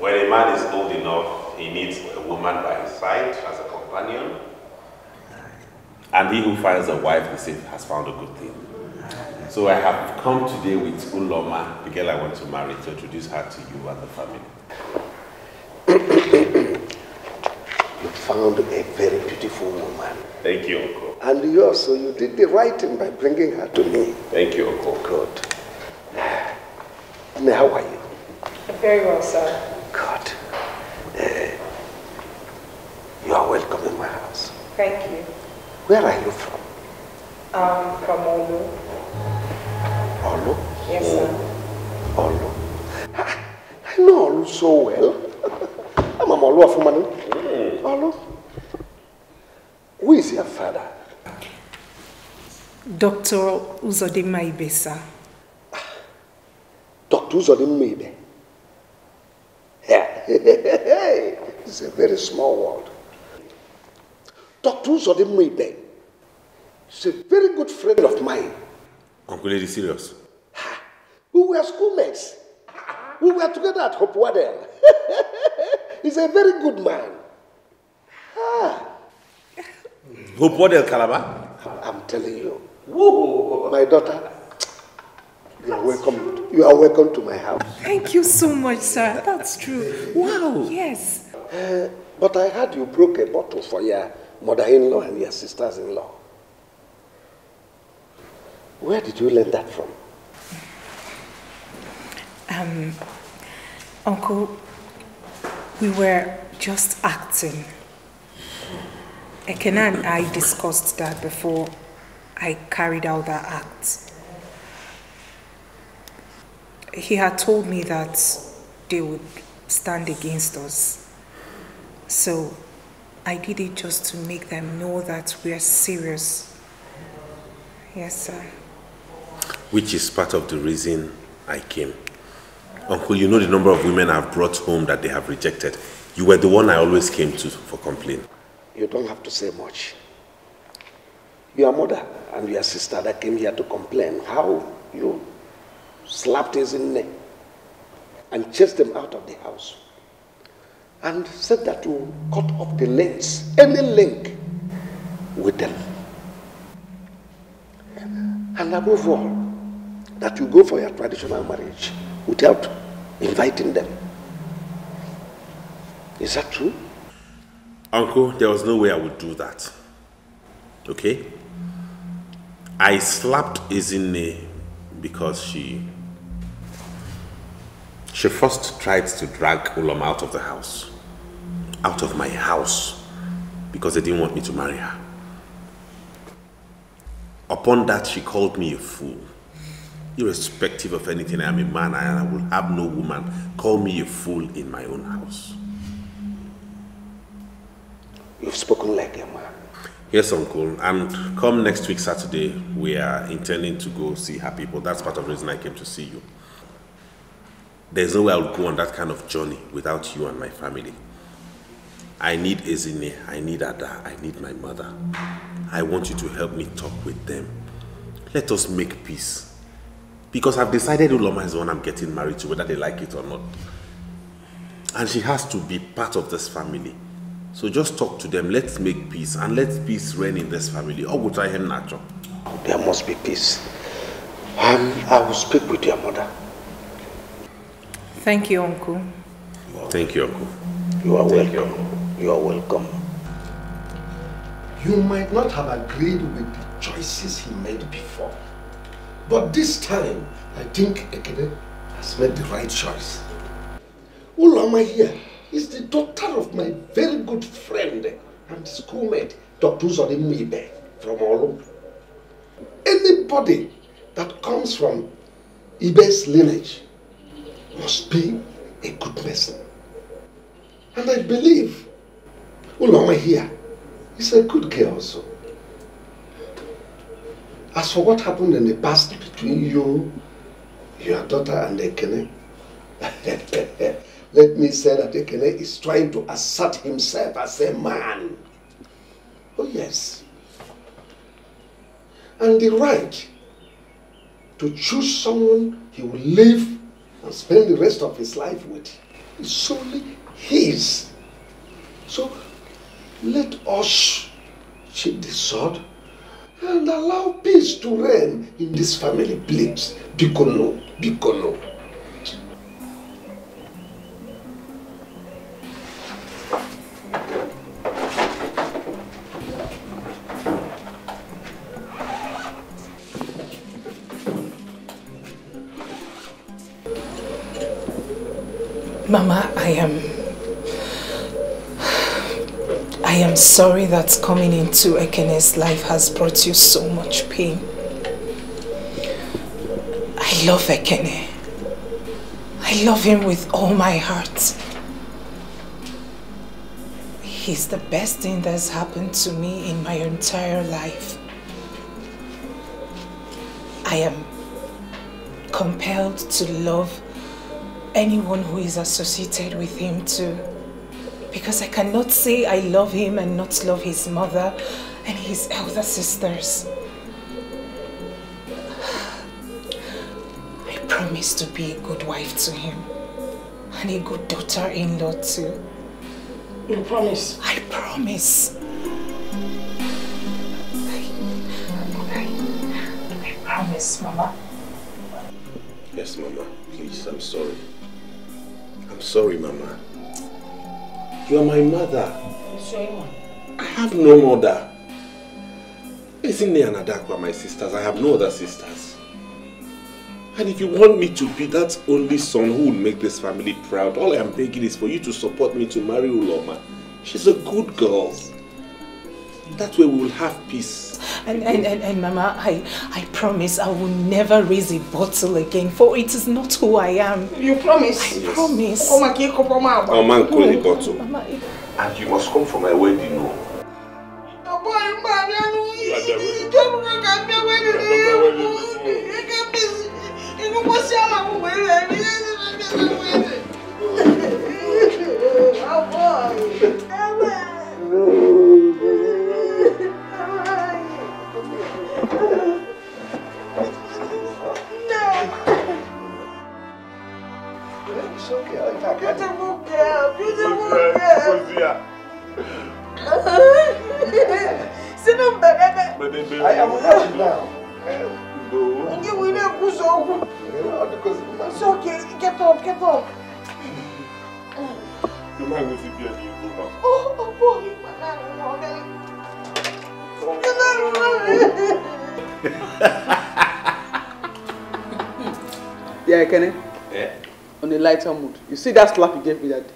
when a man is old enough, he needs a woman by his side as a companion. And he who finds a wife, he says, has found a good thing. So I have come today with Uloma, the girl I want to marry, to introduce her to you and the family. You found a very beautiful woman. Thank you, Uncle. And you also, you did the right thing by bringing her to me. Thank you, Uncle. Oh, good. Now, how are you? Very well, sir. Good. Eh, you are welcome in my house. Thank you. Where are you from? Um, from Olu. Olu? Yes, sir. Olu. I know Olu so well. I'm a Olu of Umanu. Olu. Who is your father? Dr. Uzodima Ibesa. Dr. Uzodim Maybe. Yeah. it's a very small world. Dr. Uzodim Maybe is a very good friend of mine. Uncle Lady, serious? We were schoolmates. We were together at Hope Waddell. He's a very good man. Ah, Hope Waddell Calabar? I'm telling you. My daughter, you are welcome. You are welcome to my house. Thank you so much, sir. That's true. Wow. Yes. Uh, but I heard you broke a bottle for your mother-in-law and your sisters-in-law. Where did you learn that from? Um, Uncle, we were just acting. Ekene and I discussed that before I carried out that act. He had told me that they would stand against us. So I did it just to make them know that we are serious. Yes, sir. Which is part of the reason I came. Uncle, you know the number of women I've brought home that they have rejected. You were the one I always came to for complaint. You don't have to say much. Your mother and your sister that came here to complain how you slapped his in neck and chased them out of the house and said that you cut off the links, any link with them. And above all, that you go for your traditional marriage without inviting them. Is that true? Uncle, there was no way I would do that. Okay? I slapped Ezinne because she she first tried to drag Uloma out of the house. Out of my house. Because they didn't want me to marry her. Upon that, she called me a fool. Irrespective of anything, I am a man and I will have no woman call me a fool in my own house. You've spoken like a man. Yes, Uncle. And come next week, Saturday, we are intending to go see her people. That's part of the reason I came to see you. There's no way I'll go on that kind of journey without you and my family. I need Ezinne, I need Ada, I need my mother. I want you to help me talk with them. Let us make peace. Because I've decided Uloma is the one I'm getting married to, whether they like it or not. And she has to be part of this family. So just talk to them, let's make peace, and let peace reign in this family. Or we'll him natural. There must be peace. Um, I will speak with your mother. Thank you, Uncle. Thank you, Uncle. You are Thank welcome. You are welcome. You might not have agreed with the choices he made before. But this time, I think Ekene has made the right choice. Uloma here is the daughter of my very good friend and schoolmate, Dr. Zodim Mibe from Olu. Anybody that comes from Ibe's lineage must be a good person. And I believe Uloma here is a good girl also. As for what happened in the past between you, your daughter and Ekene, let me say that Ekene is trying to assert himself as a man. Oh yes. And the right to choose someone he will live and spend the rest of his life with is solely his. So let us sheathe the sword and allow peace to reign in this family, please. Bikono, Bikono. Mama, I am... I am sorry that coming into Ekene's life has brought you so much pain. I love Ekene. I love him with all my heart. He's the best thing that's happened to me in my entire life. I am compelled to love anyone who is associated with him too. Because I cannot say I love him and not love his mother and his elder sisters. I promise to be a good wife to him and a good daughter-in-law too. You promise? I promise. I promise, Mama. Yes, Mama. Please, I'm sorry. I'm sorry, Mama. You are my mother. I have no mother. Ezinne and Adakwa my sisters. I have no other sisters. And if you want me to be that only son who will make this family proud, all I am begging is for you to support me to marry Uloma. She's a good girl. That way we will have peace. And, and, and, and Mama, I, I promise I will never raise a bottle again, for it is not who I am. You promise? I promise. Oh, my kid, come on, Oh man, call the bottle. Mama, And you must come for my wedding, no? Beautiful see that slap you gave me that day?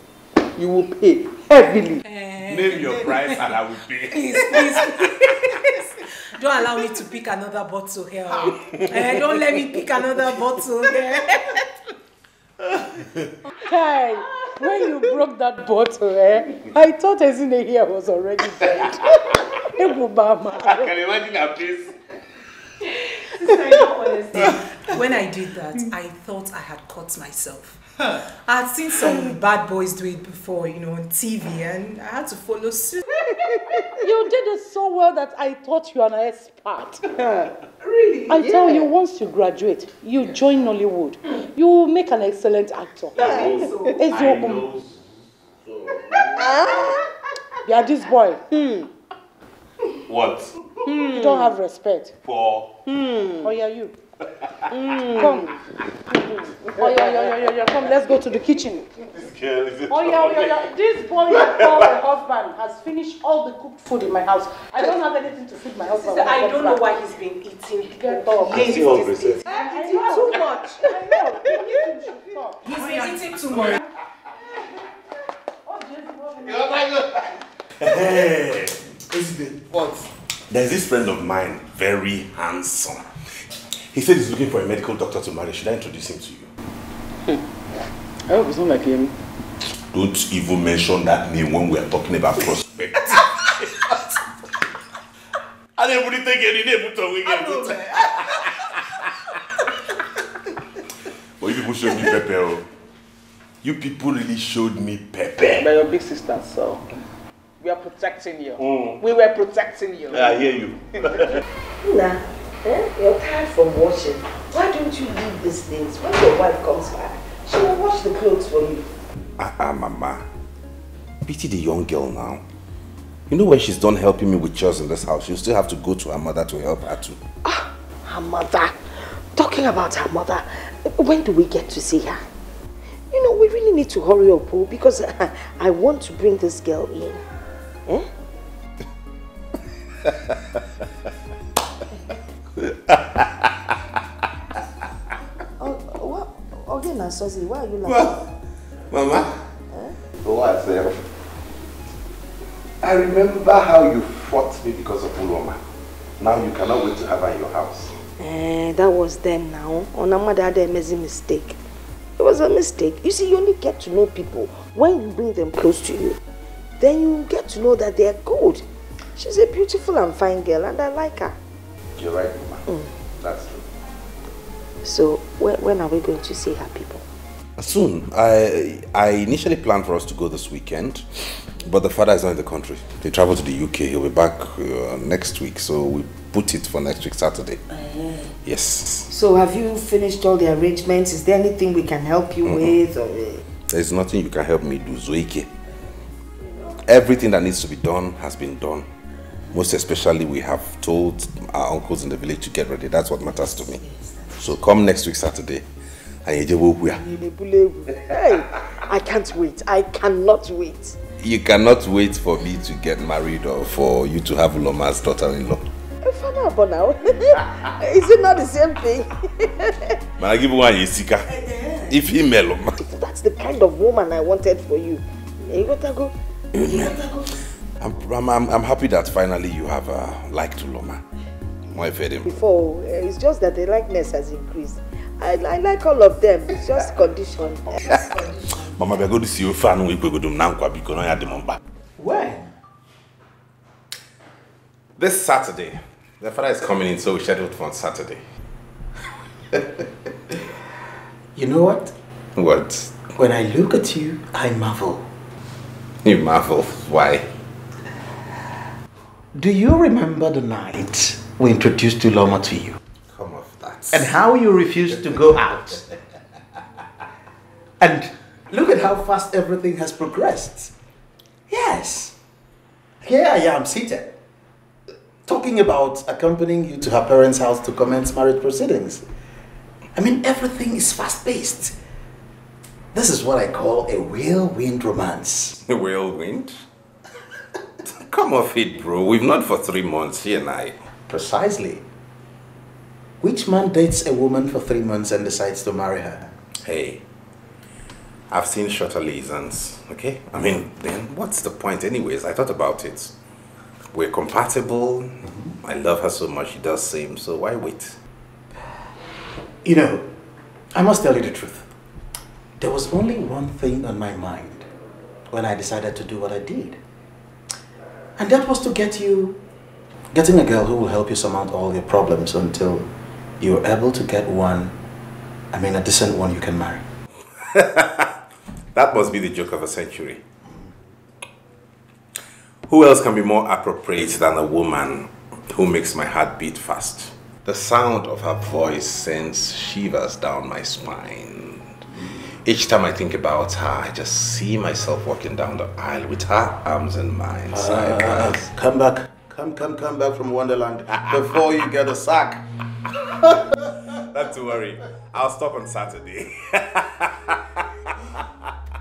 You will pay heavily. Name your price and I will pay. Please, please, please. Don't allow me to pick another bottle here. oh. Eh, don't let me pick another bottle here. Kai, when you broke that bottle, eh, I thought Ezine here was already dead. Ebubama. I can imagine her face. when I did that, I thought I had caught myself. I had seen some bad boys do it before, you know, on TV, and I had to follow suit. You did it so well that I thought you were an expert. Really? I tell you, once you graduate, you join Nollywood. You will make an excellent actor. I know. Ezio- I know. Yeah, this boy. Hmm. What? You don't have respect. For Hmm. Oh yeah, you. Mm. Come. Oh yeah, yeah, yeah, yeah, yeah. Come, let's go to the kitchen. this girl is Oh yeah, oh yeah, yeah. This boy you call my husband has finished all the cooked food in my house. I don't have anything to feed my husband. when I don't know why he's been eating. Get up. I see all this. I know. too much. I know. You should stop. He's been eating too much. Hey, what? There's this friend of mine, very handsome. He said he's looking for a medical doctor to marry. Should I introduce him to you? I hope it's not like him. Don't even mention that name when we are talking about prospect. I didn't even take any name to we But you people showed me pepper. oh. You people really showed me pepper. They're your big sister, so we are protecting you. Hmm. We were protecting you. I hear you. Nah, eh? you're tired from washing. Why don't you leave these things? When your wife comes back, she will wash the clothes for you. Ah, ah, mama. Pity the young girl now. You know when she's done helping me with chores in this house, she'll still have to go to her mother to help her too. Ah, her mother. Talking about her mother, when do we get to see her? You know, we really need to hurry up, oh, because I want to bring this girl in. Eh? oh, what? Okay, now, Susie, why are you laughing? Mama? What? Uh, I remember how you fought me because of Uloma. Now you cannot wait to have her in your house. Eh, that was then now. Onamada had a amazing mistake. It was a mistake. You see, you only get to know people when you bring them close to you. Then you get to know that they're good. She's a beautiful and fine girl and I like her. You're right, Mama. Mm. That's true. So when, when are we going to see her people? Soon. I I initially planned for us to go this weekend, but the father is not in the country. He traveled to the UK. He'll be back uh, next week, so we put it for next week Saturday. Yes. So have you finished all the arrangements? Is there anything we can help you with? Or, eh? There's nothing you can help me do, Zoike. Everything that needs to be done has been done. Most especially, we have told our uncles in the village to get ready. That's what matters to me. So come next week Saturday. And you Hey, I can't wait. I cannot wait. You cannot wait for me to get married or for you to have Loma's daughter-in-law. Fana Abo now. Is it not the same thing? Man, I give you one Yesika. If he That's the kind of woman I wanted for you. Eh, You gotta go. I'm, I'm, I'm, I'm happy that finally you have uh, liked Uloma. My fed Before, eh, it's just that the likeness has increased. I, I like all of them. It's just condition. Mama, we're going to see you fan we go to Nankwa because I had them on back. This Saturday. The father is coming in, so we scheduled for on Saturday. You know what? What? When I look at you, I marvel. You marvel. Why? Do you remember the night we introduced Tuloma to you? Come off that. And how you refused to go out? And look at how fast everything has progressed. Yes. Here I am seated, talking about accompanying you to her parents' house to commence marriage proceedings. I mean, everything is fast paced. This is what I call a whirlwind romance. A whirlwind? Come off it, bro. We've not for three months, he and I. Precisely. Which man dates a woman for three months and decides to marry her? Hey, I've seen shorter liaisons, okay? I mean, then what's the point anyways? I thought about it. We're compatible. Mm-hmm. I love her so much, she does same, so why wait? You know, I must tell you the truth. There was only one thing on my mind when I decided to do what I did. And that was to get you, getting a girl who will help you surmount all your problems until you're able to get one, I mean a decent one you can marry. That must be the joke of a century. Who else can be more appropriate than a woman who makes my heart beat fast? The sound of her voice sends shivers down my spine. Each time I think about her, I just see myself walking down the aisle with her arms in mine. Ah, come back. Come, come, come back from Wonderland before you get a sack. Not to worry. I'll stop on Saturday.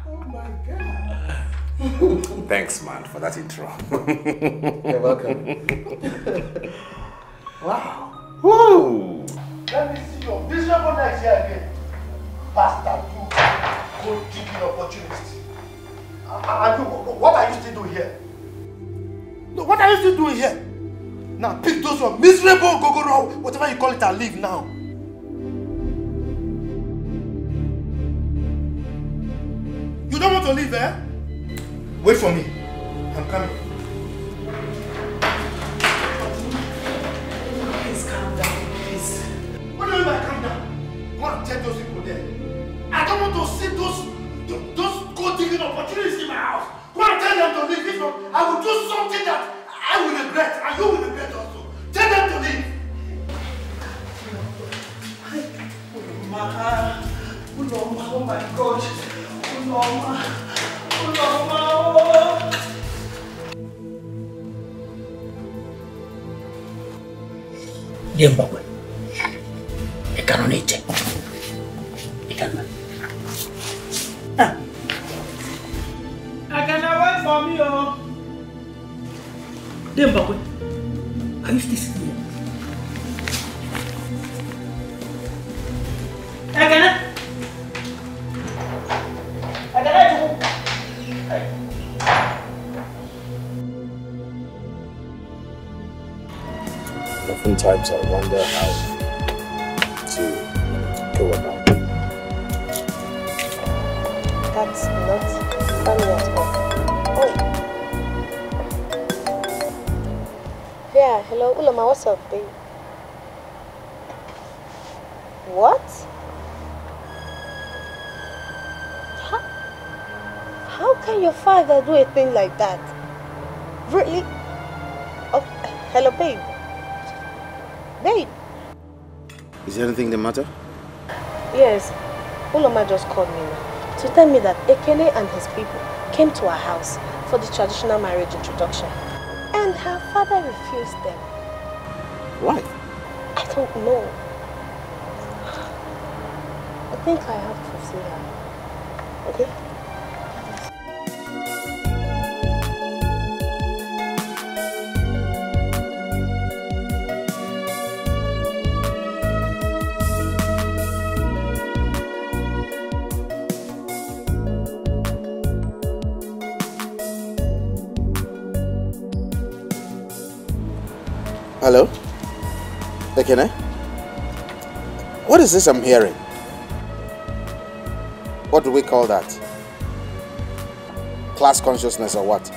Oh my God. Thanks, man, for that intro. You're welcome. wow. Your miserable gogoro, whatever you call it, and leave now. You don't want to leave, eh? Wait for me. I'm coming. Father do a thing like that? Really? Oh, hello, babe. Babe. Is there anything the matter? Yes, Uloma just called me now to tell me that Ekene and his people came to our house for the traditional marriage introduction. And her father refused them. Why? I don't know. I think I have to see her. Okay? Ekene? What is this I'm hearing? What do we call that? Class consciousness or what?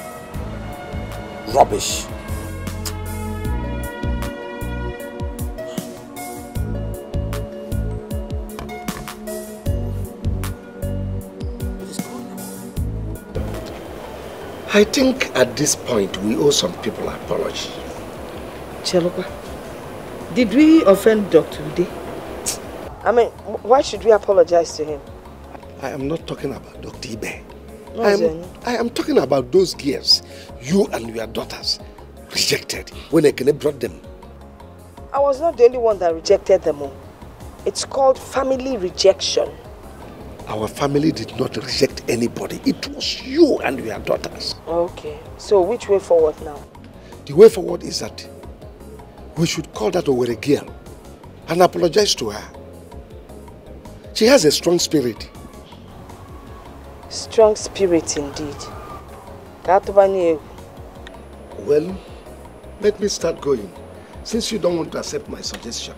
Rubbish. I think at this point we owe some people an apology. Chelokwa, did we offend Dr. Ude? I mean, why should we apologize to him? I am not talking about Dr. Ibe. No, I am, I am talking about those girls you and your daughters rejected when Ekene brought them. I was not the only one that rejected them all. It's called family rejection. Our family did not reject anybody. It was you and your daughters. Okay, so which way forward now? The way forward is that we should call that Owerri girl and apologize to her. She has a strong spirit. Strong spirit indeed. Ka atụbanye egwu. Well, let me start going, since you don't want to accept my suggestion.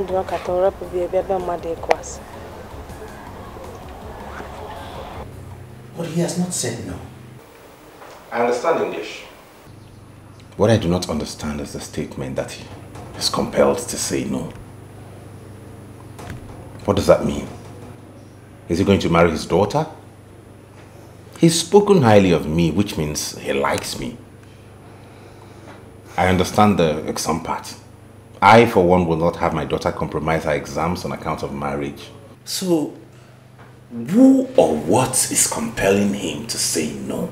Mmadụ ọkata ọrapụ bi ebe ebe mmadụ ịkụ asị. But he has not said no. I understand English. What I do not understand is the statement that he is compelled to say no. What does that mean? Is he going to marry his daughter? He's spoken highly of me, which means he likes me. I understand the exam part. I, for one, will not have my daughter compromise her exams on account of marriage. So, who or what is compelling him to say no?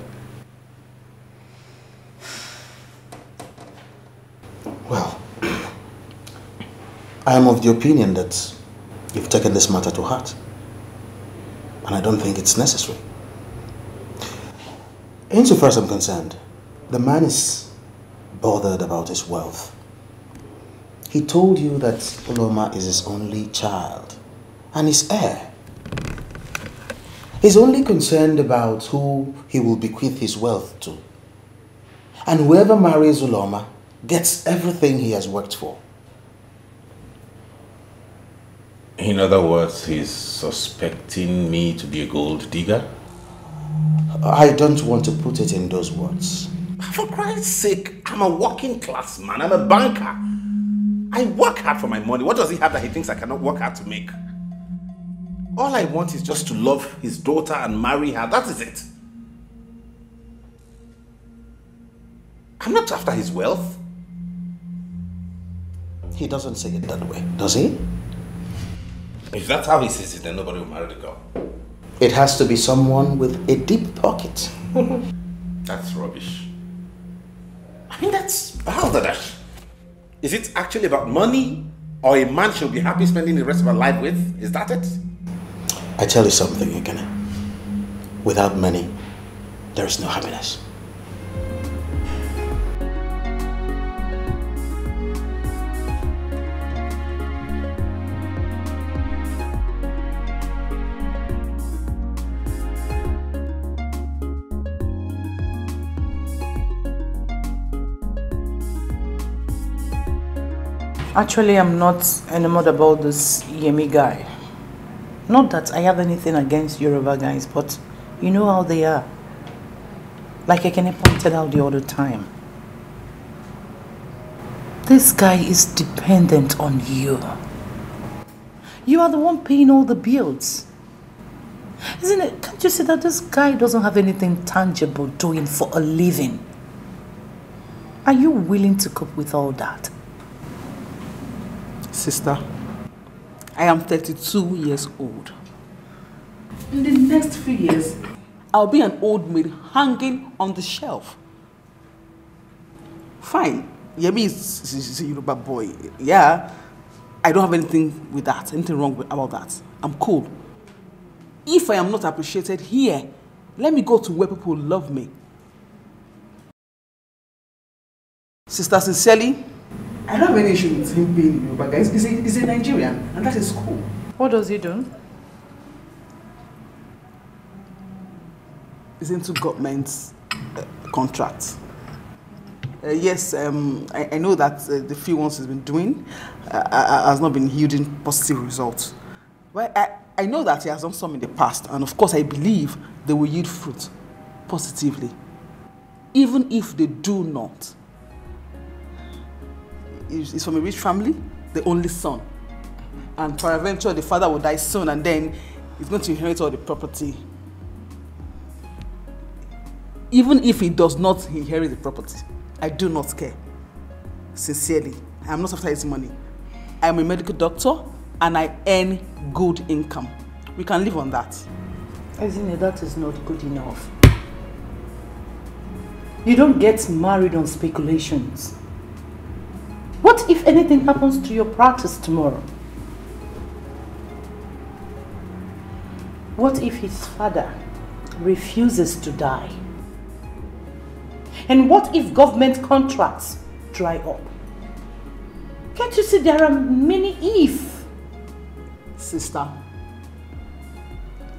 Well, I am of the opinion that you've taken this matter to heart. And I don't think it's necessary. Insofar as I'm concerned, the man is bothered about his wealth. He told you that Uloma is his only child and his heir. He's only concerned about who he will bequeath his wealth to. And whoever marries Uloma gets everything he has worked for. In other words, he's suspecting me to be a gold digger? I don't want to put it in those words. For Christ's sake, I'm a working class man. I'm a banker. I work hard for my money. What does he have that he thinks I cannot work hard to make? All I want is just to love his daughter and marry her. That is it. I'm not after his wealth. He doesn't say it that way, does he? If that's how he sees it, then nobody will marry the girl. It has to be someone with a deep pocket. That's rubbish. I mean, that's balderdash. Is it actually about money? Or a man she'll be happy spending the rest of her life with? Is that it? I tell you something, Ekene. Without money, there is no happiness. Actually, I'm not enamored about this Yemi guy. Not that I have anything against Yoruba guys, but you know how they are. Like Ekene pointed out the other time. This guy is dependent on you. You are the one paying all the bills. Isn't it? Can't you see that this guy doesn't have anything tangible doing for a living? Are you willing to cope with all that? Sister, I am 32 years old. In the next few years, I'll be an old maid hanging on the shelf. Fine, Yemi is, is, is a Yoruba boy. Yeah, I don't have anything with that, anything wrong with, about that. I'm cool. If I am not appreciated here, let me go to where people love me. Sister, sincerely, I don't have any issue with him being Yoruba guy. He's a, he's a Nigerian, and that is cool. What does he do? He's into government uh, contracts. Uh, yes, um, I, I know that uh, the few ones he's been doing uh, uh, has not been yielding positive results. Well, I, I know that he has done some in the past, and of course, I believe they will yield fruit positively. Even if they do not, he's he's from a rich family, the only son. And peradventure, the father will die soon, and then he's going to inherit all the property. Even if he does not inherit the property, I do not care. Sincerely, I am not after his money. I am a medical doctor and I earn good income. We can live on that. Isn't that is not good enough. You don't get married on speculations. What if anything happens to your practice tomorrow? What if his father refuses to die? And what if government contracts dry up? Can't you see there are many if? Sister,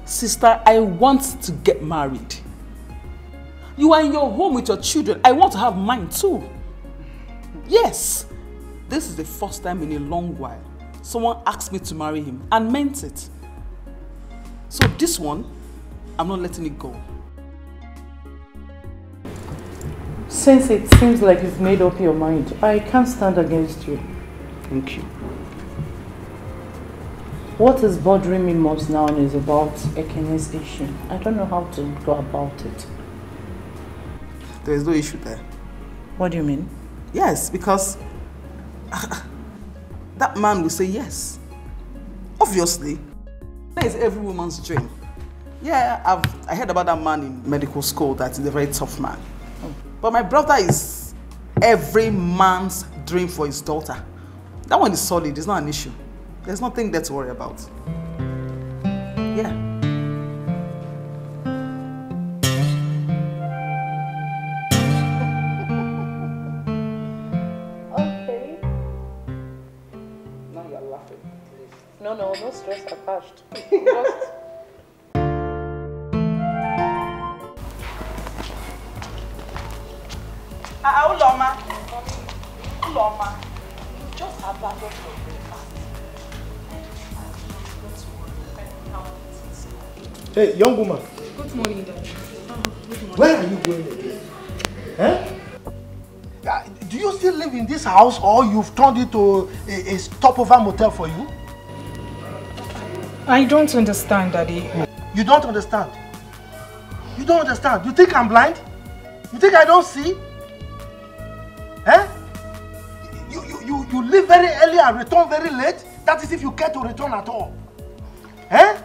sister, I want to get married. You are in your home with your children. I want to have mine too. Yes, this is the first time in a long while someone asked me to marry him and meant it. So this one, I'm not letting it go. Since it seems like you've made up your mind, I can't stand against you. Thank you. What is bothering me most now is about Ekene's issue. I don't know how to go about it. There is no issue there. What do you mean? Yes, because that man will say yes. Obviously. That is every woman's dream. Yeah, I've I heard about that man in medical school that is a very tough man. But my brother is every man's dream for his daughter. That one is solid, it's not an issue. There's nothing there to worry about. Yeah. No, no, no stress attached. Just Ah, Uloma. Uloma. You just abandoned your breakfast. Hey, young woman, Good morning, Dad. where are you going again? Eh? Uh, Do you still live in this house or you've turned it to a, a stopover motel for you? I don't understand, Daddy. You don't understand. You don't understand. You think I'm blind? You think I don't see? Eh? You, you, you, you leave very early and return very late? That is if you care to return at all. Eh?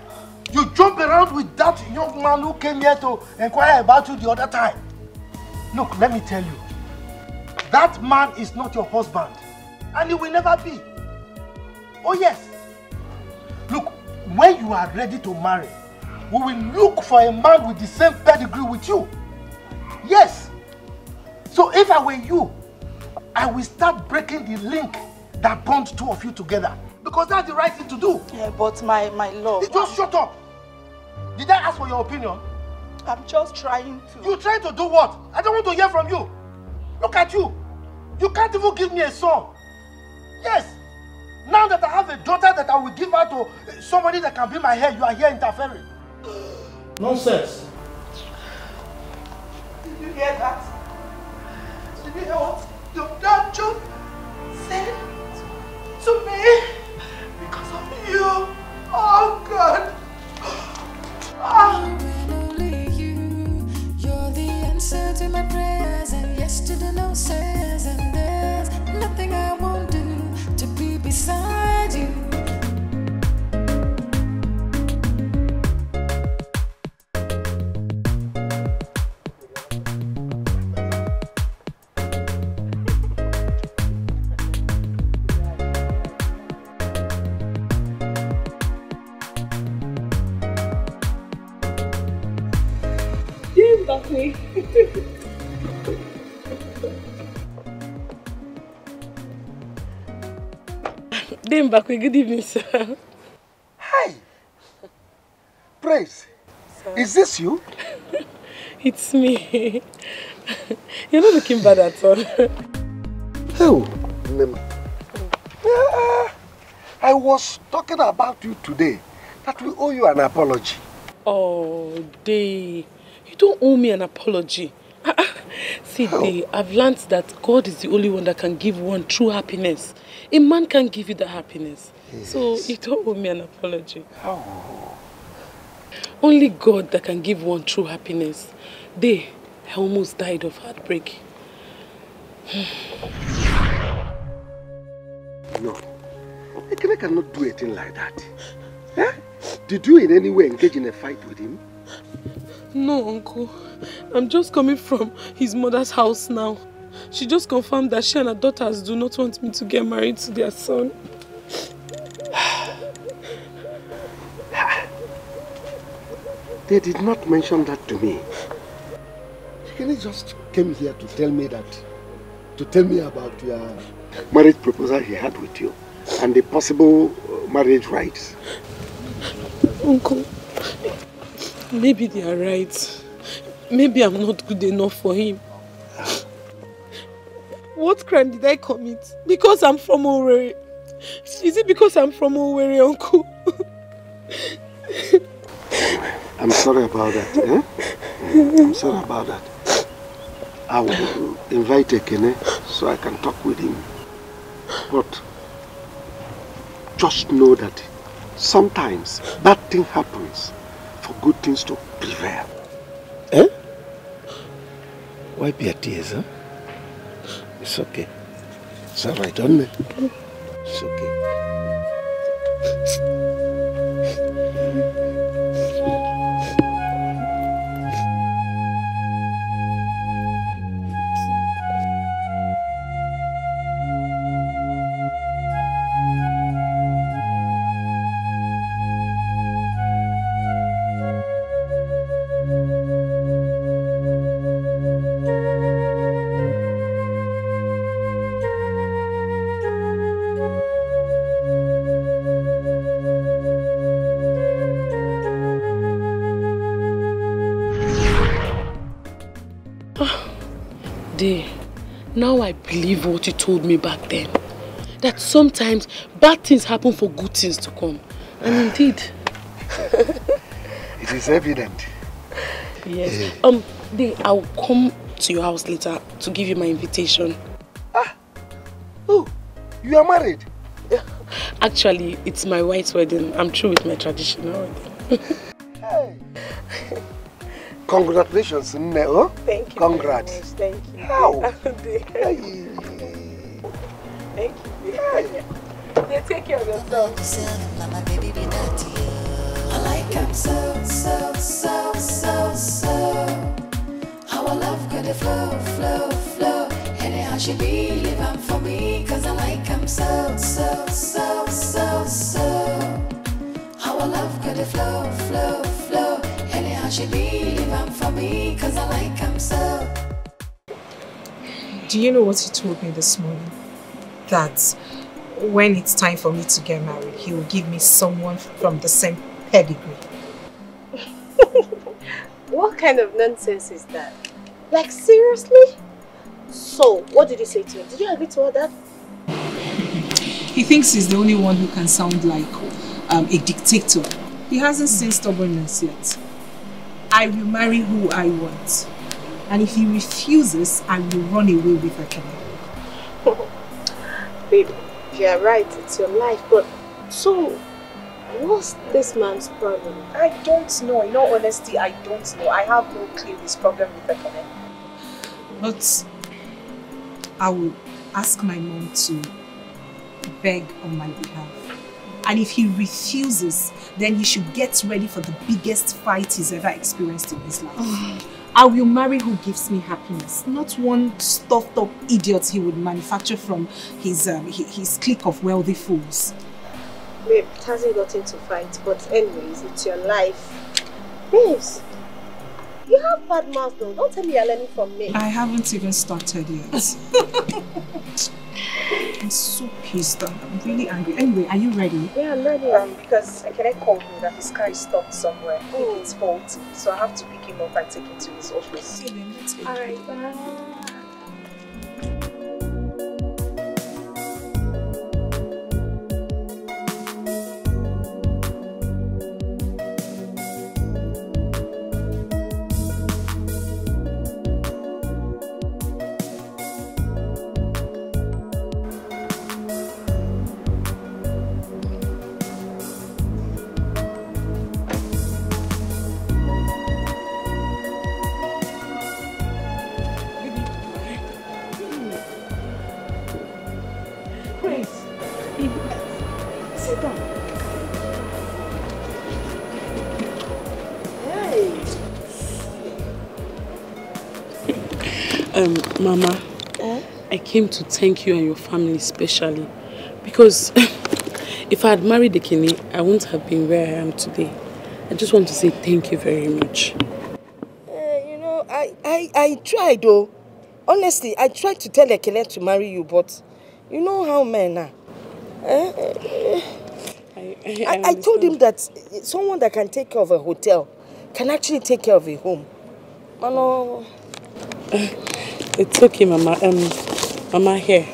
You jump around with that young man who came here to inquire about you the other time. Look, let me tell you. That man is not your husband. And he will never be. Oh yes. Look, when you are ready to marry, we will look for a man with the same pedigree with you. Yes. So if I were you, I will start breaking the link that bonds two of you together. Because that's the right thing to do. Yeah, but my, my love. You just shut up. Did I ask for your opinion? I'm just trying to. You trying to do what? I don't want to hear from you. Look at you. You can't even give me a son. Yes. Now that I have a daughter that I will give her to uh, somebody that can be my heir, you are here interfering. Nonsense. Did you hear that? Did you hear what your dad just said to me? Because of you. Oh God. Ah. Only you, you're the answer to my prayers, and yes to the no says, and there's nothing I won't do beside you. Dame Bakwe, good evening, sir. Hi. Praise. Is this you? It's me. You're not looking bad at all. Oh, Nema. Yeah, I was talking about you today. That we owe you an apology. Oh, Day. You don't owe me an apology. Ah, ah. See, Day, I've learned that God is the only one that can give one true happiness. A man can't give you the happiness. So you don't owe me an apology. Oh. Only God that can give one true happiness. Day, I almost died of heartbreak. No. Ekene cannot do a thing like that. Eh? Did you in any way engage in a fight with him? No, uncle. I'm just coming from his mother's house now. She just confirmed that she and her daughters do not want me to get married to their son. They did not mention that to me. Ekene just came here to tell me that, to tell me about your marriage proposal he had with you and the possible uh, marriage rites. Uncle, maybe they are right. Maybe I'm not good enough for him. What crime did I commit? Because I'm from Owerri. Is it because I'm from Owerri, uncle? I'm sorry about that. Eh? I'm sorry about that. I will invite Ekene so I can talk with him. But just know that sometimes bad thing happens for good things to prevail. Eh? Wipe your tears, huh? It's okay. It's alright, don't it? It's okay. I believe what you told me back then. That sometimes bad things happen for good things to come. And indeed. It is evident. Yes. Um, Dee, I'll come to your house later to give you my invitation. Ah! Oh, you are married? Yeah. Actually, it's my white wedding. I'm through with my traditional wedding. Congratulations, Nne. Oh? Thank you. Congrats. Thank you. How? Thank you. They take care of yourself. Mama, baby, be naughty. I like him so, so, so, so, so. Our love gonna flow, flow, flow. Anyhow she be, live on for me. Cause I like him so, so, so, so, so. Our love gonna flow, flow, flow. Anyhow she be, live on for me. Cause I like him so. Do you know what he told me this morning? That when it's time for me to get married, he will give me someone from the same pedigree. What kind of nonsense is that? Like, seriously? So, what did he say to you? Did you agree to all that? He thinks he's the only one who can sound like um, a dictator. He hasn't seen stubbornness yet. I will marry who I want. And if he refuses, I will run away with Ekene. Baby, you're right, it's your life, but so, what's this man's problem? I don't know. In all honesty, I don't know. I have no clue his problem with Ekene. But I will ask my mom to beg on my behalf. And if he refuses, then he should get ready for the biggest fight he's ever experienced in his life. Oh, I will marry who gives me happiness, not one stuffed up idiot he would manufacture from his, um, his clique of wealthy fools. Babe, it hasn't got into fight, but anyways, it's your life. Babes, you have bad mouth though. Don't tell me you're learning from me. I haven't even started yet. I'm so pissed. off. I'm really angry. Anyway, are you ready? Yeah, I'm ready. Um, because Ekene called me that his car is stopped somewhere. I think it's faulty. So I have to pick him up and take him to his office. Alright, bye. Mama, Eh? I came to thank you and your family specially because if I had married the Ekene, I wouldn't have been where I am today. I just want to say thank you very much. Eh, you know, I, I, I tried though. Honestly, I tried to tell Ekene to marry you, but you know how men are. Eh, eh, eh. I, I told him that someone that can take care of a hotel can actually take care of a home. Mano, It's okay, Mama. Um, Mama, here.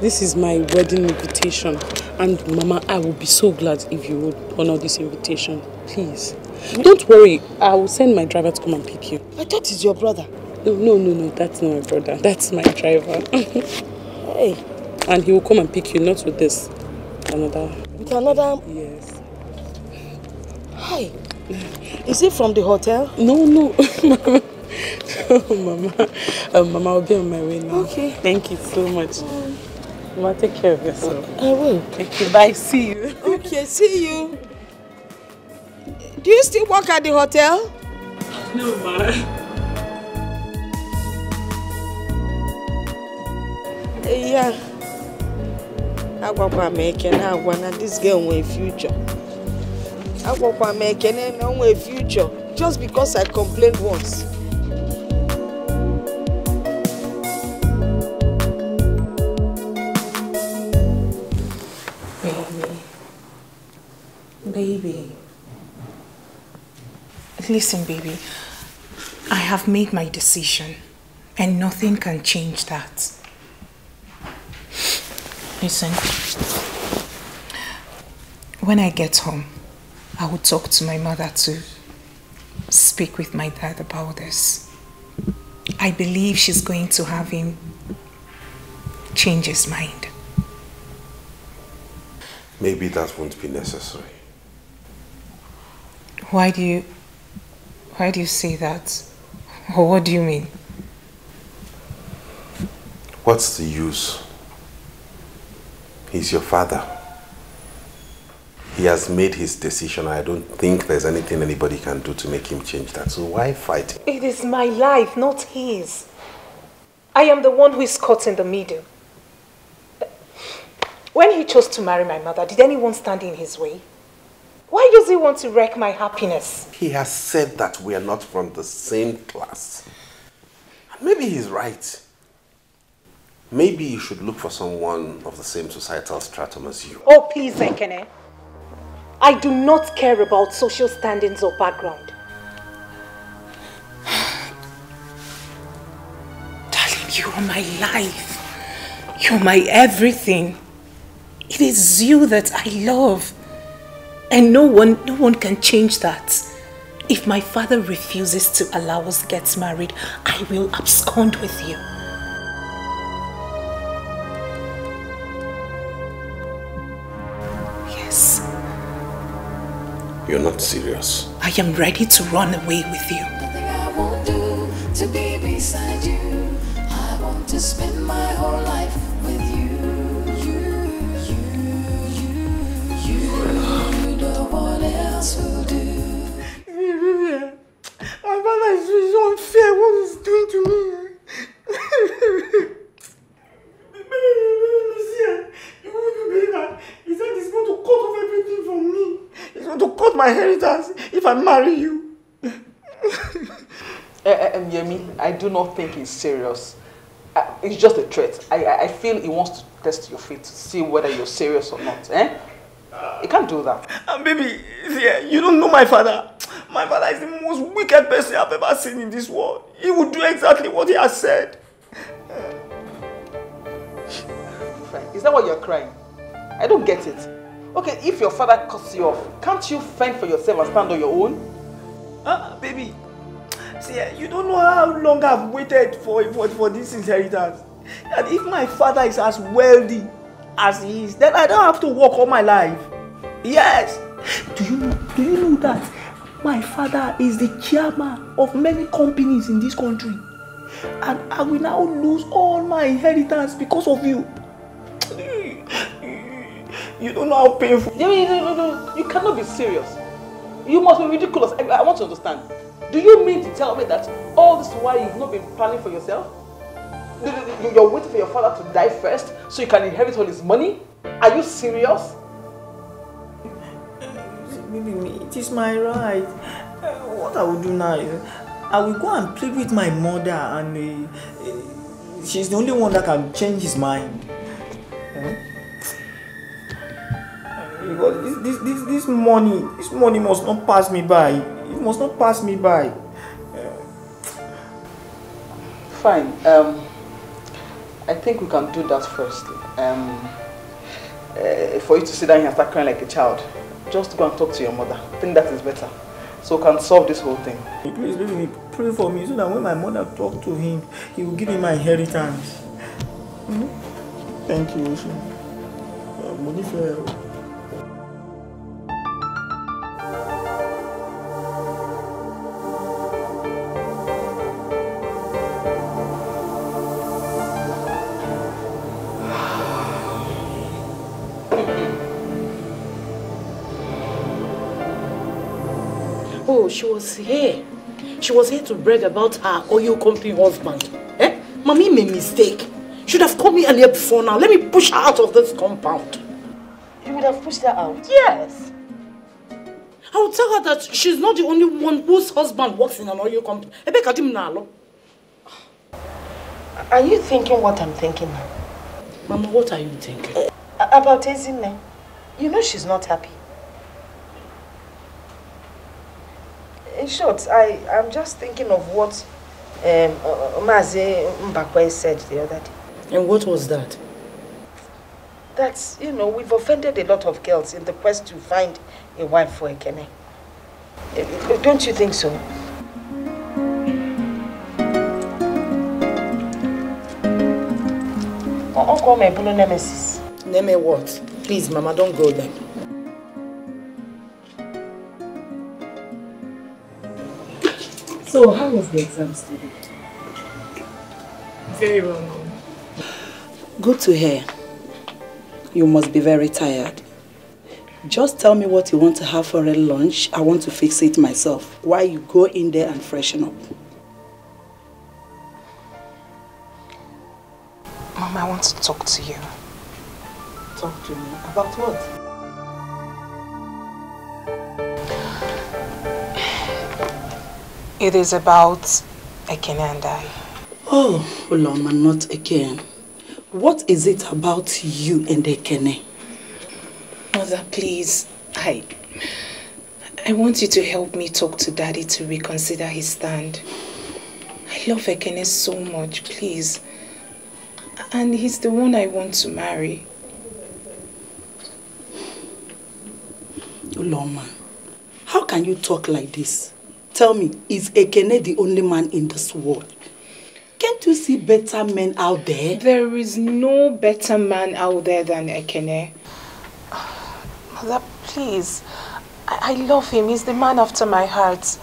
This is my wedding invitation. And Mama, I will be so glad if you would honor this invitation. Please. Don't worry. I will send my driver to come and pick you. I thought it's your brother. No, no, no, no. That's not my brother. That's my driver. hey. And he will come and pick you, not with this. Another. With another. Yes. Hi. Is it from the hotel? No, no. Mama. Oh, Mama. Um, Mama, I'll be on my way now. Okay. Thank you so much. Mama, take care of yourself. I will. Thank you. Bye. See you. Okay, see you. Do you still work at the hotel? No, Ma. Yeah. Agwakwa m Ekene agwa na this girl nwere future. Agwakwa m Ekene na o nwere future just because I complained once. Baby. Listen, baby. I have made my decision. And nothing can change that. Listen, when I get home, I will talk to my mother to speak with my dad about this. I believe she's going to have him change his mind. Maybe that won't be necessary. Why do you why do you say that? Or what do you mean? What's the use? He's your father. He has made his decision. I don't think there's anything anybody can do to make him change that. So why fight? It is my life, not his. I am the one who is caught in the middle. When he chose to marry my mother, did anyone stand in his way? Why does he want to wreck my happiness? He has said that we are not from the same class. And Maybe he's right. Maybe you should look for someone of the same societal stratum as you. Oh, please, Ekene. I do not care about social standings or background. Darling, you are my life. You're my everything. It is you that I love. And no one, no one can change that. If my father refuses to allow us to get married, I will abscond with you. Yes, You're not serious. I am ready to run away with you. I won't do to be beside you. I want to spend my whole life My father is so unfair what he's doing to me. You wouldn't believe that. He said he's going to cut off everything from me. He's going to cut my inheritance if I marry you. Eh, um, Yemi, I do not think he's serious. Uh, it's just a threat. I, I, I feel he wants to test your faith to see whether you're serious or not. Eh? He can't do that. And baby, see, you don't know my father. My father is the most wicked person I've ever seen in this world. He would do exactly what he has said. Is that why you're crying? I don't get it. Okay, if your father cuts you off, can't you fend for yourself and stand on your own? Ah, baby. See, you don't know how long I've waited for, for, for this inheritance. And if my father is as wealthy as he is, then I don't have to work all my life. Yes. Do you know, do you know that my father is the chairman of many companies in this country? And I will now lose all my inheritance because of you. You don't know how painful. No, no, no. You cannot be serious. You must be ridiculous. I, I want to understand. Do you mean to tell me that all this while you've not been planning for yourself? You- you- You're waiting for your father to die first so you can inherit all his money? Are you serious? Baby, me, it is my right. Uh, what I will do now is I will go and plead with my mother and uh, uh, she's the only one that can change his mind. Eh? Because this, this, this, this money, this money must not pass me by. It must not pass me by. Fine. Um, I think we can do that first. Um, uh, for you to sit down here and start crying like a child, just go and talk to your mother. I think that is better. So we can solve this whole thing. Please, baby, pray for me so that when my mother talk to him, he will give me my inheritance. Hmm? Thank you, Ocean. Uh, she was here. She was here to brag about her oil company husband. Eh? Mommy made mistake. Should have called me earlier before now. Let me push her out of this compound. You would have pushed her out? Yes. I will tell her that she's not the only one whose husband works in an oil company. Ebe kadim na alo. Are you thinking what I'm thinking now? Mama, what are you thinking? About Ezinne. You know she's not happy. In short, I, I'm just thinking of what um, Mazi Mbakwe said the other day. And what was that? That's, you know, we've offended a lot of girls in the quest to find a wife for Ekene. Eh, Don't you think so? Uncle Mebulu Nemesis. Name what? Please, Mama, don't go there. So, how was the exams today? Very well, Mom. Good to hear. You must be very tired. Just tell me what you want to have for a lunch. I want to fix it myself. While you go in there and freshen up. Mom, I want to talk to you. Talk to me. About what? It is about Ekene and I. Oh, Uloma, not again. What is it about you and Ekene? Mother, please, I... I want you to help me talk to Daddy to reconsider his stand. I love Ekene so much, please. And he's the one I want to marry. Uloma, how can you talk like this? Tell me, is Ekene the only man in this world? Can't you see better men out there? There is no better man out there than Ekene. Mother, please. I, I love him. He's the man after my heart.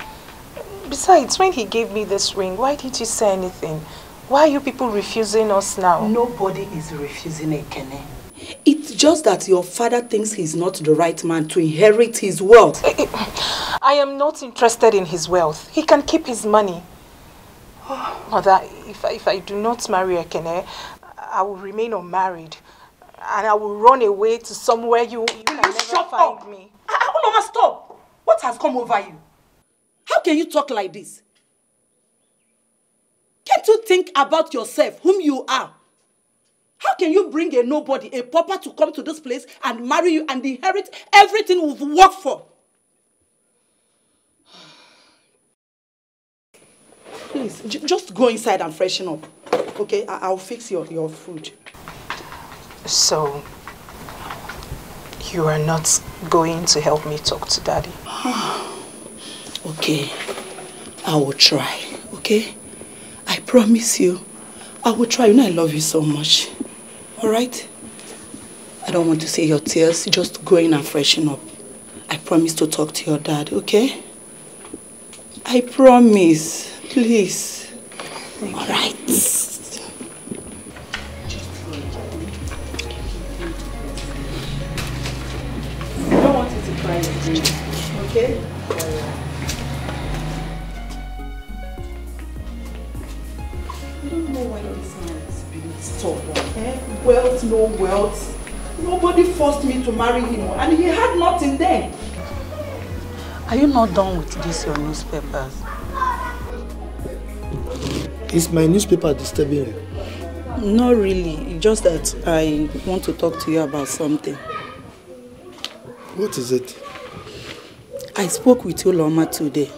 Besides, when he gave me this ring, why did you say anything? Why are you people refusing us now? Nobody is refusing Ekene. It's just that your father thinks he's not the right man to inherit his wealth. I am not interested in his wealth. He can keep his money. Mother, if I, if I do not marry Ekene, I will remain unmarried. And I will run away to somewhere you, you can never shut find up. me. Uloma, stop! What has come over you? How can you talk like this? Can't you think about yourself, whom you are? How can you bring a nobody, a pauper to come to this place and marry you and inherit everything we've worked for? Please, just go inside and freshen up. Okay, I- I'll fix your, your food. So, you are not going to help me talk to Daddy? Okay, I will try, okay? I promise you, I will try. You know I love you so much. All right? I don't want to see your tears. Just go in and freshen up. I promise to talk to your dad, okay? I promise. Please. All right. I don't want you to cry okay? Wealth, no wealth. Nobody forced me to marry him, and he had nothing then. Are you not done with this, your newspapers? Is my newspaper disturbing you? Not really. Just that I want to talk to you about something. What is it? I spoke with Uloma today.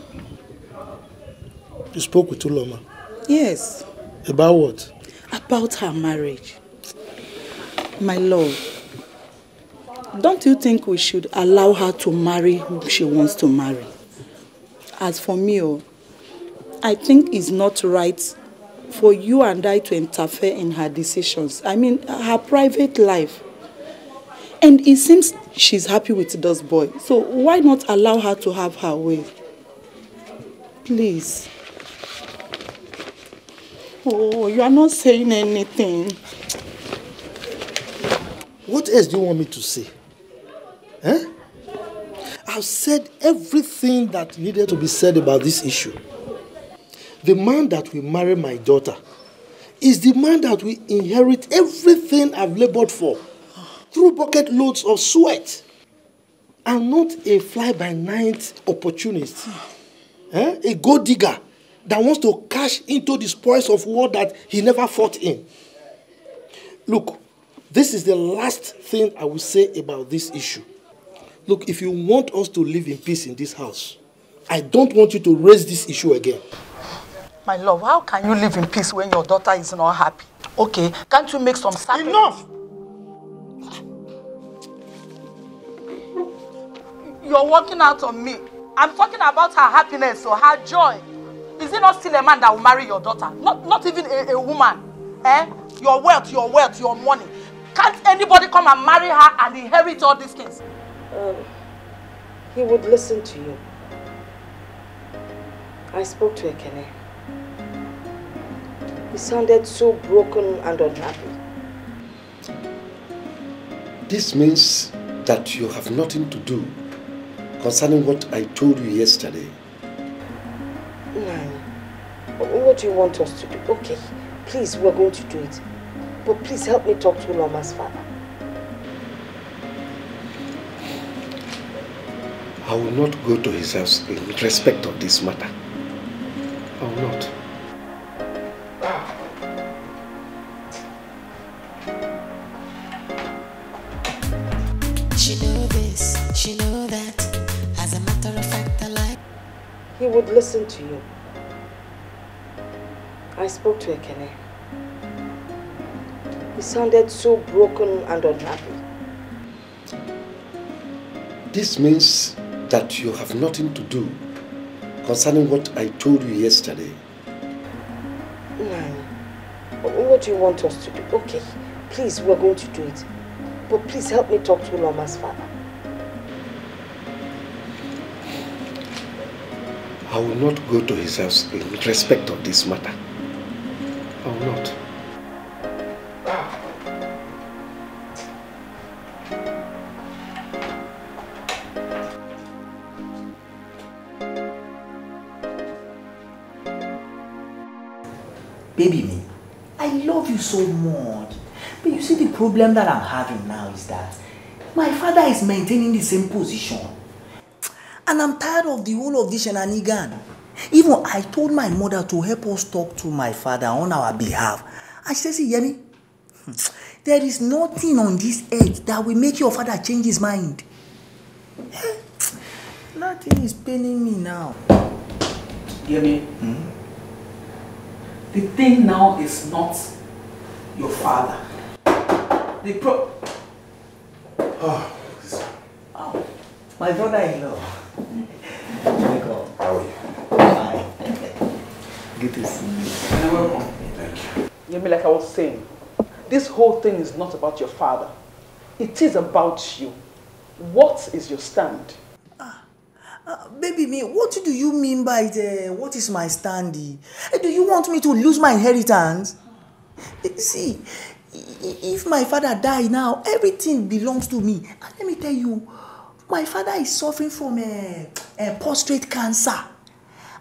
You spoke with Uloma? Yes, About what? about her marriage. My love, don't you think we should allow her to marry who she wants to marry? As for me, oh, I think it's not right for you and I to interfere in her decisions. I mean, her private life. And it seems she's happy with this boy. So why not allow her to have her way? Please. Oh, you are not saying anything. What else do you want me to say? Eh? I've said everything that needed to be said about this issue. The man that will marry my daughter is the man that will inherit everything I've labored for through bucket loads of sweat. I'm not a fly-by-night opportunist, eh? a gold digger that wants to cash into the spoils of war that he never fought in. Look, this is the last thing I will say about this issue. Look, if you want us to live in peace in this house, I don't want you to raise this issue again. My love, how can you live in peace when your daughter is not happy? Okay, can't you make some sacrifice? Enough! You're working out on me. I'm talking about her happiness or her joy. Is it not still a man that will marry your daughter? Not, not even a, a woman. Eh? Your wealth, your wealth, your money. Can't anybody come and marry her and inherit all these things? Um, he would listen to you. I spoke to Ekene. He sounded so broken and unhappy. This means that you have nothing to do concerning what I told you yesterday. Nani, what do you want us to do? Okay, please, we're going to do it. But please help me talk to Loma's father. I will not go to his house in respect of this matter. I will not. She know this, she know that. As a matter of fact, I like. He would listen to you. I spoke to Ekene. He sounded so broken and unhappy. This means that you have nothing to do concerning what I told you yesterday. Nani, what do you want us to do? Okay, please, we're going to do it. But please help me talk to Loma's father. I will not go to his house in respect of this matter. I will not. Baby me, I love you so much. But you see the problem that I'm having now is that my father is maintaining the same position. And I'm tired of the whole of this shenanigan. Even I told my mother to help us talk to my father on our behalf. And she see, Yemi, there is nothing on this earth that will make your father change his mind. Eh? Nothing is paining me now. Yemi, hmm? the thing now is not your father. The pro. Oh, oh my brother-in-law. Michael. How are you? Fine. Good to see you. You're welcome. Thank you. Yemi, like I was saying, this whole thing is not about your father. It is about you. What is your stand? Uh, baby me, what do you mean by the, what is my standing? Do you want me to lose my inheritance? See, if my father die now, everything belongs to me. And let me tell you, my father is suffering from a, a prostate cancer.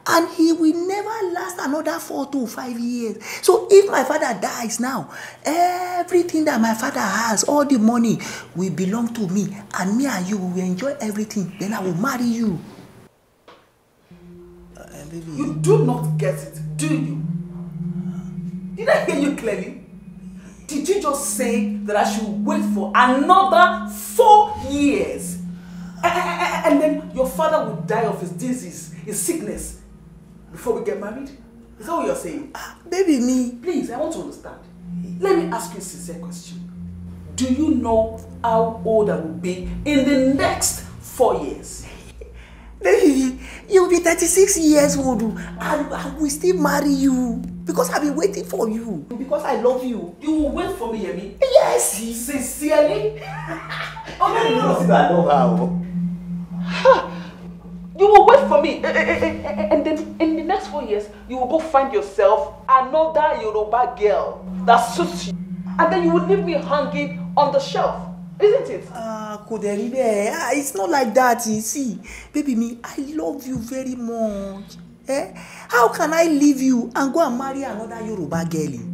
And he will never last another four to five years. So if my father dies now, everything that my father has, all the money, will belong to me. And me and you will enjoy everything. Then I will marry you. Uh, baby. You do not get it, do you? Did I hear you clearly? Did you just say that I should wait for another four years? And then your father will die of his disease, his sickness, before we get married? Is that what you're saying? Baby, me. Please, I want to understand. Let me ask you a sincere question. Do you know how old I will be in the next four years? Baby, you'll be 36 years old and I will still marry you because I've been waiting for you. Because I love you. You will wait for me, Yemi? Yes. Sincerely? Oh, no, no, no. I love her. You will wait for me, eh, eh, eh, and then in the next four years, you will go find yourself another Yoruba girl that suits you, and then you will leave me hanging on the shelf, isn't it? Ah, kò. Ah, It's not like that, you see. Baby me, I love you very much. Eh? How can I leave you and go and marry another Yoruba girl?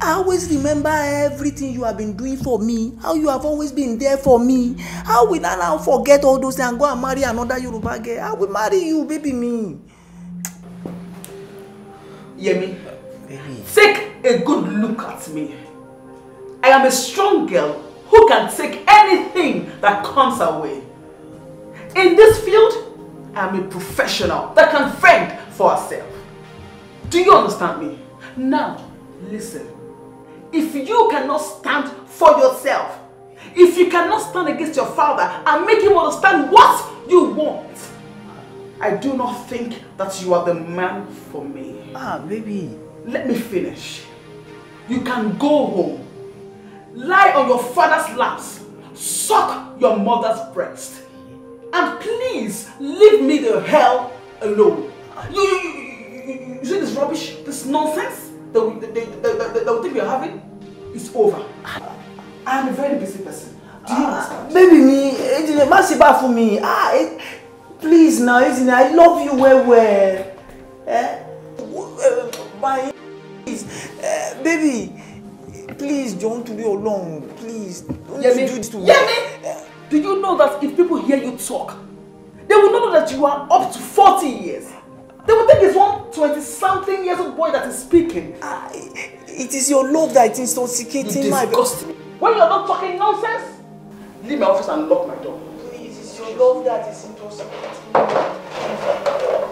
I always remember everything you have been doing for me, how you have always been there for me. How will I now forget all those things and go and marry another Yoruba girl? I will marry you, baby me. Yemi, take a good look at me. I am a strong girl who can take anything that comes her way. In this field, I am a professional that can fend for herself. Do you understand me? Now, listen. If you cannot stand for yourself, if you cannot stand against your father and make him understand what you want, I do not think that you are the man for me. Ah, baby. Let me finish. You can go home, lie on your father's laps, suck your mother's breast, and please leave me the hell alone. You, you, you, you, you see this rubbish, this nonsense that we, that, that, that, that, that we think we are having? It's over. I am a very busy person. Do you understand? Baby mi, Ejine, má ṣe bá fún mi. Ah, eh, please now, Ejine, I love you well well. Eh? My please, uh, baby, please, to be alone, please. Don't Yemi, do this to me. Yemi, do you know that if people hear you talk, they will not know that you are up to 40 years? They will think it's one 20 something years old boy that is speaking. It is your love that is intoxicating my... disgust me. When you're not talking nonsense, leave my office and lock my door. Please, it's your love that is intoxicating me.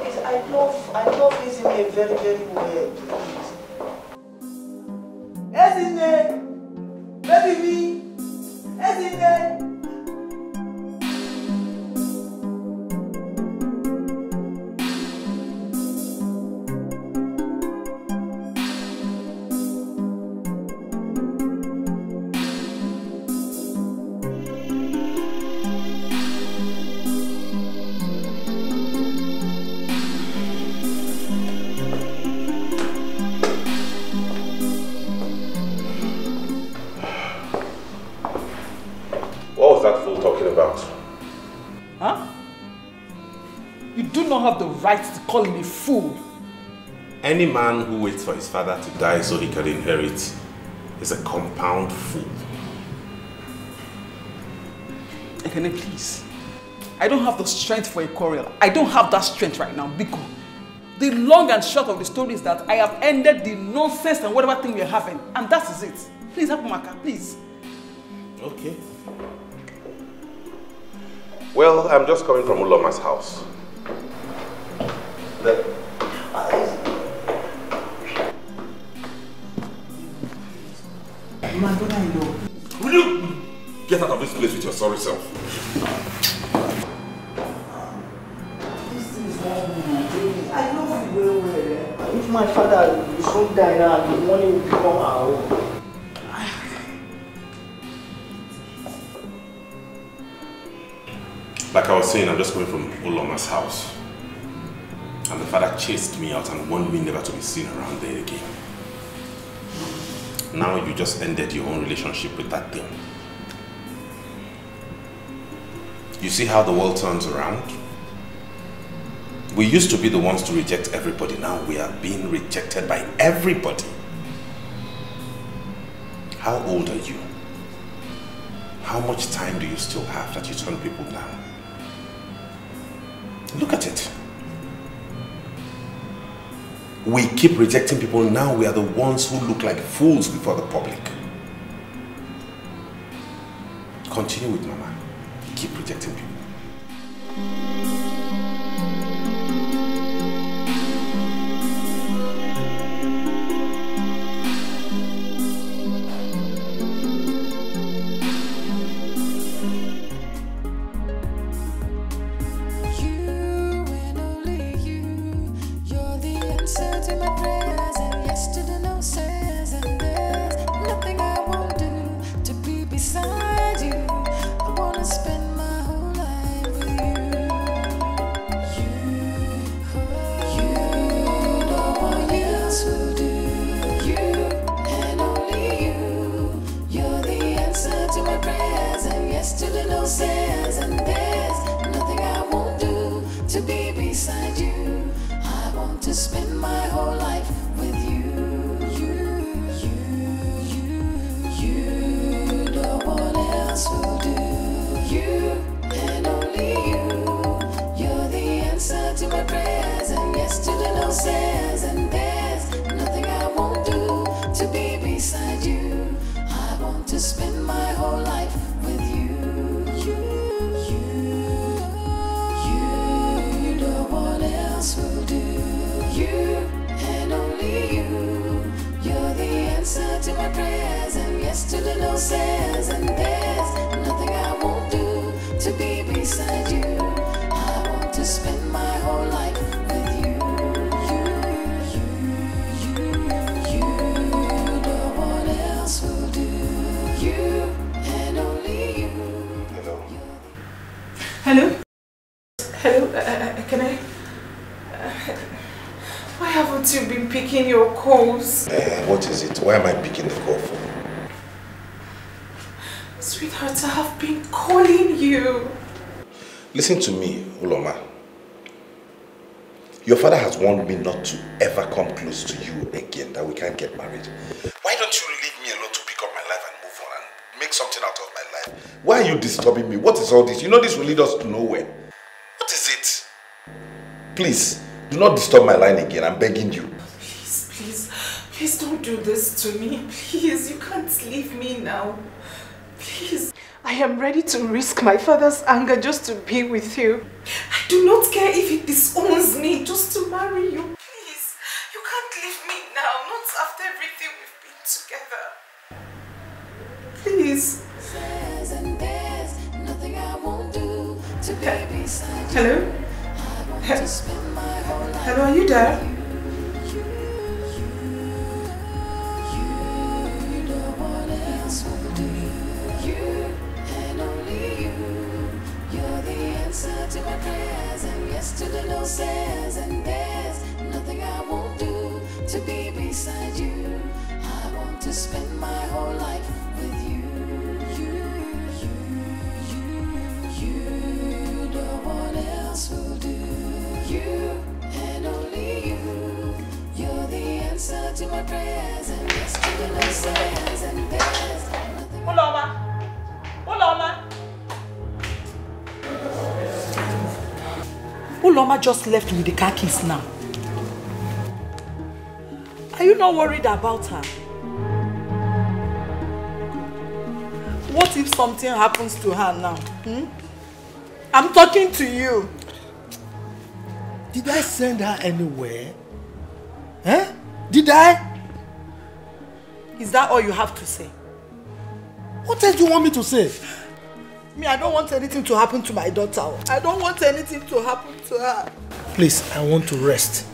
Please, I love, I love Ezine very, very well, please. Ezine! Baby me! Ezine! Any man who waits for his father to die so he can inherit is a compound fool. Ekene, please. I don't have the strength for a quarrel. I don't have that strength right now, Biko. The long and short of the story is that I have ended the nonsense and whatever thing we're having. And that is it. Please help Maka, please. Okay. Well, I'm just coming from Uloma's house. The- My brother-in-law. Will you get out of this place with your sorry self? This is not me, baby. I love you well, well. eh. If my father is so die now, the money will become our own. Like I was saying, I'm just coming from Uloma's house. And the father chased me out and warned me never to be seen around there again. Now you just ended your own relationship with that thing. You see how the world turns around? We used to be the ones to reject everybody. Now we are being rejected by everybody. How old are you? How much time do you still have that you turn people down? Look at it. We keep rejecting people. Now we are the ones who look like fools before the public. Continue with Mama. Keep rejecting people. Hello? Hello? Uh, uh, can I? Uh, why haven't you been picking your calls? Eh, what is it? Why am I picking the call for? Sweetheart, I have been calling you. Listen to me, Uloma. Your father has warned me not to ever come close to you again, that we can't get married. Why don't you leave me alone to pick up my life and move on and make something out of my life? Why are you disturbing me? What is all this? You know this will lead us to nowhere. What is it? Please, do not disturb my line again. I'm begging you. Please, please, please don't do this to me. Please, you can't leave me now. Please. I am ready to risk my father's anger just to be with you. I do not care if he disowns me just to marry you. Please, you can't leave me now, not after everything we've been together. Please. Answer to my prayers and yes to the no says. And nothing I won't do to be beside you. I want to spend my whole life with you. You, Uloma. Uloma. Uloma just left with the car keys now. Are you not worried about her? What if something happens to her now? Hmm? I'm talking to you. Did I send her anywhere? Huh? Did I? Is that all you have to say? What else do you want me to say? Me, I don't want anything to happen to my daughter. I don't want anything to happen to her. Please, I want to rest.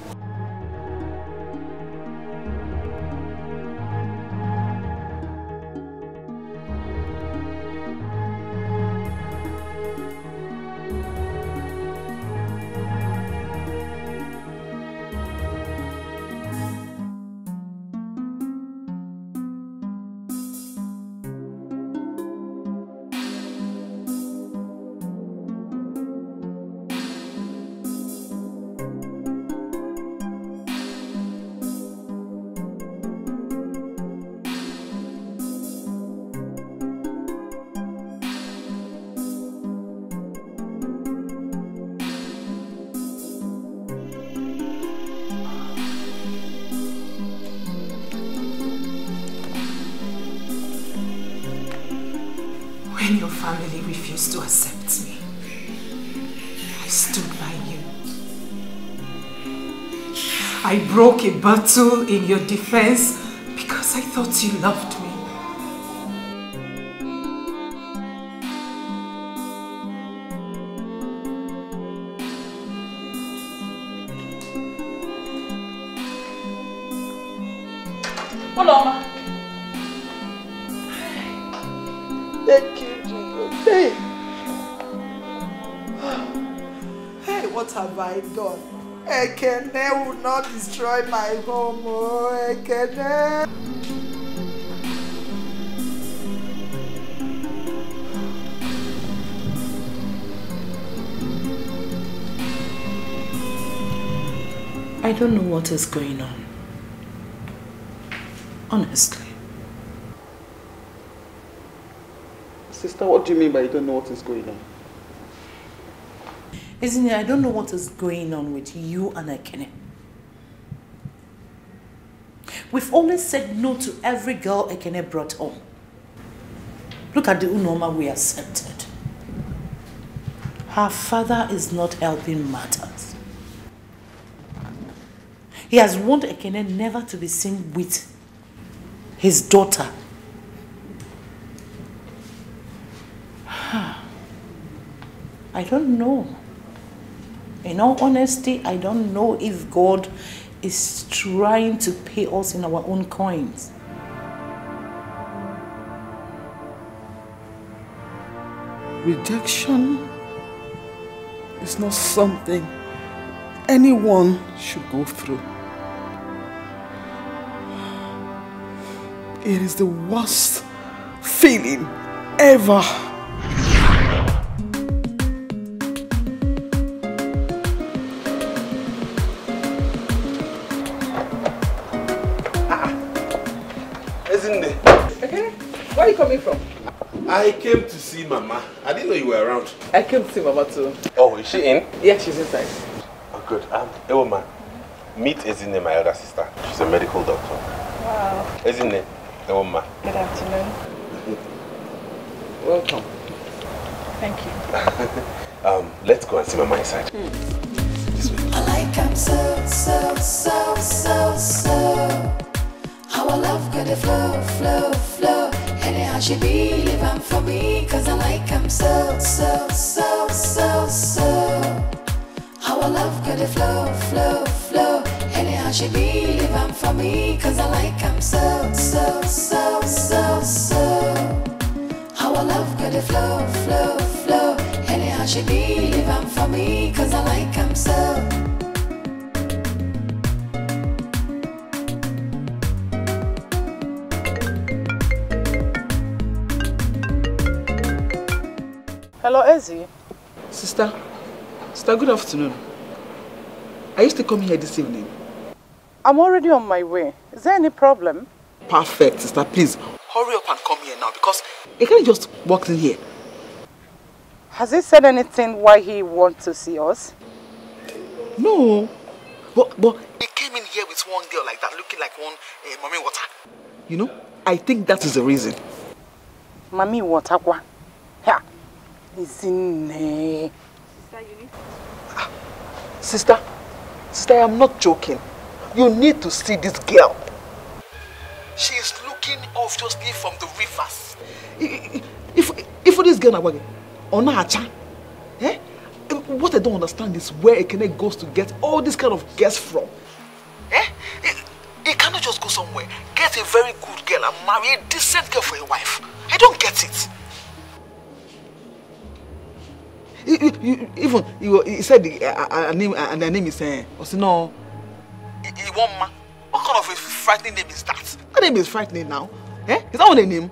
A battle in your defense because I thought you loved me. Destroy my home. Oh, Ekene. I don't know what is going on. Honestly. Sister, what do you mean by you don't know what is going on? Isn't it? I don't know what is going on with you and Ekene. We've always said no to every girl Ekene brought home. Look at the Uloma we accepted. Her father is not helping matters. He has warned Ekene never to be seen with his daughter. I don't know. In all honesty, I don't know if God is trying to pay us in our own coins. Rejection is not something anyone should go through. It is the worst feeling ever. Where are you coming from? I came to see Mama. I didn't know you were around. I came to see Mama too. Oh, is she in? Yeah, she's inside. Oh, good. Um, Ewoma. Meet Ezinne, my elder sister. She's a medical doctor. Wow. Ezinne, hey, woman. Good afternoon. Welcome. Thank you. um, let's go and see Mama inside. I like him so, so, so, so, so. Our love got to flow, flow, flow. Anyhow she be living for me, cause I like him so, so, so, so, so. Our love got to flow, flow, flow. Anyhow she be living for me, cause I like him so, so, so, so, so. Our love got to flow, flow, flow. Anyhow she be living for me, cause I like him so. Hello, Ezzy. Sister, sister, good afternoon. Are you still coming here this evening? I'm already on my way. Is there any problem? Perfect, sister. Please hurry up and come here now because he can't just walk in here. Has he said anything why he wants to see us? No. But, but he came in here with one girl like that, looking like one uh, Mami Wata. You know, I think that is the reason. Mami watakwa. Ha. Is in there. Sister, sister, I am not joking. You need to see this girl. She is looking obviously from the rivers. If if this girl na wage, ona acha. Eh? What I don't understand is where Ekene goes to get all this kind of girls from. Eh? He cannot just go somewhere, get a very good girl and marry a decent girl for a wife. I don't get it. Even he, he said the, uh, uh, her name and her name is uh, Osino Iwoma. What kind of a frightening name is that? That name is frightening now. Eh? Is that what a name?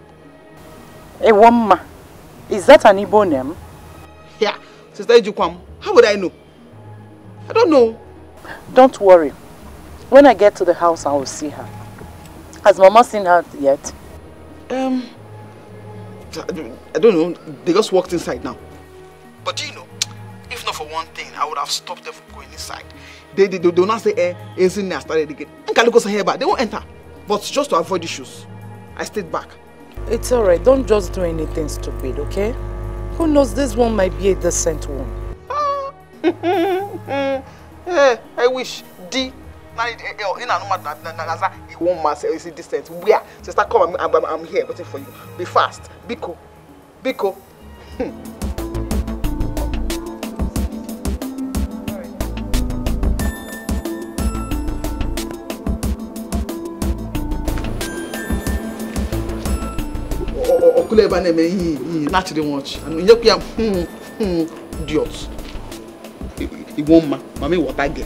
Ewoma. Is that an Igbo name? Yeah. Sister Ejukwam, how would I know? I don't know. Don't worry. When I get to the house, I will see her. Has Mama seen her yet? Um, I don't know. They just walked inside now. But do you know, if not for one thing, I would have stopped them from going inside. They they, they, will not say, eh, it's in there, started again. And Kaliko say, but they won't enter. But just to avoid issues, I stayed back. It's alright. Don't just do anything stupid, okay? Who knows, this one might be a decent one. Eh, I wish D. Eh, eh, in another one man say is distant. Where? Sister, come. I'm, I'm, I'm here waiting for you. Be fast. Biko. Biko. Ọkụla ebe na-eme ihe ihe na-achịrị nwa ọchị nyekwu ya idiot. Igbo mma mama ịghọta gị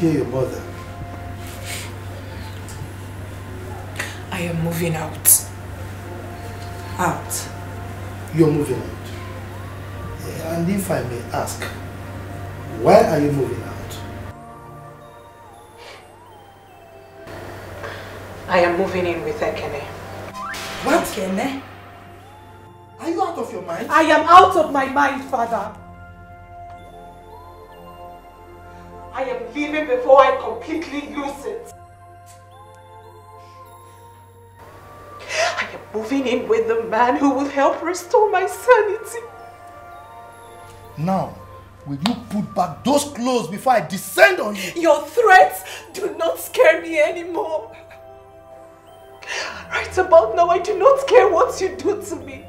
hear your mother? I am moving out. Out. You're moving out. And if I may ask, Why are you moving out? I am moving in with Ekene. What? Ekene? Are you out of your mind? I am out of my mind, father. I am leaving before I completely lose it. I am moving in with the man who will help restore my sanity. Now, will you put back those clothes before I descend on you? Your threats do not scare me anymore. Right about now, I do not care what you do to me.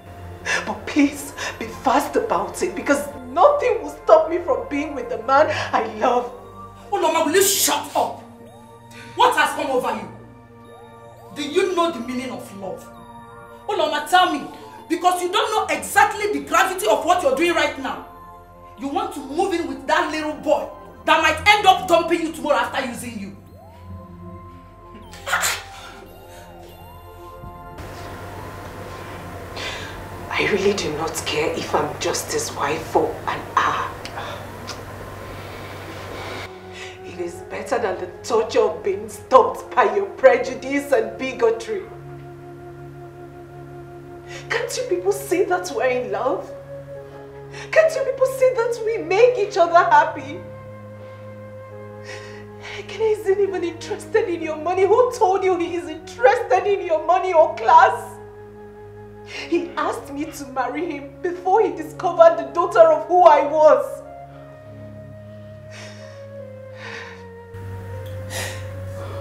But please, be fast about it because nothing will stop me from being with the man I love. Oloma, will you shut up? What has come over you? Do you know the meaning of love? Oloma, tell me, because you don't know exactly the gravity of what you're doing right now. You want to move in with that little boy that might end up dumping you tomorrow after using you. I really do not care if I'm just his wife for an hour. Is better than the torture of being stopped by your prejudice and bigotry. Can't you people see that we're in love? Can't you people see that we make each other happy? Ekene isn't even interested in your money. Who told you he is interested in your money or class? He asked me to marry him before he discovered the daughter of who I was.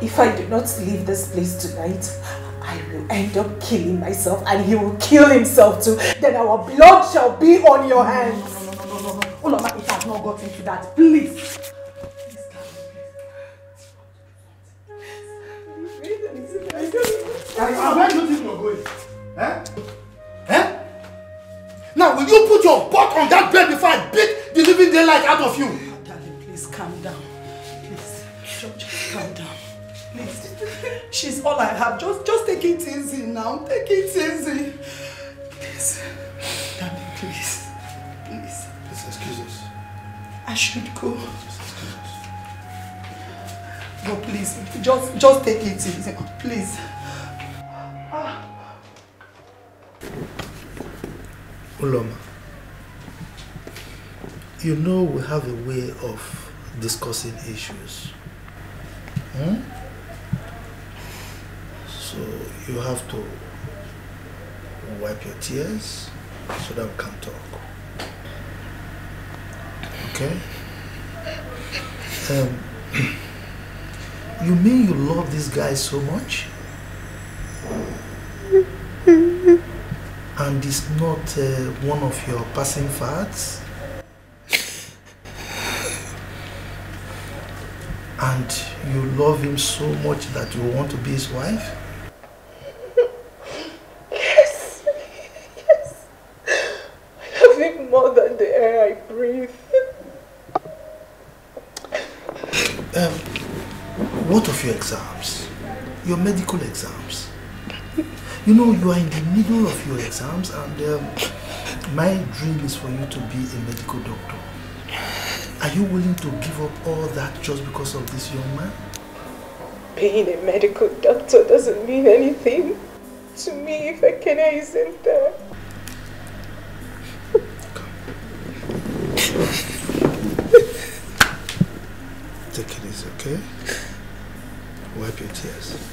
If I do not leave this place tonight, I will end up killing myself and he will kill himself too. Then our blood shall be on your hands. No, no, no, no. Oloma, it has not gotten to that. Please. And where do you think you're going? Eh? Eh? Now, will you put your butt on that bed before I beat the living daylight out of you? Darling, please calm down. She's all I have. Just, just take it easy now. Take it easy. Please. Darling, please. Please. Please excuse us. I should go. No, please, just, just take it easy. Please. Uloma, you know we have a way of discussing issues. Hmm? So you have to wipe your tears so that we can talk. Okay? Um, you mean you love this guy so much? And it's not uh, one of your passing fads? And you love him so much that you want to be his wife? Yes. Yes. I love him more than the air I breathe. Um, what of your exams? Your medical exams? You know, you are in the middle of your exams and um, my dream is for you to be a medical doctor. Are you willing to give up all that just because of this young man? Being a medical doctor doesn't mean anything to me if Ekene isn't there. Take it easy, okay? Wipe your tears.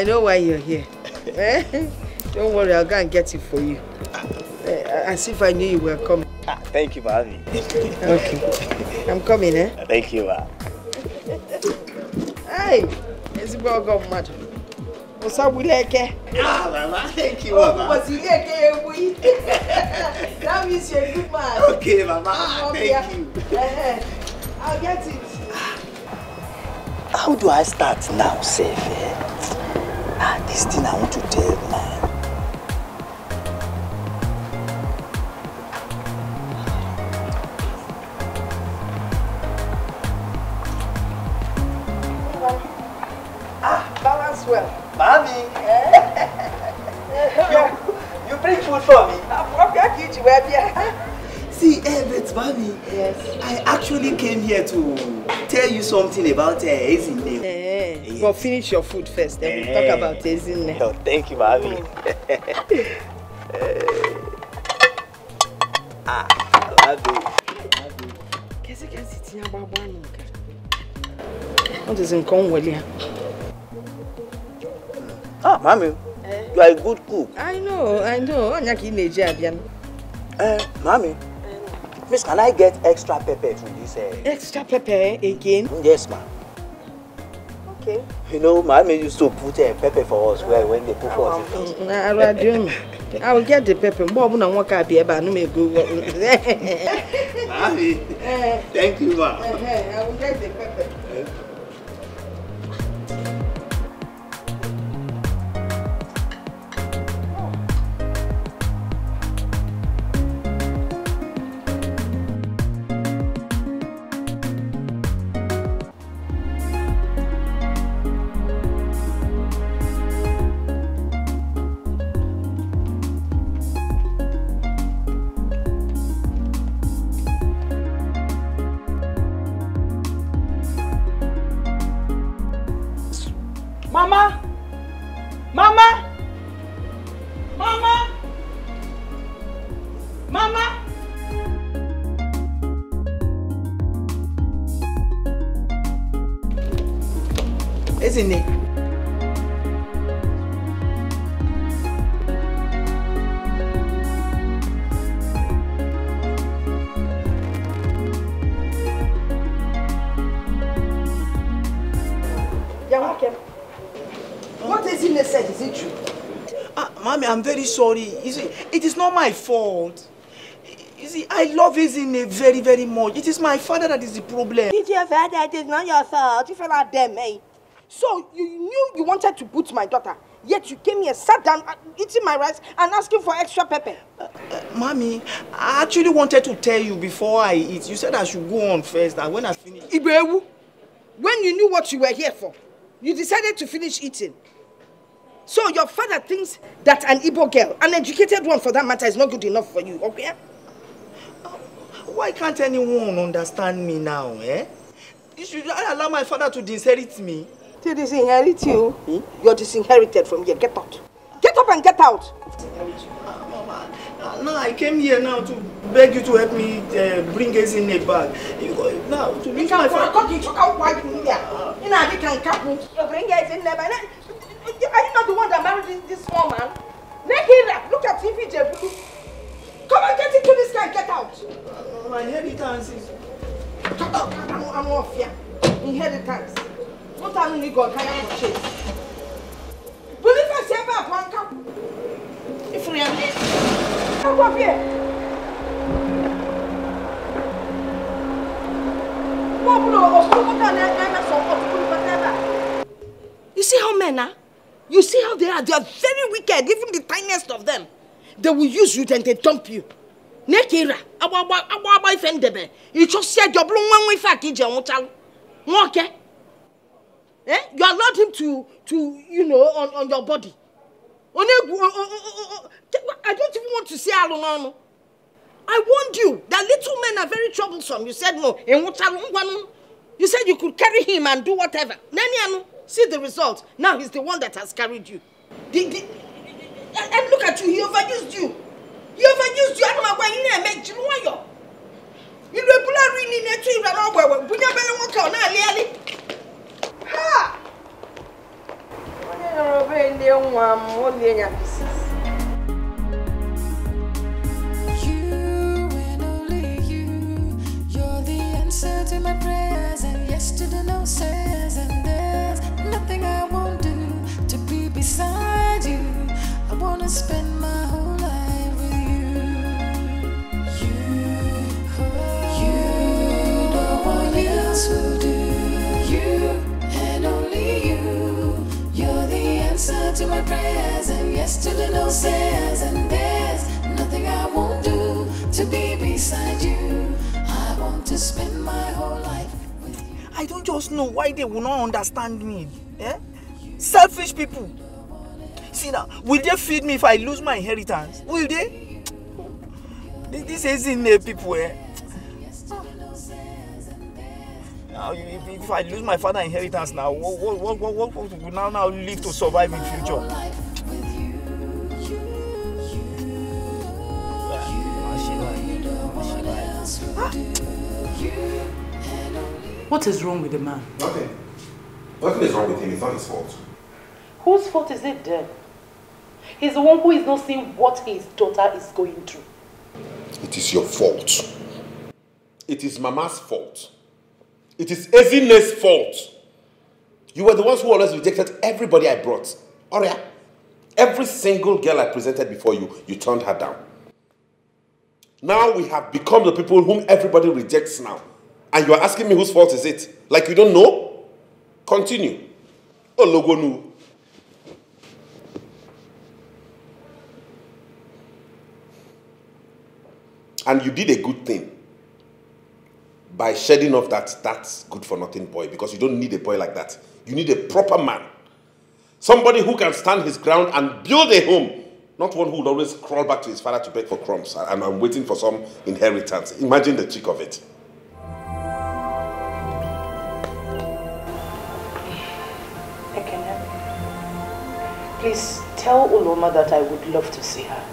I know why you're here. Eh? Don't worry, I'll go and get it for you. Eh, as if I knew you were coming. Ah, thank you, Mami. Okay. I'm coming, eh? Thank you, Ma. Hey, ezigbo ọgọ mmadụ. Ụsagbuleke. Ah, Mama, thank you, Oh, Mama. ụbọchị Ileke egwu yi. That means you're a good man. Okay, Mama, thank you. Eh. I'll get it. How do I start now, Sef? Eh? Ah, this thing I want to tell, man. Ah, balance well. Mami. you, you bring food for me? I'm going to where we See, eh, but Mami, yes. I actually came here to tell you something about uh, Ezinne. Eh, But finish your food first, then we'll Eh. talk about Ezinne. Oh, thank you, Mami. ah, Mami. Kesi kesi tinye agbagba nụ nke. Ọ dịzị nke ọ nwere ya. Ah, Mami, you are a good cook. I know, I know. Ọnya ka ị na-eji abịa. Uh, Mami, please can I get extra pepper to this? Uh... Extra pepper again? Yes, ma. Okay. You know, Mami used to put uh, pepper for us where when they put for us. Na adị unu. I will get the pepper. Mgbe ọbụla nwoke abịa ebe a, anụ m ego. Mami, thank you, ma. I will get the pepper. I'm very sorry. You see, it is not my fault. You see, I love Ezinne very, very much. It is my father that is the problem. It's your father, it is not your fault. You fell out them, eh? So you knew you wanted to put my daughter, yet you came here, sat down, uh, eating my rice, and asking for extra pepper. Mommy, I actually wanted to tell you before I eat. You said I should go on first, and when I finish... Ibewu, when you knew what you were here for, you decided to finish eating. So your father thinks that an Igbo girl, an educated one for that matter, is not good enough for you, okay? Why can't anyone understand me now, eh? You should I allow my father to disinherit me. To disinherit you? You're disinherited from here. Get out. Get up and get out. Now I came here now to beg you to help me uh, bring Ezinne back. You go- Now, to reach my father... You know, they can couple. You bring guys in there. Are you not the one that married this, this small man? Nekira, look at TV, Jebu. Come and get into this guy, get out. My inheritance is... I'm, I'm off here. Inheritance. What are you going to chase? Believe I say about one cup. If we are Come up here. You see how men are? You see how they are? They are very wicked, even the tiniest of them. They will use you then they dump you. Nekira, awa awa awa awa ife ndebe. You just said your blue one with fat kije onchal. Okay? Eh? You allowed him to to you know on, on your body. Onegu- I don't even want to say alunonu. I warned you that little men are very troublesome. You said no. You said you could carry him and do whatever. Nenianu, see the result. Now he's the one that has carried you. The, the, and and look at you, he overused you. He overused you. Anu magwa ine eme jiru wayo. Ilu ebula ri ni netu ira na ogwewe. Bunya bele nwoke ọ na-ali ali. Ha! Onye nọrọ be ndị nwa m, o lie ya pieces. Yes to the no says, and there's nothing I won't do to be beside you. I wanna spend my whole life with you. You, you, no one else will do. You and only you. You're the answer to my prayers, and yes to the no says, and there's nothing I won't do to be beside you. Want to spend my whole life. I don't just know why they will not understand me. Eh? Selfish people. See now, will they feed me if I lose my inheritance? Will they? Th- This isn't the people, eh? Now, if, if I lose my father's inheritance now, what, what, what, what, what will now, now live to survive in future? What is wrong with the man? Nothing. Nothing is wrong with him. It's not his fault. Whose fault is it then? He's the one who is not seeing what his daughter is going through. It is your fault. It is Mama's fault. It is Ezinne's fault. You were the ones who always rejected everybody I brought. Oria, every single girl I presented before you, you turned her down. Now we have become the people whom everybody rejects now. And you are asking me whose fault is it? Like you don't know? Continue. Ologonu. And you did a good thing by shedding off that that's good for nothing boy because you don't need a boy like that. You need a proper man. Somebody who can stand his ground and build a home. Not one who would always crawl back to his father to beg for crumbs and I'm waiting for some inheritance. Imagine the cheek of it. Please tell Uloma that I would love to see her.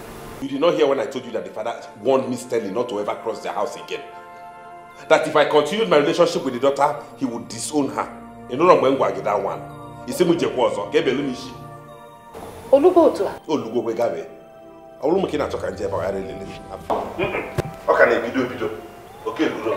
You did not hear when I told you that the father warned me sternly not to ever cross their house again. That if I continued my relationship with the daughter, he would disown her. You know when I'm going get that one. He said, "Mujekwa ọzọ, ka ebelu m isi." Olugo otu a? Olugo kwe gabe. Ọ bụrụ m ka ị na-achọ ka nje ebe a ghara elele. Ọ ka na-ebido ebido. Oke ebido.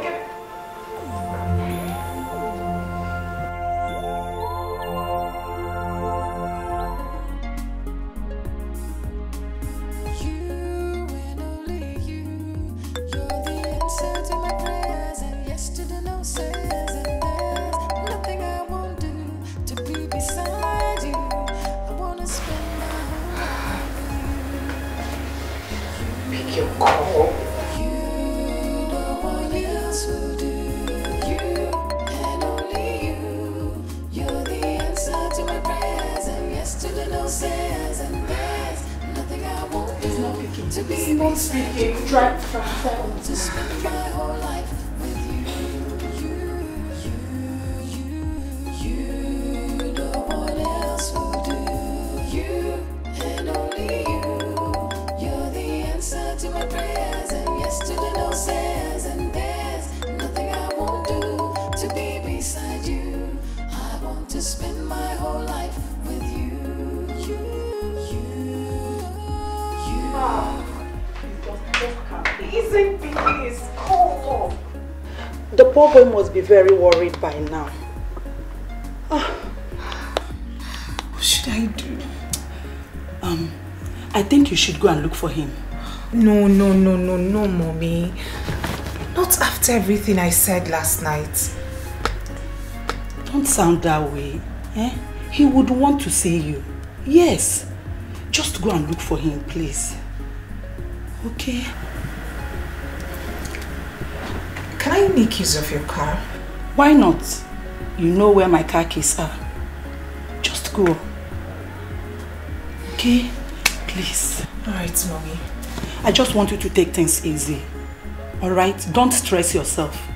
To be not beside speaking. you. Try to my prayers. And yes to the no says. And there's nothing I won't do to be beside you. I want to spend my whole life with you. You, you, you. No one else will do. You and only you. You're the answer to my prayers and yes to the no says. And there's nothing I won't do to be beside you. I want to spend my whole life with you. You, you, you. Easy, please. Oh. The poor boy must be very worried by now. What should I do? Um, I think you should go and look for him. No, no, no, no, no, mommy. Not after everything I said last night. Don't sound that way. Eh? He would want to see you. Yes. Just go and look for him, please. Okay? Can I make use of your car? Why not? You know where my car keys are. Just go. Okay? Please. Alright, mommy. I just want you to take things easy. Alright? Don't stress yourself.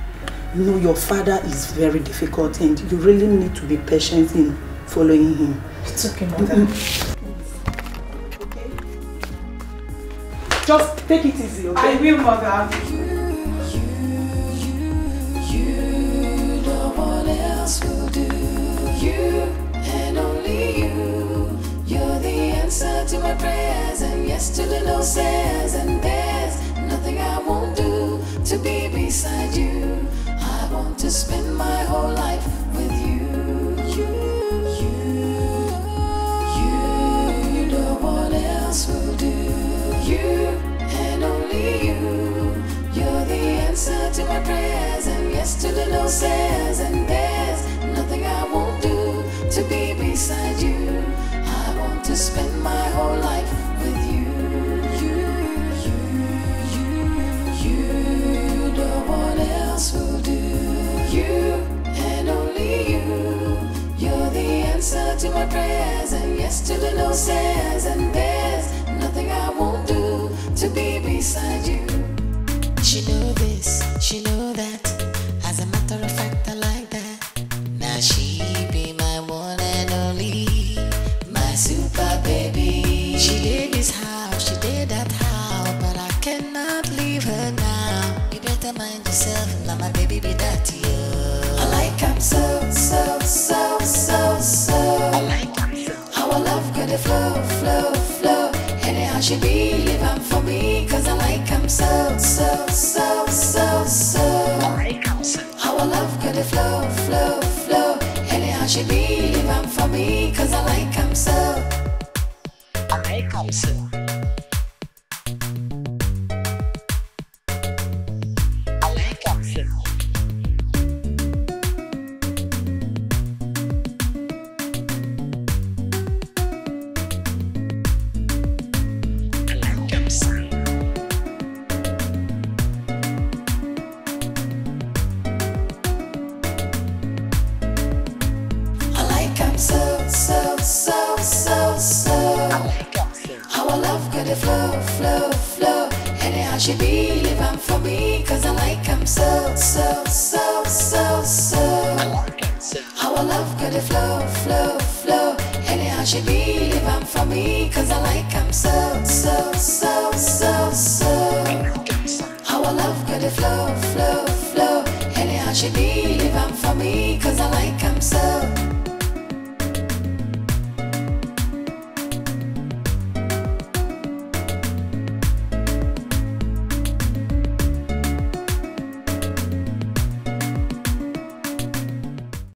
You know your father is very difficult and you really need to be patient in following him. It's okay, mother. Please. Okay? Just take it easy, okay? I will, mother. Else will do. You and only you. You're the answer to my prayers and yes to the no says. And there's nothing I won't do to be beside you. I want to spend my whole life with you. You, you, you, you. No one else will do. You and only you. You're the answer to my prayers and yes to the no says. And there's nothing I won't do to be beside you. I want to spend my whole life with you. You, you, you, you. No one else will do. You and only you. You're the answer to my prayers and yes to the no says. And there's nothing I won't do to be beside you. She know this, she know that. As a matter of fact, I like that. Now she be my one and only, my super baby. She did this house, she did that house, but I cannot leave her now. You better mind yourself, now my baby be that to you. I like I'm so, so, so, so, so. I like Our love gonna flow, flow, flow. Anyhow she be living for me, so, so, so, so, so. I like Our love gonna flow, flow, she for me, cause I like I'm so. I like I'm so.